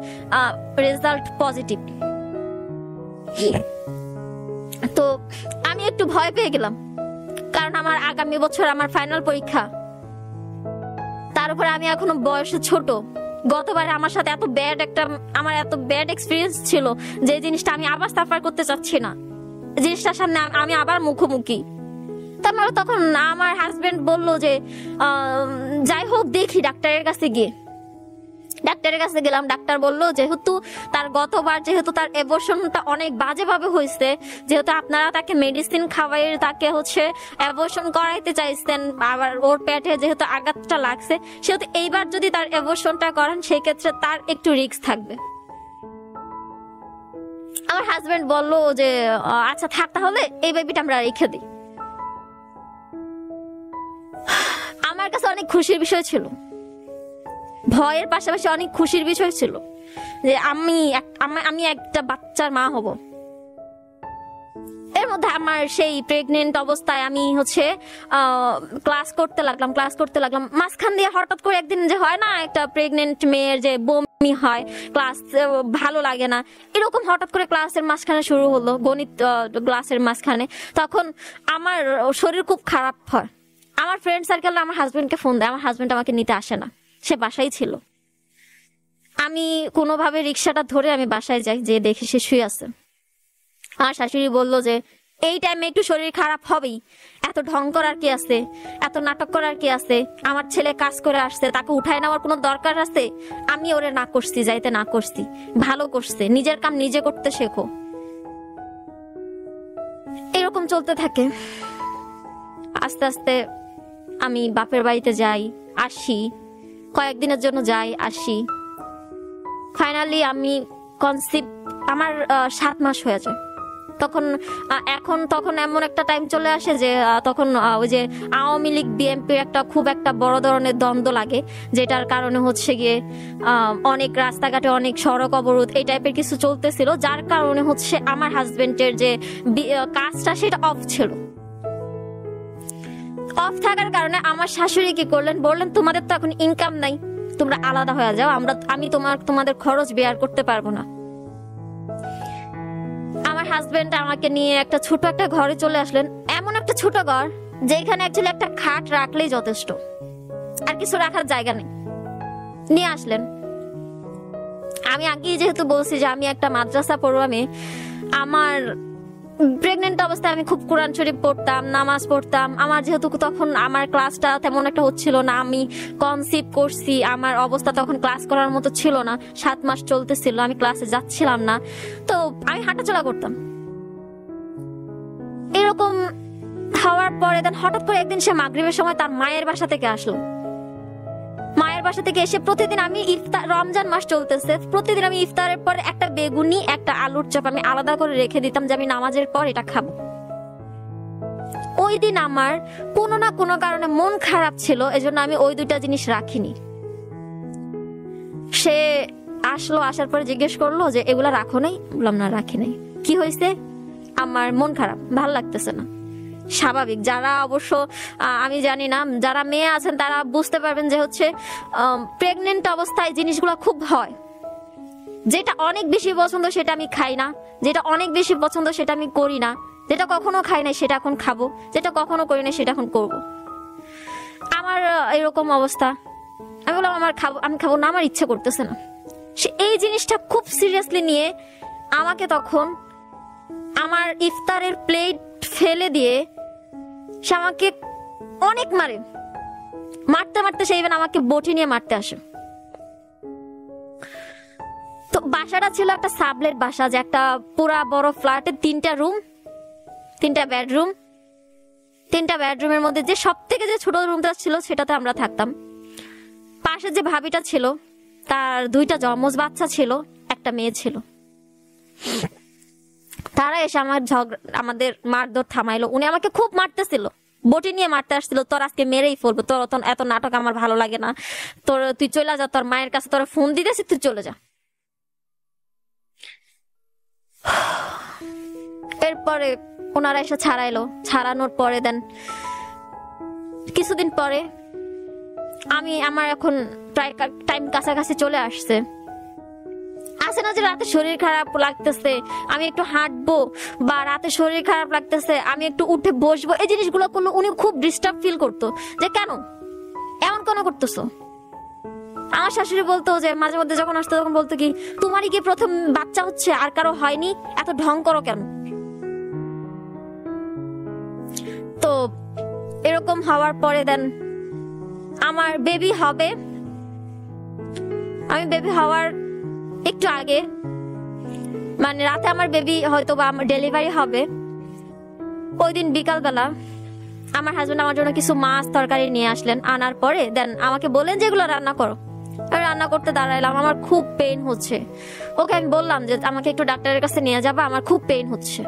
রেজাল্ট পজিটিভ তো আমি একটু ভয় পেয়ে গেলাম, কারণ আমার আগামী বছর আমার ফাইনাল পরীক্ষা। তার উপরে আমি এখনও বয়সে ছোট। গতবার আমার সাথে এত ব্যাড একটা, আমার এত ব্যাড এক্সপিরিয়েন্স ছিল যে জিনিসটা আমি আবার সাফার করতে চাচ্ছি না। জিনিসটার সামনে আমি আবার মুখোমুখি। তারপর তখন আমার হাজবেন্ড বলল যে যাই হোক, দেখি ডাক্তারের কাছে গিয়ে। ডাক্তারের কাছে গেলাম, ডাক্তার বলল, যেহেতু তার গতবার যেহেতু তার অ্যাবর্শনটা অনেক বাজেভাবে হয়েছে, যেহেতু আপনারা তাকে মেডিসিন খাওয়াই, তাকে হচ্ছে অ্যাবর্শন করাইতে চাইছেন, আবার ওর পেটে যেহেতু আঘাতটা লাগছে, সেহেতু এইবার যদি তার অ্যাবর্শনটা করান সেই ক্ষেত্রে তার একটু রিস্ক থাকবে। আমার হাজবেন্ড বলল যে আচ্ছা থাক তাহলে, এই বেবিটা আমরা রেখে দিই। আমার কাছে অনেক খুশির বিষয় ছিল। ভয়ের পাশাপাশি অনেক খুশির বিষয় ছিল যে আমি আমি একটা বাচ্চার মা হব। এর মধ্যে আমার সেই প্রেগনেন্ট অবস্থায় আমি হচ্ছে ক্লাস করতে লাগলাম ক্লাস করতে লাগলাম। মাঝখান দিয়ে হঠাৎ করে একদিন যে হয় না, একটা প্রেগনেন্ট মেয়ের যে বমি হয় ক্লাস ভালো লাগে না, এরকম হঠাৎ করে ক্লাসের মাঝখানে শুরু হলো, গণিত ক্লাসের মাঝখানে। তখন আমার শরীর খুব খারাপ হয়। আমার ফ্রেন্ড সার্কেল আমার হাজব্যান্ডকে ফোন দেয়, আমার হাজব্যান্ড আমাকে নিতে আসে না। সে বাসায় ছিল। আমি কোনোভাবে রিক্সাটা ধরে আমি বাসায় যাই যে দেখি সে শুয়ে আছে। আমার শাশুড়ি বলল যে, এই টাইমে একটু শরীর খারাপ হবেই। এত ঢং করার কি আছে? এত নাটক করার কি আছে? আমার ছেলে কাজ করে আসছে, তাকে উঠায় নেওয়ার কোনো দরকার আছে? আমি ওরে না করছি, যাইতে না করছি। ভালো করছে, নিজের কাম নিজে করতে শেখো। এরকম চলতে থাকে। আস্তে আস্তে আমি বাপের বাড়িতে যাই, আসি। কয়েকদিনের জন্য যাই, আসি। ফাইনালি আমি কনসিভ আমার সাত মাস হয়ে যায়। তখন এখন, তখন এমন একটা টাইম চলে আসে যে তখন ওই যে আওয়ামী লীগ বিএনপির একটা খুব একটা বড় ধরনের দ্বন্দ্ব লাগে, যেটার কারণে হচ্ছে গিয়ে অনেক রাস্তাঘাটে অনেক সড়ক অবরোধ, এই টাইপের কিছু চলতেছিল, যার কারণে হচ্ছে আমার হাজবেন্ডের যে কাজটা সেটা অফ ছিল। অফ থাকার কারণে আমার শাশুড়ি কি করলেন? বললেন, তোমাদের তো এখন ইনকাম নাই। তোমরা আলাদা হয়ে যাও। আমরা, আমি তোমার, তোমাদের খরচ বেয়ার করতে পারব না। আমার হাজবেন্ড আমাকে নিয়ে একটা ছোট একটা ঘরে চলে আসলেন। এমন একটা ছোট ঘর, যেখানে অ্যাকচুয়ালি একটা খাট রাখলেই যথেষ্ট। আর কিছু রাখার জায়গা নেই। নিয়ে আসলেন। আমি আগেই যেহেতু বলছি যে আমি একটা মাদ্রাসা পড়ুয়া মেয়ে, আমার প্রেগনেন্ট অবস্থায় আমি খুব কোরআন শরীফ পড়তাম, নামাজ পড়তাম। আমার যেহেতু তখন আমার ক্লাসটা তেমন একটা হচ্ছিল না। আমি কনসিভ করছি, আমার অবস্থা তখন ক্লাস করার মতো ছিল না। সাত মাস চলতেছিল, আমি ক্লাসে যাচ্ছিলাম না। তো আমি হাঁটাচলা করতাম। এরকম হওয়ার পরে দেন হঠাৎ করে একদিন সে মাগরিবের সময় তার মায়ের বাসা থেকে আসলো। মায়ের বাসা থেকে এসে প্রতিদিন আমি ইফতার, রমজান মাস চলতেছে। প্রতিদিন আমি ইফতারের পর একটা বেগুনি, একটা আলুর চপ আমি আলাদা করে রেখে দিতাম যে আমি নামাজের পর এটা খাব। ওই দিন আমার কোনো না কোনো কারণে মন খারাপ ছিল, এজন্য আমি ওই দুইটা জিনিস রাখিনি। সে আসলো, আসার পরে জিজ্ঞেস করল যে, এগুলা রাখো নাই? বললাম, না, রাখি নাই। কি হয়েছে আমার মন খারাপ, ভালো লাগতেছে না। স্বাভাবিক। যারা অবশ্য আমি জানি না, যারা মেয়ে আছেন তারা বুঝতে পারবেন যে হচ্ছে প্রেগনেন্ট অবস্থায় জিনিসগুলো খুব হয়। যেটা অনেক বেশি পছন্দ সেটা আমি খাই না। যেটা অনেক বেশি পছন্দ সেটা আমি করি না। যেটা কখনো খাই না সেটা এখন খাব। যেটা কখনো করি না সেটা এখন করব। আমার এরকম অবস্থা। আমি বললাম, আমার খাব, আমি খাব না, আমার ইচ্ছে করতেছে না। সে এই জিনিসটা খুব সিরিয়াসলি নিয়ে আমাকে তখন আমার ইফতারের প্লেট ফেলে দিয়ে সে আমাকে অনেক মারে। মারতে মারতে সে ইভেন আমাকে বটি নিয়ে মারতে আসে। তো বাসাটা ছিল একটা সাবলেট বাসা যে একটা পুরা বড় ফ্ল্যাটের তিনটা রুম, তিনটা বেডরুম, তিনটা বেডরুমের মধ্যে যে সব থেকে যে ছোট রুমটা ছিল সেটাতে আমরা থাকতাম। পাশে যে ভাবিটা ছিল, তার দুইটা জমজ বাচ্চা ছিল, একটা মেয়ে ছিল। তারা এসে আমার ঝগড়া, আমাদের মারধর থামাইলো। উনি আমাকে খুব মারতেছিল। বটি নিয়ে মারতে আসছিল, তোর আজকে মেরেই ফেলব। তোর অত, এত নাটক আমার ভালো লাগে না। তোর, তুই চলে যা, তোর মায়ের কাছে তোর ফোন দিতেছি, তুই চলে যা। এরপরে ওনারা এসে ছাড়াইলো। ছাড়ানোর পরে দেন, কিছুদিন পরে আমি, আমার এখন টাইম কাছাকাছি চলে আসছে। আছে না যে রাতে শরীর খারাপ লাগতেছে? আমি একটু হাঁটবো বা রাতে শরীর খারাপ লাগতেছে, আমি একটু উঠে বসবো। এই জিনিসগুলো করলে উনি খুব ডিস্টার্ব ফিল করতো। যে কেন? এমন কেন করতেছো? আমার শাশুড়ি বলতো যে মাঝে মধ্যে যখন আসতো তখন বলতো কি, তোমারই কি প্রথম বাচ্চা হচ্ছে? আর কারও হয়নি? এত ঢং করো কেন? তো এরকম হওয়ার পরে দেন আমার বেবি হবে। আমি বেবি হওয়ার একটু আগে। মানে রাতে আমার বেবি হয়তো বা আমার ডেলিভারি হবে। ওই দিন বিকালবেলা আমার হাজবেন্ড আমার জন্য কিছু মাছ তরকারি নিয়ে আসলেন। আনার পরে দেন আমাকে বলেন যে এগুলো রান্না করো। রান্না করতে দাঁড়াইলাম, আমার খুব পেইন হচ্ছে। ওকে আমি বললাম যে আমাকে একটু ডাক্তারের কাছে নিয়ে যাবা, আমার খুব পেইন হচ্ছে।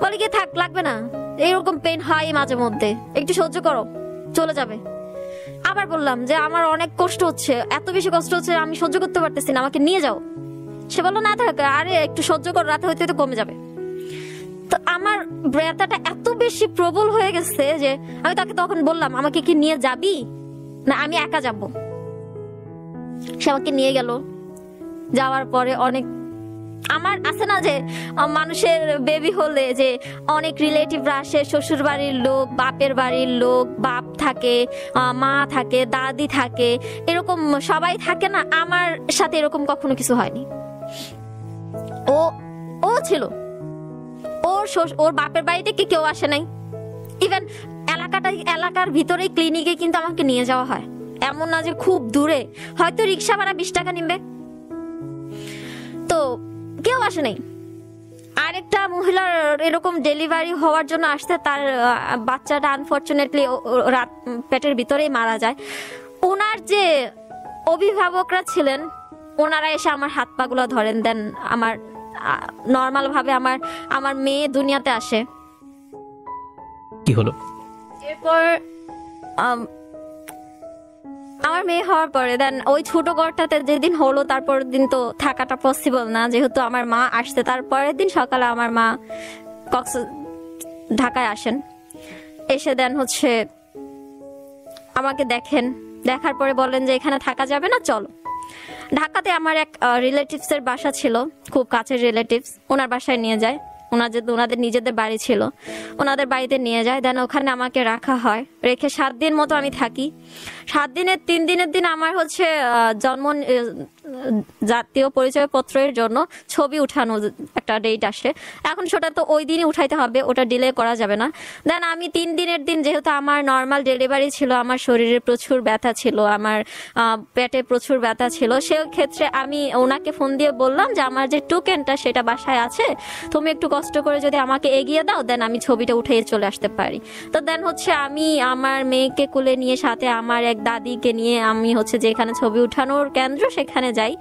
বলে কি থাক, লাগবে না। এরকম পেইন হয় মাঝে মধ্যে। একটু সহ্য করো, চলে যাবে। আবার বললাম যে আমার অনেক কষ্ট হচ্ছে, এত বেশি কষ্ট হচ্ছে আমি সহ্য করতে পারতেছি না, আমাকে নিয়ে যাও। সে বলল, না, থাক, আরে একটু সহ্য কর, রাতে হইতে হইতে কমে যাবে। তো আমার ব্যথাটা এত বেশি প্রবল হয়ে গেছে যে আমি তাকে তখন বললাম, আমাকে কি নিয়ে যাবি? না, আমি একা যাব। সে আমাকে নিয়ে গেল। যাওয়ার পরে অনেক আমার আছে না যে মানুষের বেবি হলে যে অনেক রিলেটিভরা আসে শ্বশুর বাড়ির লোক, বাপের বাড়ির লোক, বাপ থাকে মা থাকে, দাদি থাকে, এরকম সবাই থাকে না। আমার সাথে এরকম কখনো কিছু হয়নি। ও ও ছিল। ওর ওর বাপের বাড়িতে কি কেউ আসে নাই? ইভেন এলাকাটা এলাকার ভিতরেই ক্লিনিকে কিন্তু আমাকে নিয়ে যাওয়া হয়। এমন না যে খুব দূরে। হয়তো রিক্সা ভাড়া বিশ টাকা নিবে। তো কেউ আসে নাই। আরেকটা মহিলার এরকম ডেলিভারি হওয়ার জন্য আসতে তার বাচ্চাটা আনফর্চুনেটলি রাত পেটের ভিতরেই মারা যায়। ওনার যে অভিভাবকরা ছিলেন ওনারা এসে আমার হাত পাগুলো ধরেন দেন আমার নর্মাল ভাবে আমার আমার মেয়ে দুনিয়াতে আসে। কি হলো? এরপর আমার মেয়ে হওয়ার পরে দেন ওই ছোট ঘরটাতে যেদিন হলো তারপর দিন তো থাকাটা পসিবল না। যেহেতু আমার মা আসছে তারপরের দিন সকালে আমার মা কক্স ঢাকায় আসেন। এসে দেন হচ্ছে আমাকে দেখেন। দেখার পরে বলেন যে, এখানে থাকা যাবে না? চলো। ঢাকাতে আমার এক রিলেটিভস এর বাসা ছিল, খুব কাছের রিলেটিভস ওনার বাসায় নিয়ে যায়। ওনাদের ওনাদের নিজেদের বাড়ি ছিল। ওনাদের বাড়িতে নিয়ে যায়, দেন ওখানে আমাকে রাখা হয়। রেখে সাত দিন মতো আমি থাকি। সাত দিনের তিন দিনের দিন আমার হচ্ছে জন্ম জাতীয় পরিচয়পত্রের জন্য ছবি উঠানো একটা ডেট আসে। এখন সেটা তো ওই দিনই উঠাইতে হবে, ওটা ডিলে করা যাবে না। দেন আমি তিন দিনের দিন যেহেতু আমার নর্মাল ডেলিভারি ছিল, আমার শরীরে প্রচুর ব্যথা ছিল, আমার পেটে প্রচুর ব্যথা ছিল সে ক্ষেত্রে আমি ওনাকে ফোন দিয়ে বললাম যে আমার যে টোকেনটা সেটা বাসায় আছে, তুমি একটু কষ্ট করে যদি আমাকে এগিয়ে দাও দেন আমি ছবিটা উঠে চলে আসতে পারি। তো দেন হচ্ছে আমি আমার মেয়েকে কোলে নিয়ে, সাথে আমার এক দাদিকে নিয়ে আমি হচ্ছে যেখানে ছবি উঠানোর কেন্দ্র, সেখানে যাই।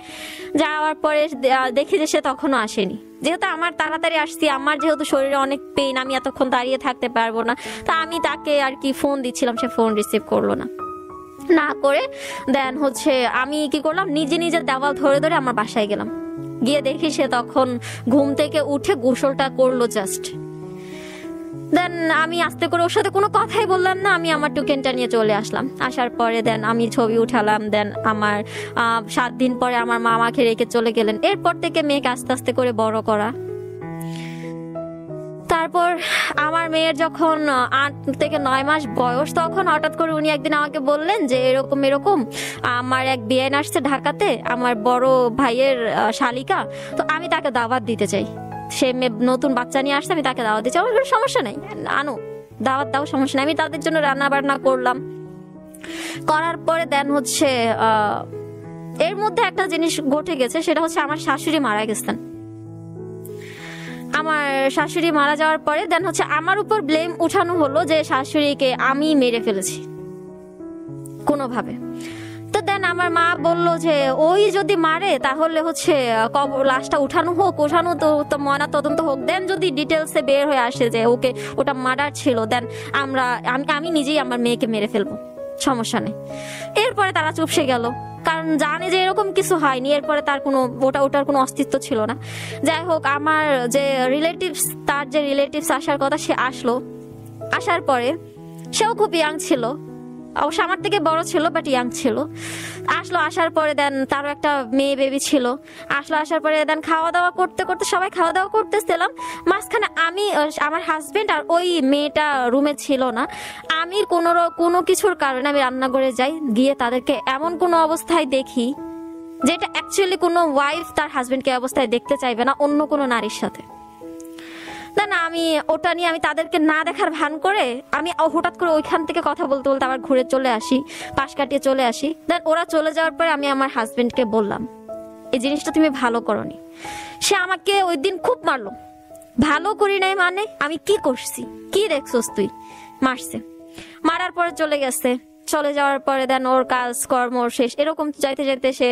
যাওয়ার পরে দেখি যে সে তখনও আসেনি। যেহেতু আমার তাড়াতাড়ি আসছি, আমার যেহেতু শরীরে অনেক পেইন আমি এতক্ষণ দাঁড়িয়ে থাকতে পারব না। তা আমি তাকে আর কি ফোন দিচ্ছিলাম, সে ফোন রিসিভ করল না। না করে দেন হচ্ছে আমি কি করলাম, নিজে নিজে দেওয়াল ধরে ধরে আমার বাসায় গেলাম। গিয়ে দেখি সে তখন ঘুম থেকে উঠে গোসলটা করল জাস্ট দেন আমি আস্তে করে ওর সাথে কোনো কথাই বললাম না, আমি আমার টোকেনটা নিয়ে চলে আসলাম। আসার পরে দেন আমি ছবি উঠালাম দেন আমার সাত দিন পরে আমার মামাকে রেখে চলে গেলেন। এরপর থেকে মেয়েকে আস্তে আস্তে করে বড় করা। তারপর আমার মেয়ের যখন আট থেকে নয় মাস বয়স তখন হঠাৎ করে উনি একদিন আমাকে বললেন যে এরকম এরকম, আমার এক বিয়ে আসছে ঢাকাতে, আমার বড় ভাইয়ের শালিকা, তো আমি তাকে দাওয়াত দিতে চাই। সে নতুন বাচ্চা নিয়ে আসছে, আমি তাকে দাওয়াত দিচ্ছি। আমার কোনো সমস্যা নেই। আনো, দাওয়াত দাও, সমস্যা নেই। আমি তাদের জন্য রান্না বান্না করলাম। করার পরে দেন হচ্ছে এর মধ্যে একটা জিনিস ঘটে গেছে, সেটা হচ্ছে আমার শাশুড়ি মারা গেছেন। আমার শাশুড়ি মারা যাওয়ার পরে দেন হচ্ছে আমার উপর ব্লেম উঠানো হলো যে শাশুড়িকে আমি মেরে ফেলেছি। কোনোভাবে। তো দেন। আমার মা বলল যে, ওই যদি মারে, তাহলে হচ্ছে লাশটা উঠানো হোক উঠানো তো তো ময়না তদন্ত হোক। দেন যদি ডিটেলসে বের হয়ে আসে যে, ওকে, ওটা মার্ডার ছিল, দেন আমরা, আমি আমি নিজেই আমার মেয়েকে মেরে ফেলব। সমস্যা নেই। এরপরে তারা চুপসে গেল। কারণ জানে যে এরকম কিছু হয়নি। এরপরে তার কোনো, ওটা, ওটার কোনো অস্তিত্ব ছিল না। যাই হোক, আমার যে রিলেটিভস তার যে রিলেটিভস আসার কথা সে আসলো। আসার পরে সেও খুব ইয়াং ছিল। অবশ্য আমার থেকে বড় ছিল বাট ইয়াং ছিল। আসলো, আসার পরে দেন তারও একটা মেয়ে বেবি ছিল। আসলো, আসার পরে দেন খাওয়া দাওয়া করতে করতে সবাই খাওয়া দাওয়া করতেছিলাম। মাঝখানে আমি আমার হাজবেন্ড আর ওই মেয়েটা রুমে ছিল না। আমি কোনো কোনো কিছুর কারণে আমি রান্নাঘরে যাই, গিয়ে তাদেরকে এমন কোনো অবস্থায় দেখি, যেটা অ্যাকচুয়ালি কোনো ওয়াইফ তার হাজবেন্ডকে অবস্থায় দেখতে চাইবে না, অন্য কোনো নারীর সাথে। না না, আমি ওটা নিয়ে আমি তাদেরকে না দেখার ভান করে আমি হঠাৎ করে ওইখান থেকে কথা বলতে বলতে আবার ঘুরে চলে আসি, পাশ কাটিয়ে চলে আসি। দেন ওরা চলে যাওয়ার পরে আমি আমার হাজবেন্ডকে বললাম, এই জিনিসটা তুমি ভালো করনি। সে আমাকে ওই দিন খুব মারলো। ভালো করি নাই মানে? আমি কি করছি? কি দেখছস তুই? মারছে। মারার পরে চলে গেছে। চলে যাওয়ার পরে দেন ওর কাজ, কর্ম শেষ। এরকম যাইতে যাইতে সে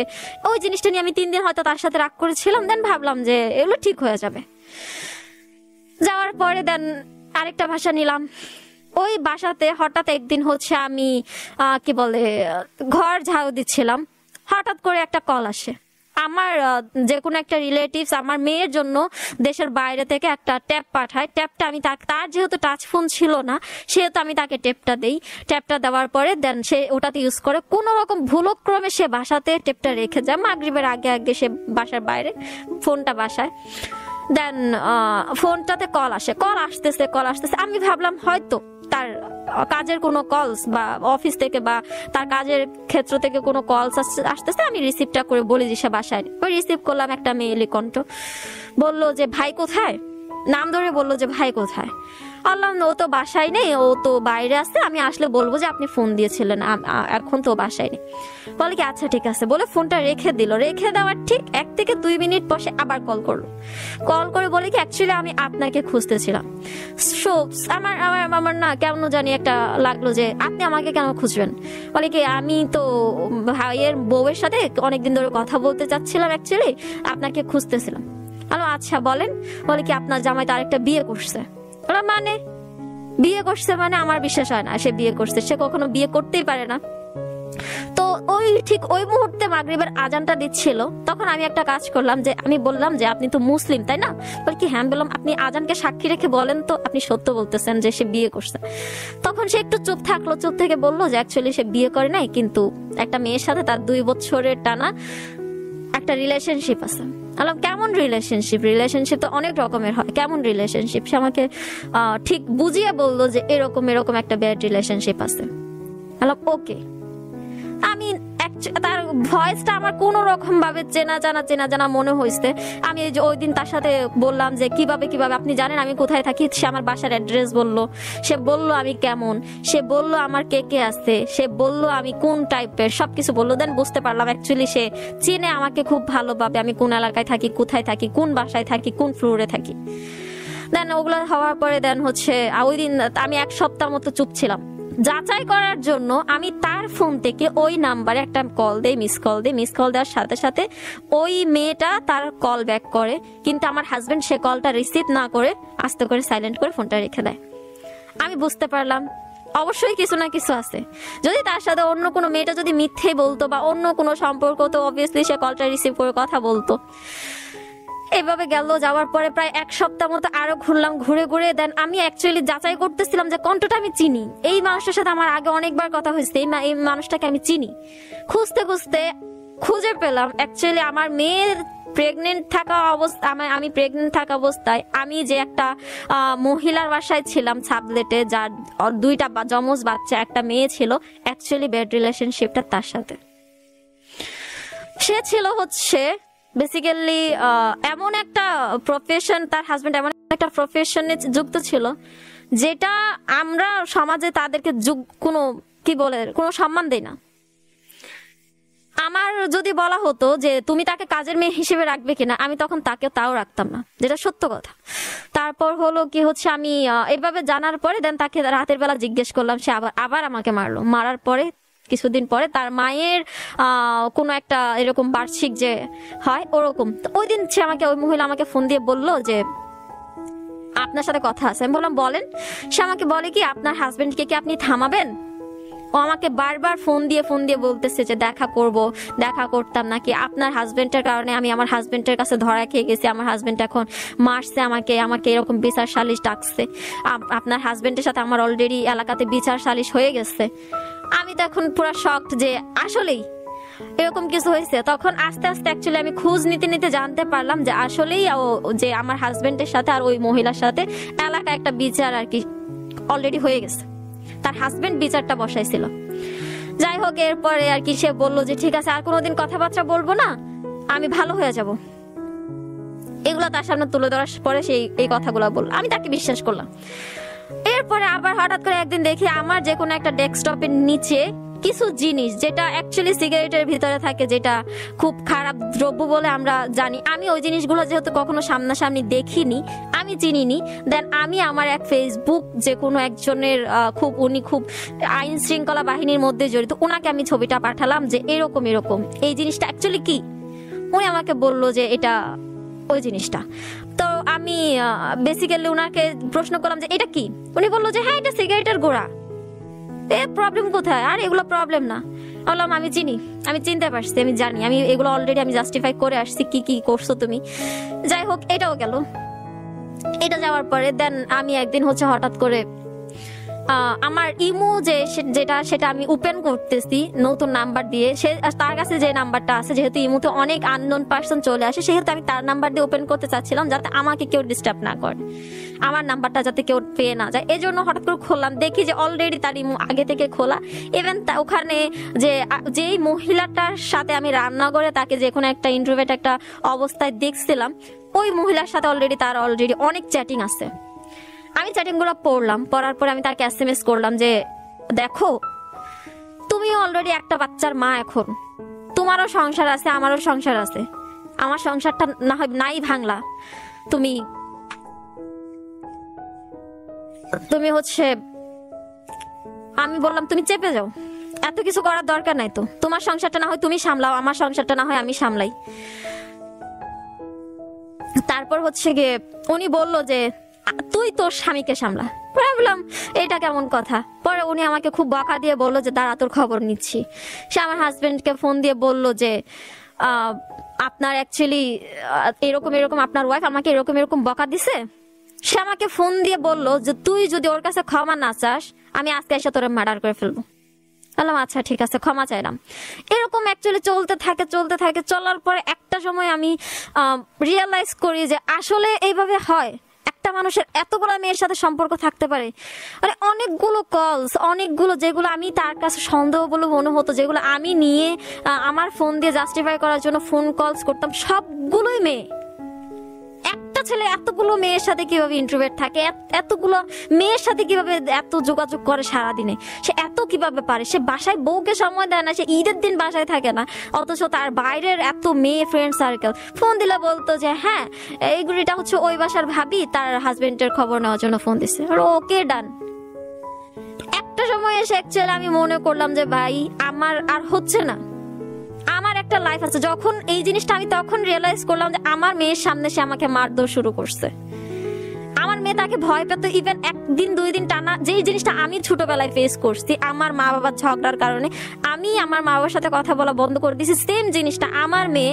ওই জিনিসটা নিয়ে আমি তিন দিন হয়তো তার সাথে রাগ করেছিলাম। দেন ভাবলাম যে এগুলো ঠিক হয়ে যাবে। যাওয়ার পরে দেন আরেকটা ভাষা নিলাম। ওই বাসাতে হঠাৎ একদিন হচ্ছে আমি কি বলে, ঘর ঝাড়ু দিচ্ছিলাম। হঠাৎ করে একটা কল আসে। আমার যে কোনো একটা রিলেটিভস আমার মেয়ের জন্য দেশের বাইরে থেকে একটা ট্যাপ পাঠায়। ট্যাপটা আমি তাকে, তার যেহেতু টাচ ফোন ছিল না, সেহেতু আমি তাকে ট্যাপটা দেই। ট্যাপটা দেওয়ার পরে দেন সে ওটাতে ইউজ করে। কোনো রকম ভুলক্রমে সে বাসাতে ট্যাপটা রেখে যায়। মাগরিবের আগে আগে সে বাসার বাইরে ফোনটা বাসায়। দেন ফোনটাতে কল আসে। কল আসতেছে কল আসতেছে। আমি ভাবলাম, হয়তো তার কাজের কোনো কলস বা অফিস থেকে বা তার কাজের ক্ষেত্র থেকে কোনো কলস আসতেছে। আমি রিসিভটা করে বলি যে, সে বাসায় ওই রিসিভ করলাম একটা মেয়ে কণ্ঠ। বলল যে, ভাই কোথায়? নাম ধরে বলল যে, ভাই কোথায়? বললাম ও তো বাসায় নেই, ও তো বাইরে আছে, আমি আসলে বলব যে আপনি ফোন দিয়েছিলেন এখন তো বাসায় নেই। বলে কি আচ্ছা ঠিক আছে। বলে ফোনটা রেখে দিল। রেখে দেওয়ার ঠিক এক থেকে দুই মিনিট পর সে আবার কল করল। কল করে বলে কি, অ্যাকচুয়ালি আমি আপনাকে খুঁজতেছিলাম। সো, আমার আমার আমার না কেমন জানি একটা লাগল যে, আপনি আমাকে কেন খুঁজবেন? বলে কি, আমি তো ভাইয়ের বউয়ের সাথে অনেকদিন ধরে কথা বলতে চাচ্ছিলাম অ্যাকচুয়ালি, আপনাকে খুঁজতেছিলাম। আলো আচ্ছা বলেন। বলে কি, আপনার জামাই তো আরেকটা বিয়ে করছে। ওরা মানে? বিয়ে করছে মানে আমার বিশ্বাস হয় না সে বিয়ে করছে। সে কখনো বিয়ে করতেই পারে না। তো ওই ঠিক ওই মুহূর্তে মাগরিবের আজানটা দিচ্ছিল। তখন আমি একটা কাজ করলাম যে, আমি বললাম যে, আপনি তো মুসলিম, তাই না? বল কি হ্যাঁ বললাম, আপনি আজানকে সাক্ষী রেখে বলেন তো, আপনি সত্য বলতেছেন যে সে বিয়ে করছে। তখন সে একটু চুপ থাকল, চুপ থেকে বলল যে অ্যাকচুয়ালি সে বিয়ে করে নাই, কিন্তু একটা মেয়ের সাথে তার দুই বছরের টানা একটা রিলেশনশিপ আছে। আলাম, কেমন রিলেশনশিপ রিলেশনশিপ তো অনেক রকমের হয়। কেমন রিলেশনশিপ সে আমাকে ঠিক বুঝিয়ে বলল যে এরকম এরকম একটা ব্যাড রিলেশনশিপ আছে। আলাম ওকে আমি তার ভয়েসটা আমার কোনো রকম ভাবে চেনা জানা চেনা জানা মনে হয়েছে আমি যে ওই দিন তার সাথে বললাম যে, কীভাবে কীভাবে? আপনি জানেন আমি কোথায় থাকি? সে আমার বাসার অ্যাড্রেস বলল। সে বলল, আমি কেমন? সে বলল, আমার কে কে আছে? সে বলল, আমি কোন টাইপের সবকিছু বলল। দেন বুঝতে পারলাম অ্যাকচুয়ালি সে চিনে আমাকে খুব ভালোভাবে। আমি কোন এলাকায় থাকি, কোথায় থাকি, কোন বাসায় থাকি, কোন ফ্লোরে থাকি। দেন ওগুলো হওয়ার পরে দেন হচ্ছে ওই দিন আমি এক সপ্তাহ মতো চুপ ছিলাম। যাচাই করার জন্য আমি তার ফোন থেকে ওই নাম্বারে একটা কল দেই মিস কল দেই। মিস কল দেওয়ার সাথে সাথে ওই মেয়েটা তার কল ব্যাক করে, কিন্তু আমার হাজবেন্ড সে কলটা রিসিভ না করে আস্তে করে সাইলেন্ট করে ফোনটা রেখে দেয়। আমি বুঝতে পারলাম, অবশ্যই কিছু না কিছু আছে। যদি তার সাথে অন্য কোনো মেয়েটা যদি মিথ্যে বলতো বা অন্য কোনো সম্পর্ক, তো অবভিয়াসলি সে কলটা রিসিভ করে কথা বলতো। এভাবে গেল, যাওয়ার পরে প্রায় এক সপ্তাহ মতো আরও ঘুরলাম, ঘুরে ঘুরে। দেন আমি অ্যাকচুয়ালি যাচাই করতেছিলাম যে কণ্ঠটা আমি চিনি। এই মানুষটার সাথে আমার আগে অনেকবার কথা হয়েছে, এই মানুষটাকে আমি চিনি। খুঁজতে খুঁজতে খুঁজে পেলাম অ্যাকচুয়ালি আমার মেয়ের প্রেগনেন্ট থাকা অবস্থা আমার আমি প্রেগনেন্ট থাকা অবস্থায় আমি যে একটা মহিলার বাসায় ছিলাম সাবলেটে যার দুইটা যমজ বাচ্চা, একটা মেয়ে ছিল অ্যাকচুয়ালি ব্যাড রিলেশনশিপটা তার সাথে। সে ছিল হচ্ছে বেসিক্যালি এমন একটা প্রফেশন তার হাজবেন্ড এমন একটা প্রফেশনে যুক্ত ছিল, যেটা আমরা সমাজে তাদেরকে যুগ, কোনো, কি বলে, কোনো সম্মান দেই না। আমার যদি বলা হতো যে তুমি তাকে কাজের মেয়ে হিসেবে রাখবে কিনা, আমি তখন তাকে তাও রাখতাম না, যেটা সত্য কথা। তারপর হলো কি হচ্ছে, আমি এভাবে জানার পরে দেন তাকে রাতের বেলা জিজ্ঞেস করলাম, সে আবার আবার আমাকে মারলো। মারার পরে কিছুদিন পরে তার মায়ের কোনো একটা এরকম বার্ষিক যে হয়, ওরকম। তো ওই দিন সে আমাকে, ওই মহিলা আমাকে ফোন দিয়ে বলল যে, আপনার সাথে কথা আছে। আমি বললাম, বলেন। সে আমাকে বলে কি, আপনার হাজবেন্ডকে কি আপনি থামাবেন? ও আমাকে বারবার ফোন দিয়ে ফোন দিয়ে বলতেছে যে, দেখা করব, দেখা করতাম নাকি। আপনার হাজবেন্ডের কারণে আমি আমার হাজবেন্ডের কাছে ধরা খেয়ে গেছি। আমার হাজবেন্ড এখন মারছে আমাকে আমাকে এরকম বিচার সালিশ ডাকছে। আপ- আপনার হাজবেন্ডের সাথে আমার অলরেডি এলাকাতে বিচার সালিশ হয়ে গেছে। আমি তো এখন পুরো শকড যে আসলেই এরকম কিছু হয়েছে। তখন আস্তে আস্তে অ্যাকচুয়ালি আমি খোঁজ নিতে নিতে জানতে পারলাম যে আসলেই ও যে আমার হাজবেন্ডের সাথে আর ওই মহিলার সাথে এলাকা একটা বিচার আর কি অলরেডি হয়ে গেছে। তার হাজবেন্ড বিচারটা বসাইছিল। যাই হোক, এরপরে আর কি সে বলল যে, ঠিক আছে, আর কোনোদিন কথাবার্তা বলব না, আমি ভালো হয়ে যাব। এগুলো তার সামনে তুলে ধরার পরে সেই, এই কথাগুলো বলল। আমি তাকে বিশ্বাস করলাম। এরপরে আবার হঠাৎ করে একদিন দেখি আমার যে কোনো একটা ডেস্কটপের নিচে কিছু জিনিস যেটা অ্যাকচুয়ালি সিগারেটের ভিতরে থাকে, যেটা খুব খারাপ দ্রব্য বলে আমরা জানি। আমি ওই জিনিসগুলো যেহেতু কখনো সামনাসামনি দেখিনি, আমি চিনিনি। দেন আমি আমার এক ফেসবুক যে কোনো একজনের খুব, উনি খুব আইন শৃঙ্খলা বাহিনীর মধ্যে জড়িত ওনাকে আমি ছবিটা পাঠালাম যে এরকম এরকম। এই জিনিসটা অ্যাকচুয়ালি কি? উনি আমাকে বলল যে এটা ওই জিনিসটা। আমি বেসিক্যালি ওনাকে প্রশ্ন করলাম যে, এটা কি? উনি বলল যে হ্যাঁ এটা সিগারেটের গোড়া। এ প্রবলেম কোথায়? আর এগুলো প্রবলেম না। বললাম, আমি চিনি, আমি চিনতে পারছি, আমি জানি, আমি এগুলো অলরেডি আমি জাস্টিফাই করে আসছি, কি কি করছ তুমি? যাই হোক, এটাও গেল। এটা যাওয়ার পরে দেন আমি একদিন হচ্ছে হঠাৎ করে আমার ইমো যে যেটা, সেটা আমি ওপেন করতেছি, নতুন নাম্বার দিয়ে। সে তার কাছে যে নাম্বারটা আছে, যেহেতু ইমোতে অনেক আননোন পার্সন চলে আসে, সেহেতু আমি তার নাম্বার দিয়ে ওপেন করতে চাচ্ছিলাম যাতে আমাকে কেউ ডিস্টার্ব না করে। আমার নাম্বারটা যাতে কেউ পেয়ে না যায়। এই জন্য হঠাৎ করে খুললাম। দেখি যে অলরেডি তার ইমো আগে থেকে খোলা। ইভেন ওখানে যে যেই মহিলাটার সাথে আমি রান্না করে তাকে যে কোনো একটা ইন্টারভিউ একটা অবস্থায় দেখছিলাম, ওই মহিলার সাথে অলরেডি তার অলরেডি অনেক চ্যাটিং আছে। আমি চ্যাটিংগুলো পড়লাম পড়ার পরে আমি তাকে এস করলাম যে দেখো তুমি অলরেডি একটা বাচ্চার মা এখন। তোমারও সংসার আছে আমারও সংসার আছে। আমার সংসারটা না হয় নাই ভাঙলা। তুমি তুমি হচ্ছে আমি বললাম তুমি চেপে যাও। এত কিছু করার দরকার নাই তো। তোমার সংসারটা না হয় তুমি সামলাও আমার সংসারটা না হয় আমি সামলাই। তারপর হচ্ছে গিয়ে উনি বলল যে "আ, তুই তোর স্বামীকে সামলা। পরে বললাম এটা কেমন কথা? পরে উনি আমাকে খুব বকা দিয়ে বলল যে, দাঁড়া, তোর খবর নিচ্ছি। সে আমার হাজবেন্ডকে ফোন দিয়ে বলল যে আপনার অ্যাকচুয়ালি এরকম এরকম আপনার ওয়াইফ আমাকে এরকম এরকম বকা দিছে? সে আমাকে ফোন দিয়ে বলল যে, তুই যদি ওর কাছে ক্ষমা না চাস, আমি আজকে এসে তোরে মার্ডার করে ফেলব। বললাম আচ্ছা ঠিক আছে, ক্ষমা চাইলাম। এরকম অ্যাকচুয়ালি চলতে থাকে চলতে থাকে, চলার পরে একটা সময় আমি রিয়েলাইজ করি যে, আসলে এইভাবে হয়। একটা মানুষের এতগুলো মেয়ের সাথে সম্পর্ক থাকতে পারে। মানে অনেকগুলো কলস অনেকগুলো যেগুলো আমি তার কাছে সন্দেহ বলে মনে হতো, যেগুলো আমি নিয়ে আমার ফোন দিয়ে জাস্টিফাই করার জন্য ফোন কলস করতাম, সবগুলোই মেয়ে। একটা ছেলে এতগুলো মেয়ের সাথে কীভাবে ইন্ট্রোভার্ট থাকে? এতগুলো মেয়ের সাথে কীভাবে এত যোগাযোগ করে সারাদিনে? সে এত কীভাবে পারে? সে বাসায় বউকে সময় দেয় না, সে ঈদের দিন বাসায় থাকে না। অথচ তার বাইরের এত মেয়ে ফ্রেন্ড সার্কেল ফোন দিলে বলতো যে হ্যাঁ এইগুলিটা হচ্ছে ওই বাসার ভাবি, তার হাজবেন্ডের খবর নেওয়ার জন্য ফোন দিচ্ছে ওকে ডান। একটা সময় এসে অ্যাকচুয়ালি আমি মনে করলাম যে, ভাই, আমার আর হচ্ছে না। একটা লাইফ আছে। যখন এই জিনিসটা আমি তখন রিয়েলাইজ করলাম যে আমার মেয়ের সামনে সে আমাকে মারধর শুরু করছে। আমার মেয়ে তাকে ভয় পেত ইভেন একদিন, দুই দিন টানা যেই জিনিসটা আমি ছোটবেলায় ফেস করছি, আমার মা বাবার ঝগড়ার কারণে আমি আমার মা বাবার সাথে কথা বলা বন্ধ করে দিয়েছি। সেম জিনিসটা আমার মেয়ে,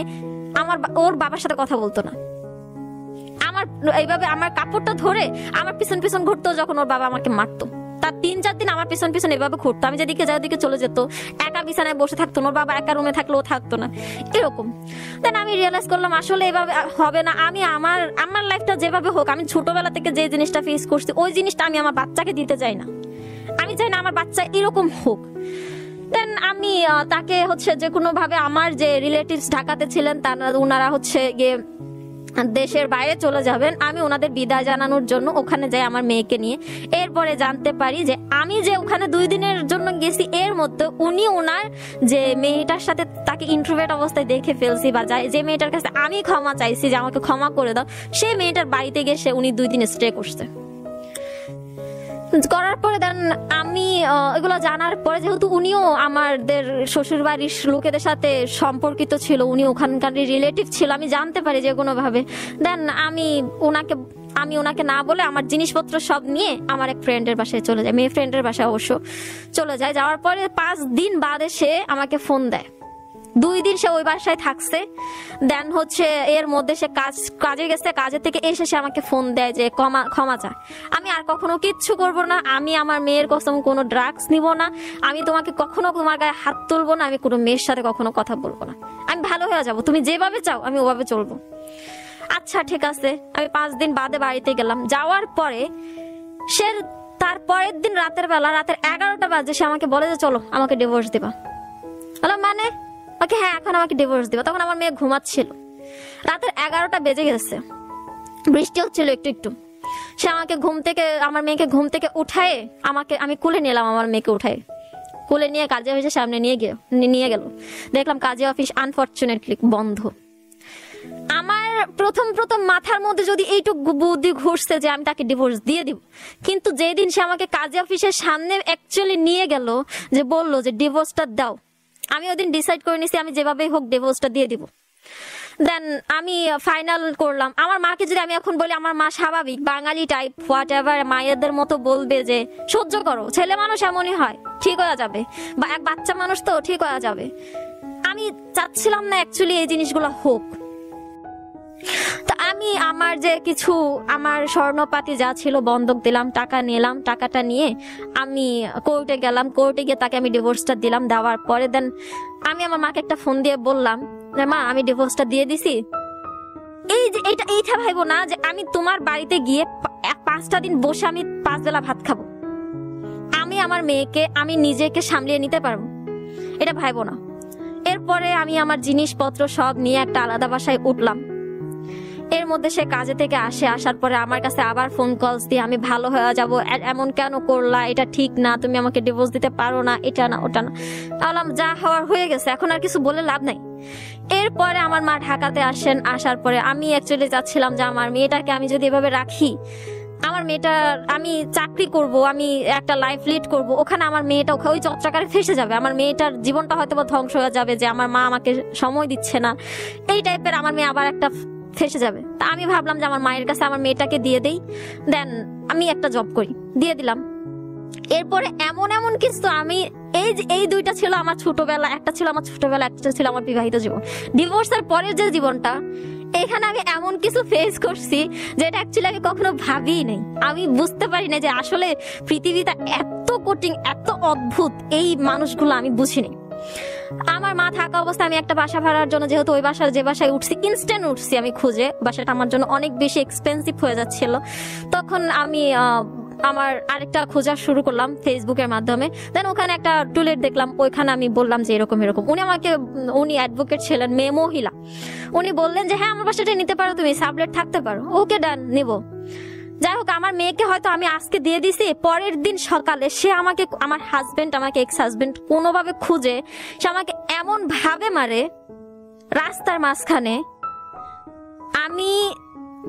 আমার ওর বাবার সাথে কথা বলতো না। আমার এইভাবে আমার কাপড়টা ধরে আমার পিছন পিছন ঘুরতো যখন ওর বাবা আমাকে মারতো। তার তিন চার দিন আমার পিছন পিছন এভাবে ঘুরতো। আমি যেদিকে যাই ওদিকে চলে যেত। একা বিছানায় বসে থাকতো, ওর বাবা একা রুমে থাকলেও থাকতো না। এরকম। দেন আমি রিয়েলাইজ করলাম, আসলে এভাবে হবে না। আমি আমার আমার লাইফটা যেভাবে হোক, আমি ছোটবেলা থেকে যে জিনিসটা ফেস করছি, ওই জিনিসটা আমি আমার বাচ্চাকে দিতে চাই না। আমি চাই না আমার বাচ্চা এরকম হোক। দেন আমি তাকে হচ্ছে যে কোনোভাবে আমার যে রিলেটিভস ঢাকাতে ছিলেন, তারা ওনারা হচ্ছে গিয়ে দেশের বাইরে চলে যাবেন, আমি ওনাদের বিদায় জানানোর জন্য ওখানে যাই আমার মেয়েকে নিয়ে। এরপরে জানতে পারি যে আমি যে ওখানে দুই দিনের জন্য গেছি, এর মধ্যে উনি ওনার যে মেয়েটার সাথে তাকে ইন্ট্রোভেট অবস্থায় দেখে ফেলছি বা যাই- যে মেয়েটার কাছে আমি ক্ষমা চাইছি যে আমাকে ক্ষমা করে দাও সেই মেয়েটার বাড়িতে গিয়ে সে উনি দুই দিন স্টে করছে। করার পরে দেন আমি এগুলো জানার পরে যেহেতু উনিও আমাদের শ্বশুর বাড়ির লোকেদের সাথে সম্পর্কিত ছিল, উনি ওখানকার রিলেটিভ ছিল, আমি জানতে পারি যে কোনো ভাবে দেন আমি ওনাকে আমি ওনাকে না বলে আমার জিনিসপত্র সব নিয়ে আমার এক ফ্রেন্ডের বাসায় চলে যায় মেয়ে ফ্রেন্ডের বাসায় অবশ্য চলে যায়। যাওয়ার পরে পাঁচ দিন বাদে সে আমাকে ফোন দেয়। দুই দিন সে ওই বাসায় থাকছে। দেন হচ্ছে এর মধ্যে সে কাজ, কাজে গেছে, কাজের থেকে এসে সে আমাকে ফোন দেয় যে, ক্ষমা ক্ষমা চায় আমি আর কখনো কিচ্ছু করব না, আমি আমার মেয়ের কসম কোনো ড্রাগস নিব না, আমি তোমাকে কখনো তোমার গায়ে হাত তুলবো না, আমি কোনো মেয়ের সাথে কখনো কথা বলব না। আমি ভালো হয়ে যাব, তুমি যেভাবে চাও, আমি ওভাবে চলবো। আচ্ছা ঠিক আছে, আমি পাঁচ দিন বাদে বাড়িতে গেলাম। যাওয়ার পরে সে তার পরের দিন রাতের বেলা, রাতের এগারোটা বাজে সে আমাকে বলে যে, চলো, আমাকে ডিভোর্স দিবা। মানে? ওকে হ্যাঁ এখন আমাকে ডিভোর্স দিবা। তখন আমার মেয়ে ঘুমাচ্ছিল। রাতের এগারোটা বেজে গেছে। বৃষ্টি হচ্ছিল একটু একটু। সে আমাকে ঘুম থেকে, আমার মেয়েকে ঘুম থেকে উঠায় আমাকে, আমি কুলে নিলাম আমার মেয়েকে উঠায়। কুলে নিয়ে কাজে অফিসের সামনে নিয়ে গিয়ে নিয়ে গেল। দেখলাম কাজে অফিস আনফর্চুনেটলি বন্ধ। আমার প্রথম প্রথম মাথার মধ্যে যদি এইটুকু বুদ্ধি ঘুরছে যে আমি তাকে ডিভোর্স দিয়ে দিব, কিন্তু যেদিন সে আমাকে কাজে অফিসের সামনে অ্যাকচুয়ালি নিয়ে গেল যে বলল যে ডিভোর্সটা দাও আমি ওদিন ডিসাইড করে নিছি, আমি যেভাবেই হোক ডিভোর্সটা দিয়ে দিব। দেন আমি ফাইনাল করলাম। আমার মাকে যদি আমি এখন বলি, আমার মা স্বাভাবিক, বাঙালি টাইপ হোয়াট এভার মায়েদের মতো বলবে যে, সহ্য করো, ছেলে মানুষ এমনই হয়, ঠিক হয়ে যাবে। বা এক বাচ্চা মানুষ তো ঠিক হয়ে যাবে। আমি চাচ্ছিলাম না অ্যাকচুয়ালি এই জিনিসগুলো হোক। তা আমি আমার যে কিছু, আমার স্বর্ণপাতি যা ছিল বন্ধক দিলাম, টাকা নিলাম, টাকাটা নিয়ে আমি কোর্টে গেলাম। কোর্টে গিয়ে তাকে আমি ডিভোর্সটা দিলাম, দেওয়ার পরে দেন আমি আমার মাকে একটা ফোন দিয়ে বললাম মা, আমি ডিভোর্সটা দিয়ে দিছি। এই যে এইটা এইটা ভাইবো না যে আমি তোমার বাড়িতে গিয়ে পাঁচটা দিন বসে আমি পাঁচ বেলা ভাত খাব। আমি আমার মেয়েকে, আমি নিজেকে সামলিয়ে নিতে পারব? এটা ভাইবো না। এরপরে আমি আমার জিনিসপত্র সব নিয়ে একটা আলাদা বাসায় উঠলাম। এর মধ্যে সে কাজে থেকে আসে, আসার পরে আমার কাছে আবার ফোন কলস দিয়ে, আমি ভালো হয়ে যাব। এমন কেন করলা? এটা ঠিক না। তুমি আমাকে ডিভোর্স দিতে পারো না। এটা না, ওটা না। তাহলাম যা হওয়ার হয়ে গেছে। এখন আর কিছু বলে লাভ নাই। এরপরে আমার মা ঢাকাতে আসেন। আসার পরে আমি অ্যাকচুয়ালি যাচ্ছিলাম যে আমার মেয়েটাকে আমি যদি এভাবে রাখি, আমার মেয়েটা, আমি চাকরি করব, আমি একটা লাইফ লিড করব, ওখানে আমার মেয়েটা ওই চত্রাকারে ফেসে যাবে। আমার মেয়েটার জীবনটা হয়তো ধ্বংস হয়ে যাবে যে আমার মা আমাকে সময় দিচ্ছে না। এই টাইপের আমার মেয়ে আবার একটা ফেসে যাবে। তা আমি ভাবলাম যে আমার মায়ের কাছে আমার মেয়েটাকে দিয়ে দেই। দেন আমি একটা জব করি। দিয়ে দিলাম। এরপরে এমন এমন কিছু আমি এই যে- এই দুইটা ছিল আমার ছোটবেলা, একটা ছিল আমার ছোটবেলা, একটা ছিল আমার বিবাহিত জীবন। ডিভোর্সের পরের যে জীবনটা, এখানে আমি এমন কিছু ফেস করছি যেটা অ্যাকচুয়ালি আমি কখনো ভাবিই নাই। আমি বুঝতে পারি না যে আসলে পৃথিবীটা এত কঠিন, এত অদ্ভুত, এই মানুষগুলো আমি বুঝিনি। আমার মা থাকা অবস্থায় আমি একটা বাসা ভাড়ার জন্য যেহেতু ওই বাসার যে বাসায় উঠছি ইনস্ট্যান্ট উঠছি আমি খুঁজে। বাসাটা আমার জন্য অনেক বেশি এক্সপেন্সিভ হয়ে যাচ্ছিল। তখন আমি আমার আরেকটা খোঁজা শুরু করলাম ফেসবুকের মাধ্যমে। দেন ওখানে একটা টুলেট দেখলাম, ওইখানে আমি বললাম যে এরকম এরকম। উনি আমাকে, উনি অ্যাডভোকেট ছিলেন মেয়ে মহিলা। উনি বললেন যে হ্যাঁ আমার বাসাটা নিতে পারো তুমি, সাবলেট থাকতে পারো। ওকে ডান নিবো। যাই হোক, আমার মেয়েকে হয়তো আমি আজকে দিয়ে দিছি, পরের দিন সকালে সে আমাকে, আমার হাজবেন্ড আমাকে এক্স হাজবেন্ড কোনোভাবে খুঁজে, সে আমাকে এমন ভাবে মারে, রাস্তার মাঝখানে। আমি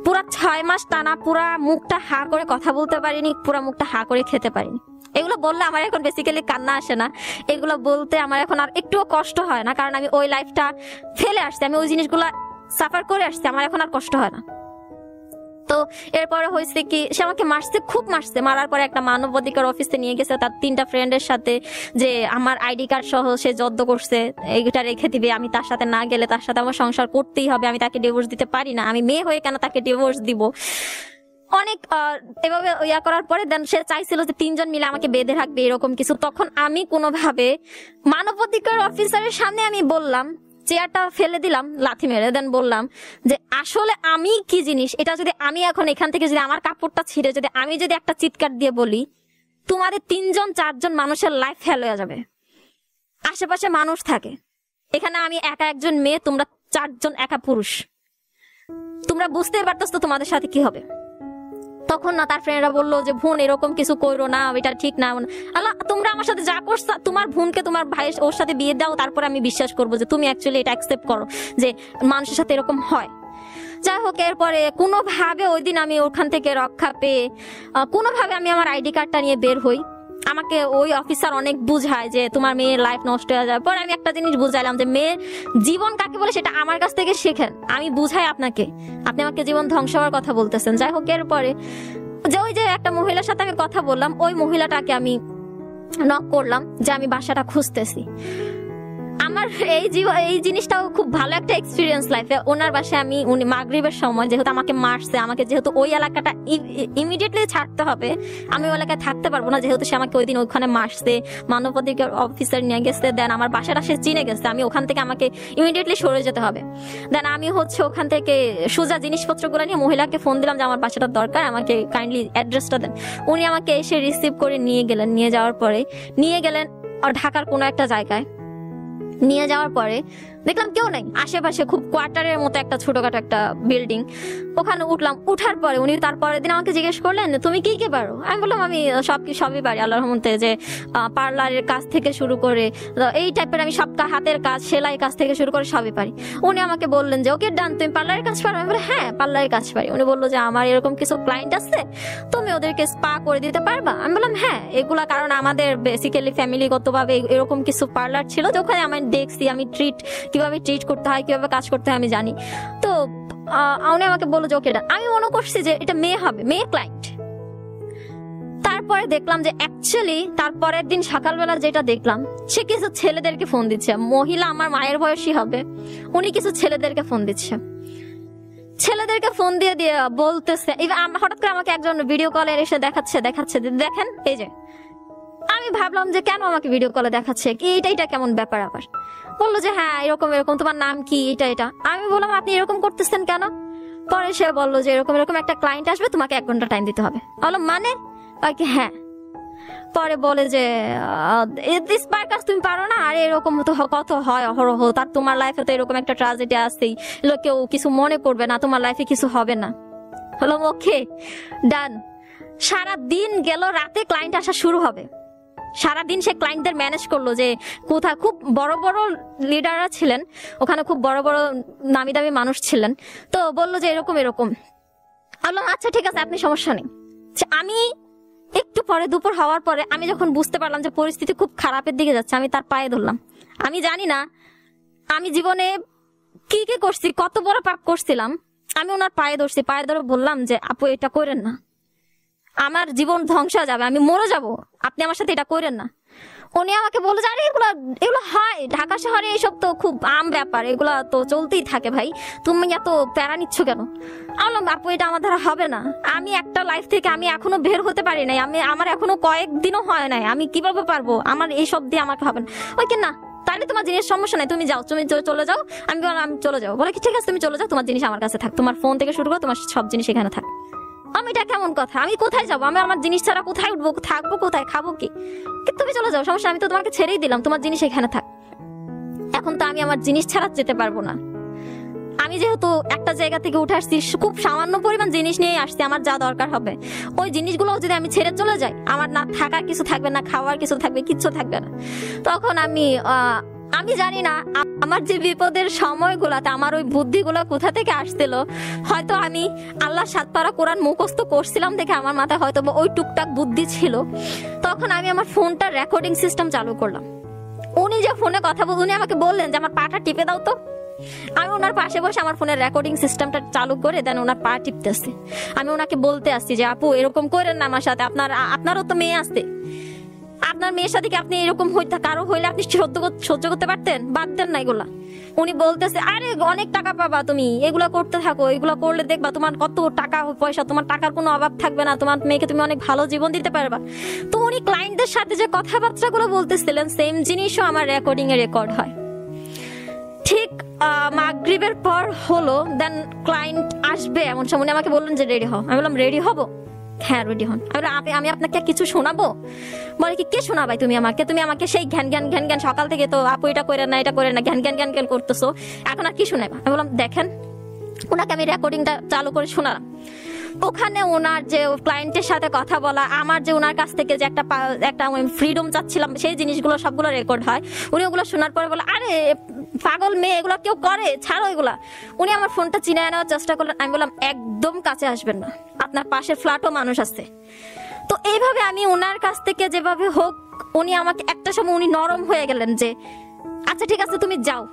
পুরা ছয় মাস টানা পুরা মুখটা হা করে কথা বলতে পারিনি, পুরা মুখটা হা করে খেতে পারিনি। এগুলো বললে আমার এখন বেসিক্যালি কান্না আসে না। এগুলো বলতে আমার এখন আর একটুও কষ্ট হয় না, কারণ আমি ওই লাইফটা ফেলে আসছি, আমি ওই জিনিসগুলো সাফার করে আসছি, আমার এখন আর কষ্ট হয় না। তো এরপরে হয়েছে কি, সে আমাকে মারছে, খুব মারছে। মারার পরে একটা মানব অধিকার অফিসে নিয়ে গেছে, তার তিনটা ফ্রেন্ডের সাথে যে আমার আইডি কার্ড সহ সে জব্দ করছে, এইটা রেখে দিবে, আমি তার সাথে না গেলে তার সাথে আমার সংসার করতেই হবে, আমি তাকে ডিভোর্স দিতে পারি না, আমি মেয়ে হয়ে কেন তাকে ডিভোর্স দিব? অনেক এভাবে ইয়া করার পরে দেন সে চাইছিল যে তিনজন মিলে আমাকে বেঁধে রাখবে, এরকম কিছু। তখন আমি কোনোভাবে মানবাধিকার অফিসারের সামনে আমি বললাম চেয়ারটা ফেলে দিলাম, লাথি মেরে দেন বললাম যে আসলে আমি কি জিনিস? এটা যদি আমি এখন এখান থেকে যদি আমার কাপড়টা ছিঁড়ে, যদি আমি যদি একটা চিৎকার দিয়ে বলি, তোমাদের তিনজন, চারজন মানুষের লাইফ ফেল হয়ে যাবে। আশেপাশে মানুষ থাকে। এখানে আমি একা একজন মেয়ে, তোমরা চারজন একা পুরুষ। তোমরা বুঝতে পারতেছো তোমাদের সাথে কি হবে। তখন না তার ফ্রেন্ডরা বলল যে ভুন এরকম কিছু করো না, এটা ঠিক না। আল্লাহ, তোমরা আমার সাথে যা করছ, তোমার ভুনকে তোমার ভাই ওর সাথে বিয়ে দাও, তারপর আমি বিশ্বাস করব যে, তুমি অ্যাকচুয়ালি এটা অ্যাকসেপ্ট করো যে, মানুষের সাথে এরকম হয়। যাই হোক, এরপরে কোনোভাবে ওই দিন আমি ওখান থেকে রক্ষা পেয়ে কোনোভাবে আমি আমার আইডি কার্ডটা নিয়ে বের হই। আমাকে ওই অফিসার অনেক বুঝায় যে তোমার মেয়ের লাইফ নষ্ট হয়ে যাওয়ার পর আমি একটা জিনিস বুঝাইলাম যে মেয়ের জীবন কাকে বলে সেটা আমার কাছ থেকে শেখেন। আমি বুঝাই আপনাকে। আপনি আমাকে জীবন ধ্বংস হওয়ার কথা বলতেছেন। যাই হোক, এরপরে যে ওই যে একটা মহিলার সাথে আমি কথা বললাম, ওই মহিলাটাকে আমি নক করলাম যে আমি বাসাটা খুঁজতেছি। আমার এই জীব এই জিনিসটাও খুব ভালো একটা এক্সপিরিয়েন্স লাইফে ওনার বাসায় আমি, উনি মাগরিবের সময় যেহেতু আমাকে মারছে, আমাকে যেহেতু ওই এলাকাটা ইমিডিয়েটলি ছাড়তে হবে, আমি ওই এলাকায় থাকতে পারব না, যেহেতু সে আমাকে ওই দিন ওইখানে মারছে, মানবাধিকার অফিসার নিয়ে গেছে দেন আমার বাসাটা সে চিনে গেছে, আমি ওখান থেকে আমাকে ইমিডিয়েটলি সরে যেতে হবে। দেন আমি হচ্ছে ওখান থেকে সোজা জিনিসপত্রগুলো নিয়ে মহিলাকে ফোন দিলাম যে আমার বাসাটার দরকার, আমাকে কাইন্ডলি অ্যাড্রেসটা দেন। উনি আমাকে এসে রিসিভ করে নিয়ে গেলেন, নিয়ে যাওয়ার পরে, নিয়ে গেলেন ঢাকার কোনো একটা জায়গায়। নিয়ে যাওয়ার পরে দেখলাম কেউ নেই। আশেপাশে খুব কোয়ার্টারের মতো একটা ছোটখাটো একটা বিল্ডিং। ওখানে উঠলাম। উঠার পরে উনি তারপরের দিন আমাকে জিজ্ঞেস করলেন, তুমি কি কি পারো? আমি বললাম, আমি সব কি, সবই পারি আল্লাহর রহমতে যে পার্লারের কাজ থেকে শুরু করে এই টাইপের আমি সব হাতের কাজ, সেলাই কাজ থেকে শুরু করে সবই পারি। উনি আমাকে বললেন যে, ওকে ডান তুমি পার্লারের কাজ পারো? আমি বলি হ্যাঁ পার্লারের কাজ পারি। উনি বলল যে, আমার এরকম কিছু ক্লায়েন্ট আছে, তুমি ওদেরকে স্পা করে দিতে পারবা? আমি বললাম হ্যাঁ এগুলা কারণ আমাদের বেসিক্যালি ফ্যামিলিগত ভাবে এরকম কিছু পার্লার ছিল, যে ওখানে আমি দেখছি, আমি ট্রিট কীভাবে ট্রিট করতে হয় কীভাবে কাজ করতে হয় আমি জানি। তো আহ, উনি আমাকে বলল যে ওকে এটা আমি মনে করছি যে এটা মেয়ে হবে মেয়ে ক্লায়েন্ট তারপরে দেখলাম যে অ্যাকচুয়ালি তারপরের দিন সকালবেলা যেটা দেখলাম সে কিছু ছেলেদেরকে ফোন দিচ্ছে। মহিলা আমার মায়ের বয়সী হবে উনি কিছু ছেলেদেরকে ফোন দিচ্ছে। ছেলেদেরকে ফোন দিয়ে দিয়ে বলতেছে হঠাৎ করে আমাকে একজন ভিডিও কলে এসে দেখাচ্ছে দেখাচ্ছে দেখেন এই যে। আমি ভাবলাম যে কেন আমাকে ভিডিও কলে দেখাচ্ছে? কি এটা এটা কেমন ব্যাপার আবার? বলল যে হ্যাঁ এরকম এরকম, তোমার নাম কি? এটা এটা। আমি বললাম, আপনি এরকম করতেছেন কেন? পরে সে বলল যে, এরকম এরকম একটা ক্লায়েন্ট আসবে, তোমাকে এক ঘণ্টা টাইম দিতে হবে। বললাম মানে? আর কি হ্যাঁ। পরে বলে যে স্পার কাজ তুমি পারো না? আর, এরকম তো কত হয়, অহরহ। তার, তোমার লাইফে তো এরকম একটা ট্রাজেডি আসতেই কেউ কিছু মনে করবে না, তোমার লাইফে কিছু হবে না। হলো ওকে ডান সারা দিন গেল, রাতে ক্লায়েন্ট আসা শুরু হবে। সারাদিন সে ক্লায়েন্টদের ম্যানেজ করল যে কোথায় খুব বড় বড় লিডাররা ছিলেন, ওখানে খুব বড় বড় নামি দামি মানুষ ছিলেন। তো বলল যে এরকম এরকম। বললাম আচ্ছা ঠিক আছে, আপনি সমস্যা নেই। আমি একটু পরে, দুপুর হওয়ার পরে আমি যখন বুঝতে পারলাম যে পরিস্থিতি খুব খারাপের দিকে যাচ্ছে, আমি তার পায়ে ধরলাম। আমি জানি না আমি জীবনে কি কি করছি, কত বড় পাপ করছিলাম, আমি ওনার পায়ে ধরছি। পায়ে ধরে বললাম যে, আপু, এটা করেন না। আমার জীবন ধ্বংস হয়ে যাবে, আমি মরে যাব। আপনি আমার সাথে এটা করেন না। উনি আমাকে বলে যে, আরে, এগুলো এগুলো হয়, ঢাকা শহরে এইসব তো খুব আম ব্যাপার, এগুলো তো চলতেই থাকে ভাই। তুমি এত প্যারা নিচ্ছ কেন? আমি আপু, এটা আমার দ্বারা হবে না। আমি একটা লাইফ থেকে আমি এখনও বের হতে পারি নাই। আমি, আমার এখনও কয়েকদিনও হয় নাই। আমি কীভাবে পারব? আমার এইসব দিয়ে আমাকে হবে না। ওই না, তাহলে তোমার জিনিস সমস্যা নাই। তুমি যাও, তুমি চলে যাও। আমি আমি চলে যাও বলে কি ঠিক আছে, তুমি চলে যাও, তোমার জিনিস আমার কাছে থাক। তোমার ফোন থেকে শুরু করো তোমার সব জিনিস এখানে থাক। আমি এটা কেমন কথা? আমি কোথায় যাব? আমি আমার জিনিস ছাড়া কোথায় উঠবো? থাকব কোথায়? খাব কি? তুমি চলে যাও, সমস্যা আমি তো তোমাকে ছেড়েই দিলাম। তোমার জিনিস এখানে থাক। এখন তো আমি আমার জিনিস ছাড়া যেতে পারব না। আমি যেহেতু একটা জায়গা থেকে উঠে আসছি খুব সামান্য পরিমাণ জিনিস নিয়ে আসছি। আমার যা দরকার হবে। ওই জিনিসগুলো যদি আমি ছেড়ে চলে যাই, আমার না থাকার কিছু থাকবে না, খাওয়ার কিছু থাকবে, কিচ্ছু থাকবে না। তখন আমি আমি জানি না, আমার যে বিপদের সময়গুলাতে আমার ওই বুদ্ধিগুলো কোথা থেকে আসছিল। হয়তো আমি আল্লাহ সাত পারা কোরআন মুখস্থ করছিলাম দেখে আমার মাথায় হয়তো ওই টুকটাক বুদ্ধি ছিল। তখন আমি আমার ফোনটা রেকর্ডিং সিস্টেম চালু করলাম। উনি যে ফোনে কথা বল, উনি আমাকে বললেন যে, আমার পাটা টিপে দাও তো। আমি ওনার পাশে বসে আমার ফোনের রেকর্ডিং সিস্টেমটা চালু করে দেন, ওনার পা টিপতেছে। আমি ওনাকে বলতে আসছি যে, আপু, এরকম করেন না আমার সাথে, আপনার, আপনারও তো মেয়ে আসতে আপনার মেয়ের সাথে কি আপনি এরকম হইতে কারও হইলে আপনি সহ্য সহ্য করতে পারতেন? পারতেন না এগুলা। উনি বলতেছে, আরে অনেক টাকা পাবা তুমি। এগুলা করতে থাকো। এগুলা করলে দেখবা তোমার কত টাকা পয়সা। তোমার টাকার কোনো অভাব থাকবে না। তোমার মেয়েকে তুমি অনেক ভালো জীবন দিতে পারবা। তো উনি ক্লায়েন্টদের সাথে যে কথাবার্তাগুলো বলতেছিলেন সেম জিনিসও আমার রেকর্ডিং এ রেকর্ড হয়। ঠিক মাগরিবের পর হলো দেন ক্লায়েন্ট আসবে এমন সময়। আমাকে বললেন যে, রেডি হও। আমি বললাম, রেডি হব? হ্যাঁ রেডি হন। আপনি আমি আপনাকে কিছু শোনাবো? বলে কি, কে শোনাবাই তুমি আমাকে? তুমি আমাকে সেই ঘ্যান ঘ্যান ঘ্যান ঘ্যান সকাল থেকে তো আপু এটা করে না, এটা করে না, ঘ্যান ঘ্যান ঘ্যান ঘ্যান করতেছো। এখন আর কি শোনাবা? আমি বললাম, দেখেন, ওনাকে আমি রেকর্ডিংটা চালু করে শোনালাম ওখানে ওনার যে ক্লায়েন্টের সাথে কথা বলা, আমার যে ওনার কাছ থেকে যে একটা একটা ফ্রিডম চাচ্ছিলাম, সেই জিনিসগুলো সবগুলো রেকর্ড হয়। উনি ওগুলো শোনার পরে বলে, আরে পাগল মেয়ে, এগুলো কেউ করে? ছাড়ো এগুলা। উনি আমার ফোনটা চিনে নেওয়ার চেষ্টা করলেন। আমি বললাম, একদম কাছে আসবেন না। আপনার পাশের ফ্ল্যাটও মানুষ আছে। তো এইভাবে আমি ওনার কাছ থেকে যেভাবে হোক, উনি আমাকে একটা সময় উনি নরম হয়ে গেলেন যে আচ্ছা ঠিক আছে, তুমি যাও।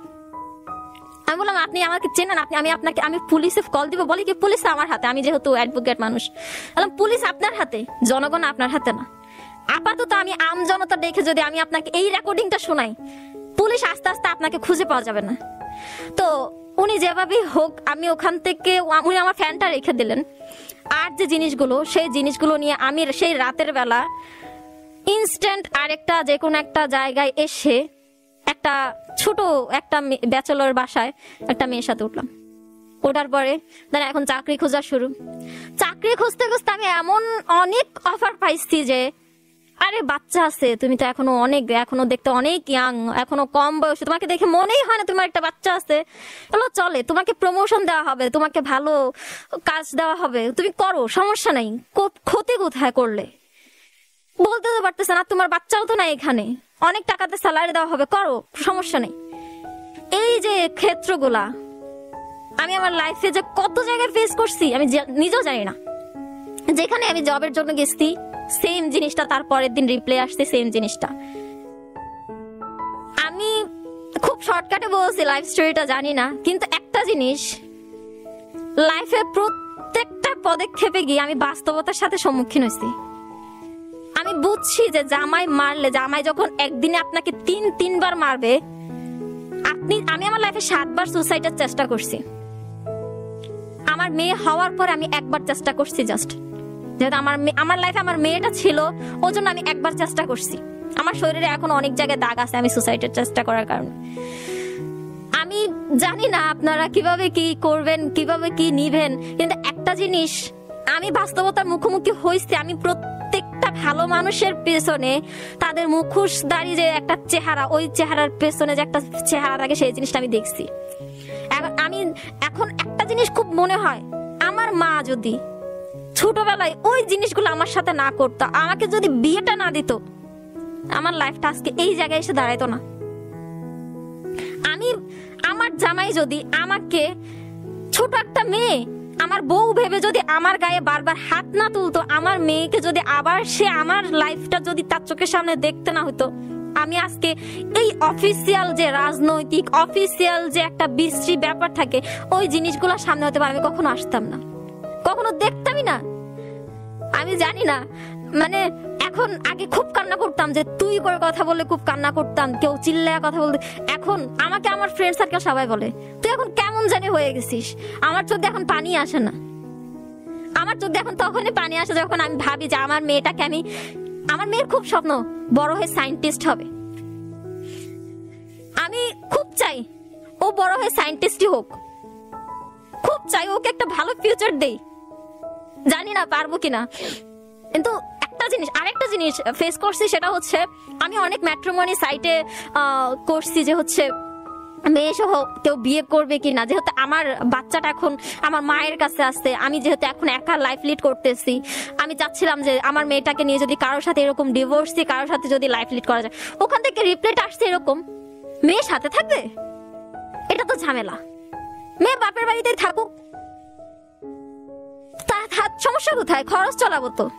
আমি বললাম, আপনি আমাকে চেনেন, আপনি, আমি আপনাকে, আমি পুলিশে কল দিব। বলি কি, পুলিশ আমার হাতে, আমি যেহেতু অ্যাডভোকেট মানুষ। বললাম, পুলিশ আপনার হাতে? জনগণ আপনার হাতে না। আপাতত আমি আম জনতা দেখে যদি আমি আপনাকে এই রেকর্ডিংটা শোনাই পুলিশ আস্তে আস্তে আপনাকে খুঁজে পাওয়া যাবে না। তো উনি যেভাবেই হোক, আমি ওখান থেকে উনি আমার ফ্যানটা রেখে দিলেন। আর যে জিনিসগুলো, সেই জিনিসগুলো নিয়ে আমি সেই রাতের বেলা ইনস্ট্যান্ট আরেকটা যে কোনো একটা জায়গায় এসে একটা ছোট একটা ব্যাচেলর বাসায় একটা মেয়ের সাথে উঠলাম। ওঠার পরে দাঁড়া এখন চাকরি খোঁজা শুরু। চাকরি খুঁজতে খুঁজতে আমি এমন অনেক অফার পাইছি যে আরে বাচ্চা আছে, তুমি তো এখনও অনেক, এখনও দেখতে অনেক ইয়াং এখনও কম বয়সে। তোমাকে দেখে মনেই হয় না তোমার একটা বাচ্চা আছে। এগুলো চলে, তোমাকে প্রমোশন দেওয়া হবে, তোমাকে ভালো কাজ দেওয়া হবে। তুমি করো, সমস্যা নাই। ক্ষতি কোথায় করলে? বলতে তো পারতেছে না, তোমার বাচ্চাও তো না এখানে। অনেক টাকাতে স্যালারি দেওয়া হবে, করো, সমস্যা নেই। এই যে ক্ষেত্রগুলা, আমি আমার লাইফে যে কত জায়গায় ফেস করছি, আমি নিজেও জানি না। যেখানে আমি জবের জন্য গেছি সেম জিনিসটা তার পরের দিন রিপ্লে আসছে সেম জিনিসটা। আমি খুব শর্টকাটে বলছি লাইফ স্টোরিটা জানি না, কিন্তু একটা জিনিস লাইফে প্রত্যেকটা পদক্ষেপে গিয়ে আমি বাস্তবতার সাথে সম্মুখীন হয়েছি। আমি বুঝছি যে জামাই মারলে, জামাই যখন একদিনে আপনাকে তিন, তিনবার মারবে, আপনি, আমি আমার লাইফে সাতবার সুসাইডের চেষ্টা করছি। আমার মেয়ে হওয়ার পর আমি একবার চেষ্টা করছি জাস্ট যেহেতু আমার আমার লাইফে আমার মেয়েটা ছিল ওই জন্য আমি একবার চেষ্টা করছি। আমার শরীরে এখন অনেক জায়গায় দাগ আছে, আমি সুসাইডের চেষ্টা করার কারণে। আমি জানি না আপনারা কীভাবে কি করবেন, কীভাবে কি নিবেন, কিন্তু একটা জিনিস, আমি বাস্তবতার মুখোমুখি হয়েছি, আমি প্রত্যেকটা ভালো মানুষের পেছনে তাদের মুখোশ দাঁড়িয়ে যে একটা চেহারা, ওই চেহারার পেছনে যে একটা চেহারা থাকে, সেই জিনিসটা আমি দেখছি। এখন আমি, এখন একটা জিনিস খুব মনে হয়, আমার মা যদি ছোটবেলায় ওই জিনিসগুলো আমার সাথে না করতো। আমাকে যদি বিয়েটা না দিত, আমার লাইফটা আজকে এই জায়গায় এসে দাঁড়াইতো না। আমি, আমার জামাই যদি আমাকে ছোট একটা মেয়ে, আমার বউ ভেবে যদি আমার গায়ে বারবার হাত না তুলতো, আমার মেয়েকে যদি আবার সে আমার লাইফটা যদি তার চোখের সামনে দেখতে না হতো আমি আজকে এই অফিসিয়াল যে রাজনৈতিক অফিসিয়াল যে একটা বিশ্রী ব্যাপার থাকে, ওই জিনিসগুলো সামনে হতে পারে আমি কখনো আসতাম না। কখনো দেখতামই না। আমি জানি না। মানে এখন আগে খুব কান্না করতাম যে, তুই করে কথা বললে খুব কান্না করতাম, কেউ চিল্লায় কথা বলতে। এখন আমাকে আমার ফ্রেন্ড সার্কেল সবাই বলে, তুই এখন কেমন জানি হয়ে গেছিস? আমার চোখে এখন পানি আসে না। আমার চোখে এখন তখনই পানি আসে যখন আমি ভাবি যে, আমার মেয়েটাকে আমি, আমার মেয়ের খুব স্বপ্ন, বড় হয়ে সায়েন্টিস্ট হবে। আমি খুব চাই, ও বড় হয়ে সায়েন্টিস্টই হোক। খুব চাই, ওকে একটা ভালো ফিউচার দেই। জানি না পারব কিনা। কিন্তু একটা জিনিস, আরেকটা জিনিস ফেস করছি সেটা হচ্ছে, আমি অনেক ম্যাট্রোমনি সাইটে করছি যে হচ্ছে মেয়ে সহ কেউ বিয়ে করবে কি না যেহেতু আমার বাচ্চাটা এখন আমার মায়ের কাছে আসছে, আমি যেহেতু এখন একা লাইফ লিড করতেছি, আমি চাচ্ছিলাম যে আমার মেয়েটাকে নিয়ে যদি কারোর সাথে এরকম ডিভোর্স দিয়ে কারোর সাথে যদি লাইফ লিড করা যায়, ওখান থেকে রিপ্লেট আসছে এরকম, মেয়ে সাথে থাকবে? এটা তো ঝামেলা। মেয়ে বাপের বাড়িতে থাকুক তা সমস্যা কোথায়? খরচ চলাবো তো।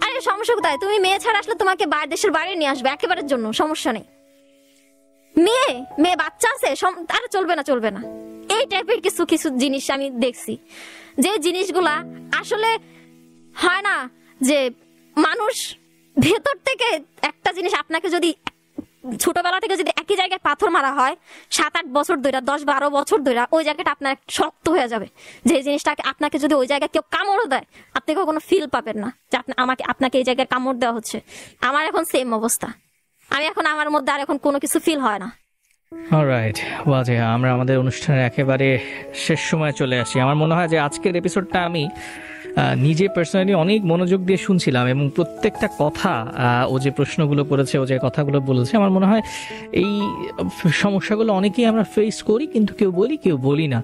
আরে, সমস্যা কোথায়? তুমি মেয়ে ছাড়া আসলে তোমাকে দেশের বাইরে নিয়ে আসবে একেবারের জন্য, সমস্যা নেই। মেয়ে মেয়ে বাচ্চা আছে আরে চলবে না চলবে না। এই টাইপের কিছু কিছু জিনিস আমি দেখছি। যে জিনিসগুলা আসলে হয় না যে মানুষ ভেতর থেকে একটা জিনিস আপনাকে যদি ছোটবেলা থেকে যদি একই জায়গায় পাথর মারা হয় সাত আট বছর ধরে দশ বারো বছর ধরে ওই জায়গাটা আপনার শক্ত হয়ে যাবে। যে জিনিসটাকে আপনাকে যদি ওই জায়গায় কেউ কামড় দেয়, আপনি কোনো ফিল পাবেন না যে আমাকে, আপনাকে এই জায়গায় কামড় দেওয়া হচ্ছে। আমার এখন সেম অবস্থা। আমি এখন, আমার মধ্যে আর এখন কোনো কিছু ফিল হয় না। রাইট ওয়াজে আমরা আমাদের অনুষ্ঠানের একেবারে শেষ সময় চলে আসি। আমার মনে হয় যে আজকের এপিসোডটা আমি নিজে পার্সোনালি অনেক মনোযোগ দিয়ে শুনছিলাম এবং প্রত্যেকটা কথা ও যে প্রশ্নগুলো করেছে, ও যে কথাগুলো বলেছে, আমার মনে হয় এই সমস্যাগুলো অনেকেই আমরা ফেস করি, কিন্তু কেউ বলি কেউ বলি না।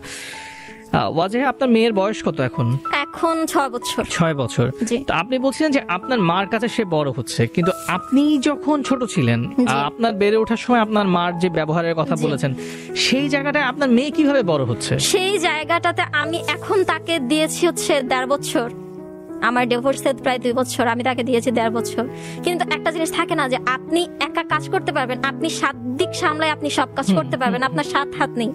ওয়াজে আপনার মেয়ের বয়স কত এখন? এখন ছয় বছর। ছয় বছর। তো আপনি বলছিলেন যে আপনার মার কাছে সে বড় হচ্ছে কিন্তু আপনি যখন ছোট ছিলেন আপনার বেড়ে ওঠার সময় আপনার মার যে ব্যবহারের কথা বলেছেন সেই জায়গাটায় আপনার মেয়ে কীভাবে বড় হচ্ছে? সেই জায়গাটাতে আমি এখন তাকে দিয়েছি হচ্ছে দেড় বছর। আমার ডিভোর্সের প্রায় দুই বছর আমি তাকে দিয়েছি দেড় বছর। কিন্তু একটা জিনিস থাকে না যে আপনি একা কাজ করতে পারবেন আপনি সাত দিক সামলায় আপনি সব কাজ করতে পারবেন আপনার সাত হাত নেই।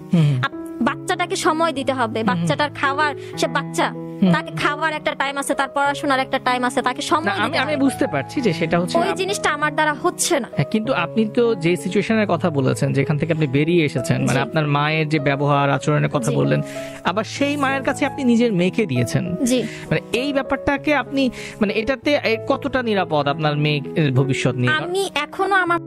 বাচ্চাটাকে সময় দিতে হবে। বাচ্চাটার খাবার সে বাচ্চা তাকে খাওয়ার একটা টাইম আছে তার পড়াশোনার একটা টাইম আছে তাকে সময় আমি দিতে আমি বুঝতে পারছি যে সেটা হচ্ছে ওই জিনিসটা আমার দ্বারা হচ্ছে না। হ্যাঁ, কিন্তু আপনি তো যে সিচুয়েশনের কথা বলেছেন যেখান থেকে আপনি বেরিয়ে এসেছেন মানে আপনার মায়ের যে ব্যবহার আচরণের কথা বললেন আবার সেই মায়ের কাছে আপনি নিজের মেয়েকে দিয়েছেন। জি। মানে এই ব্যাপারটাকে আপনি মানে এটাতে কতটা নিরাপদ আপনার মেয়ে ভবিষ্যৎ নিয়ে? আমি এখনও আমার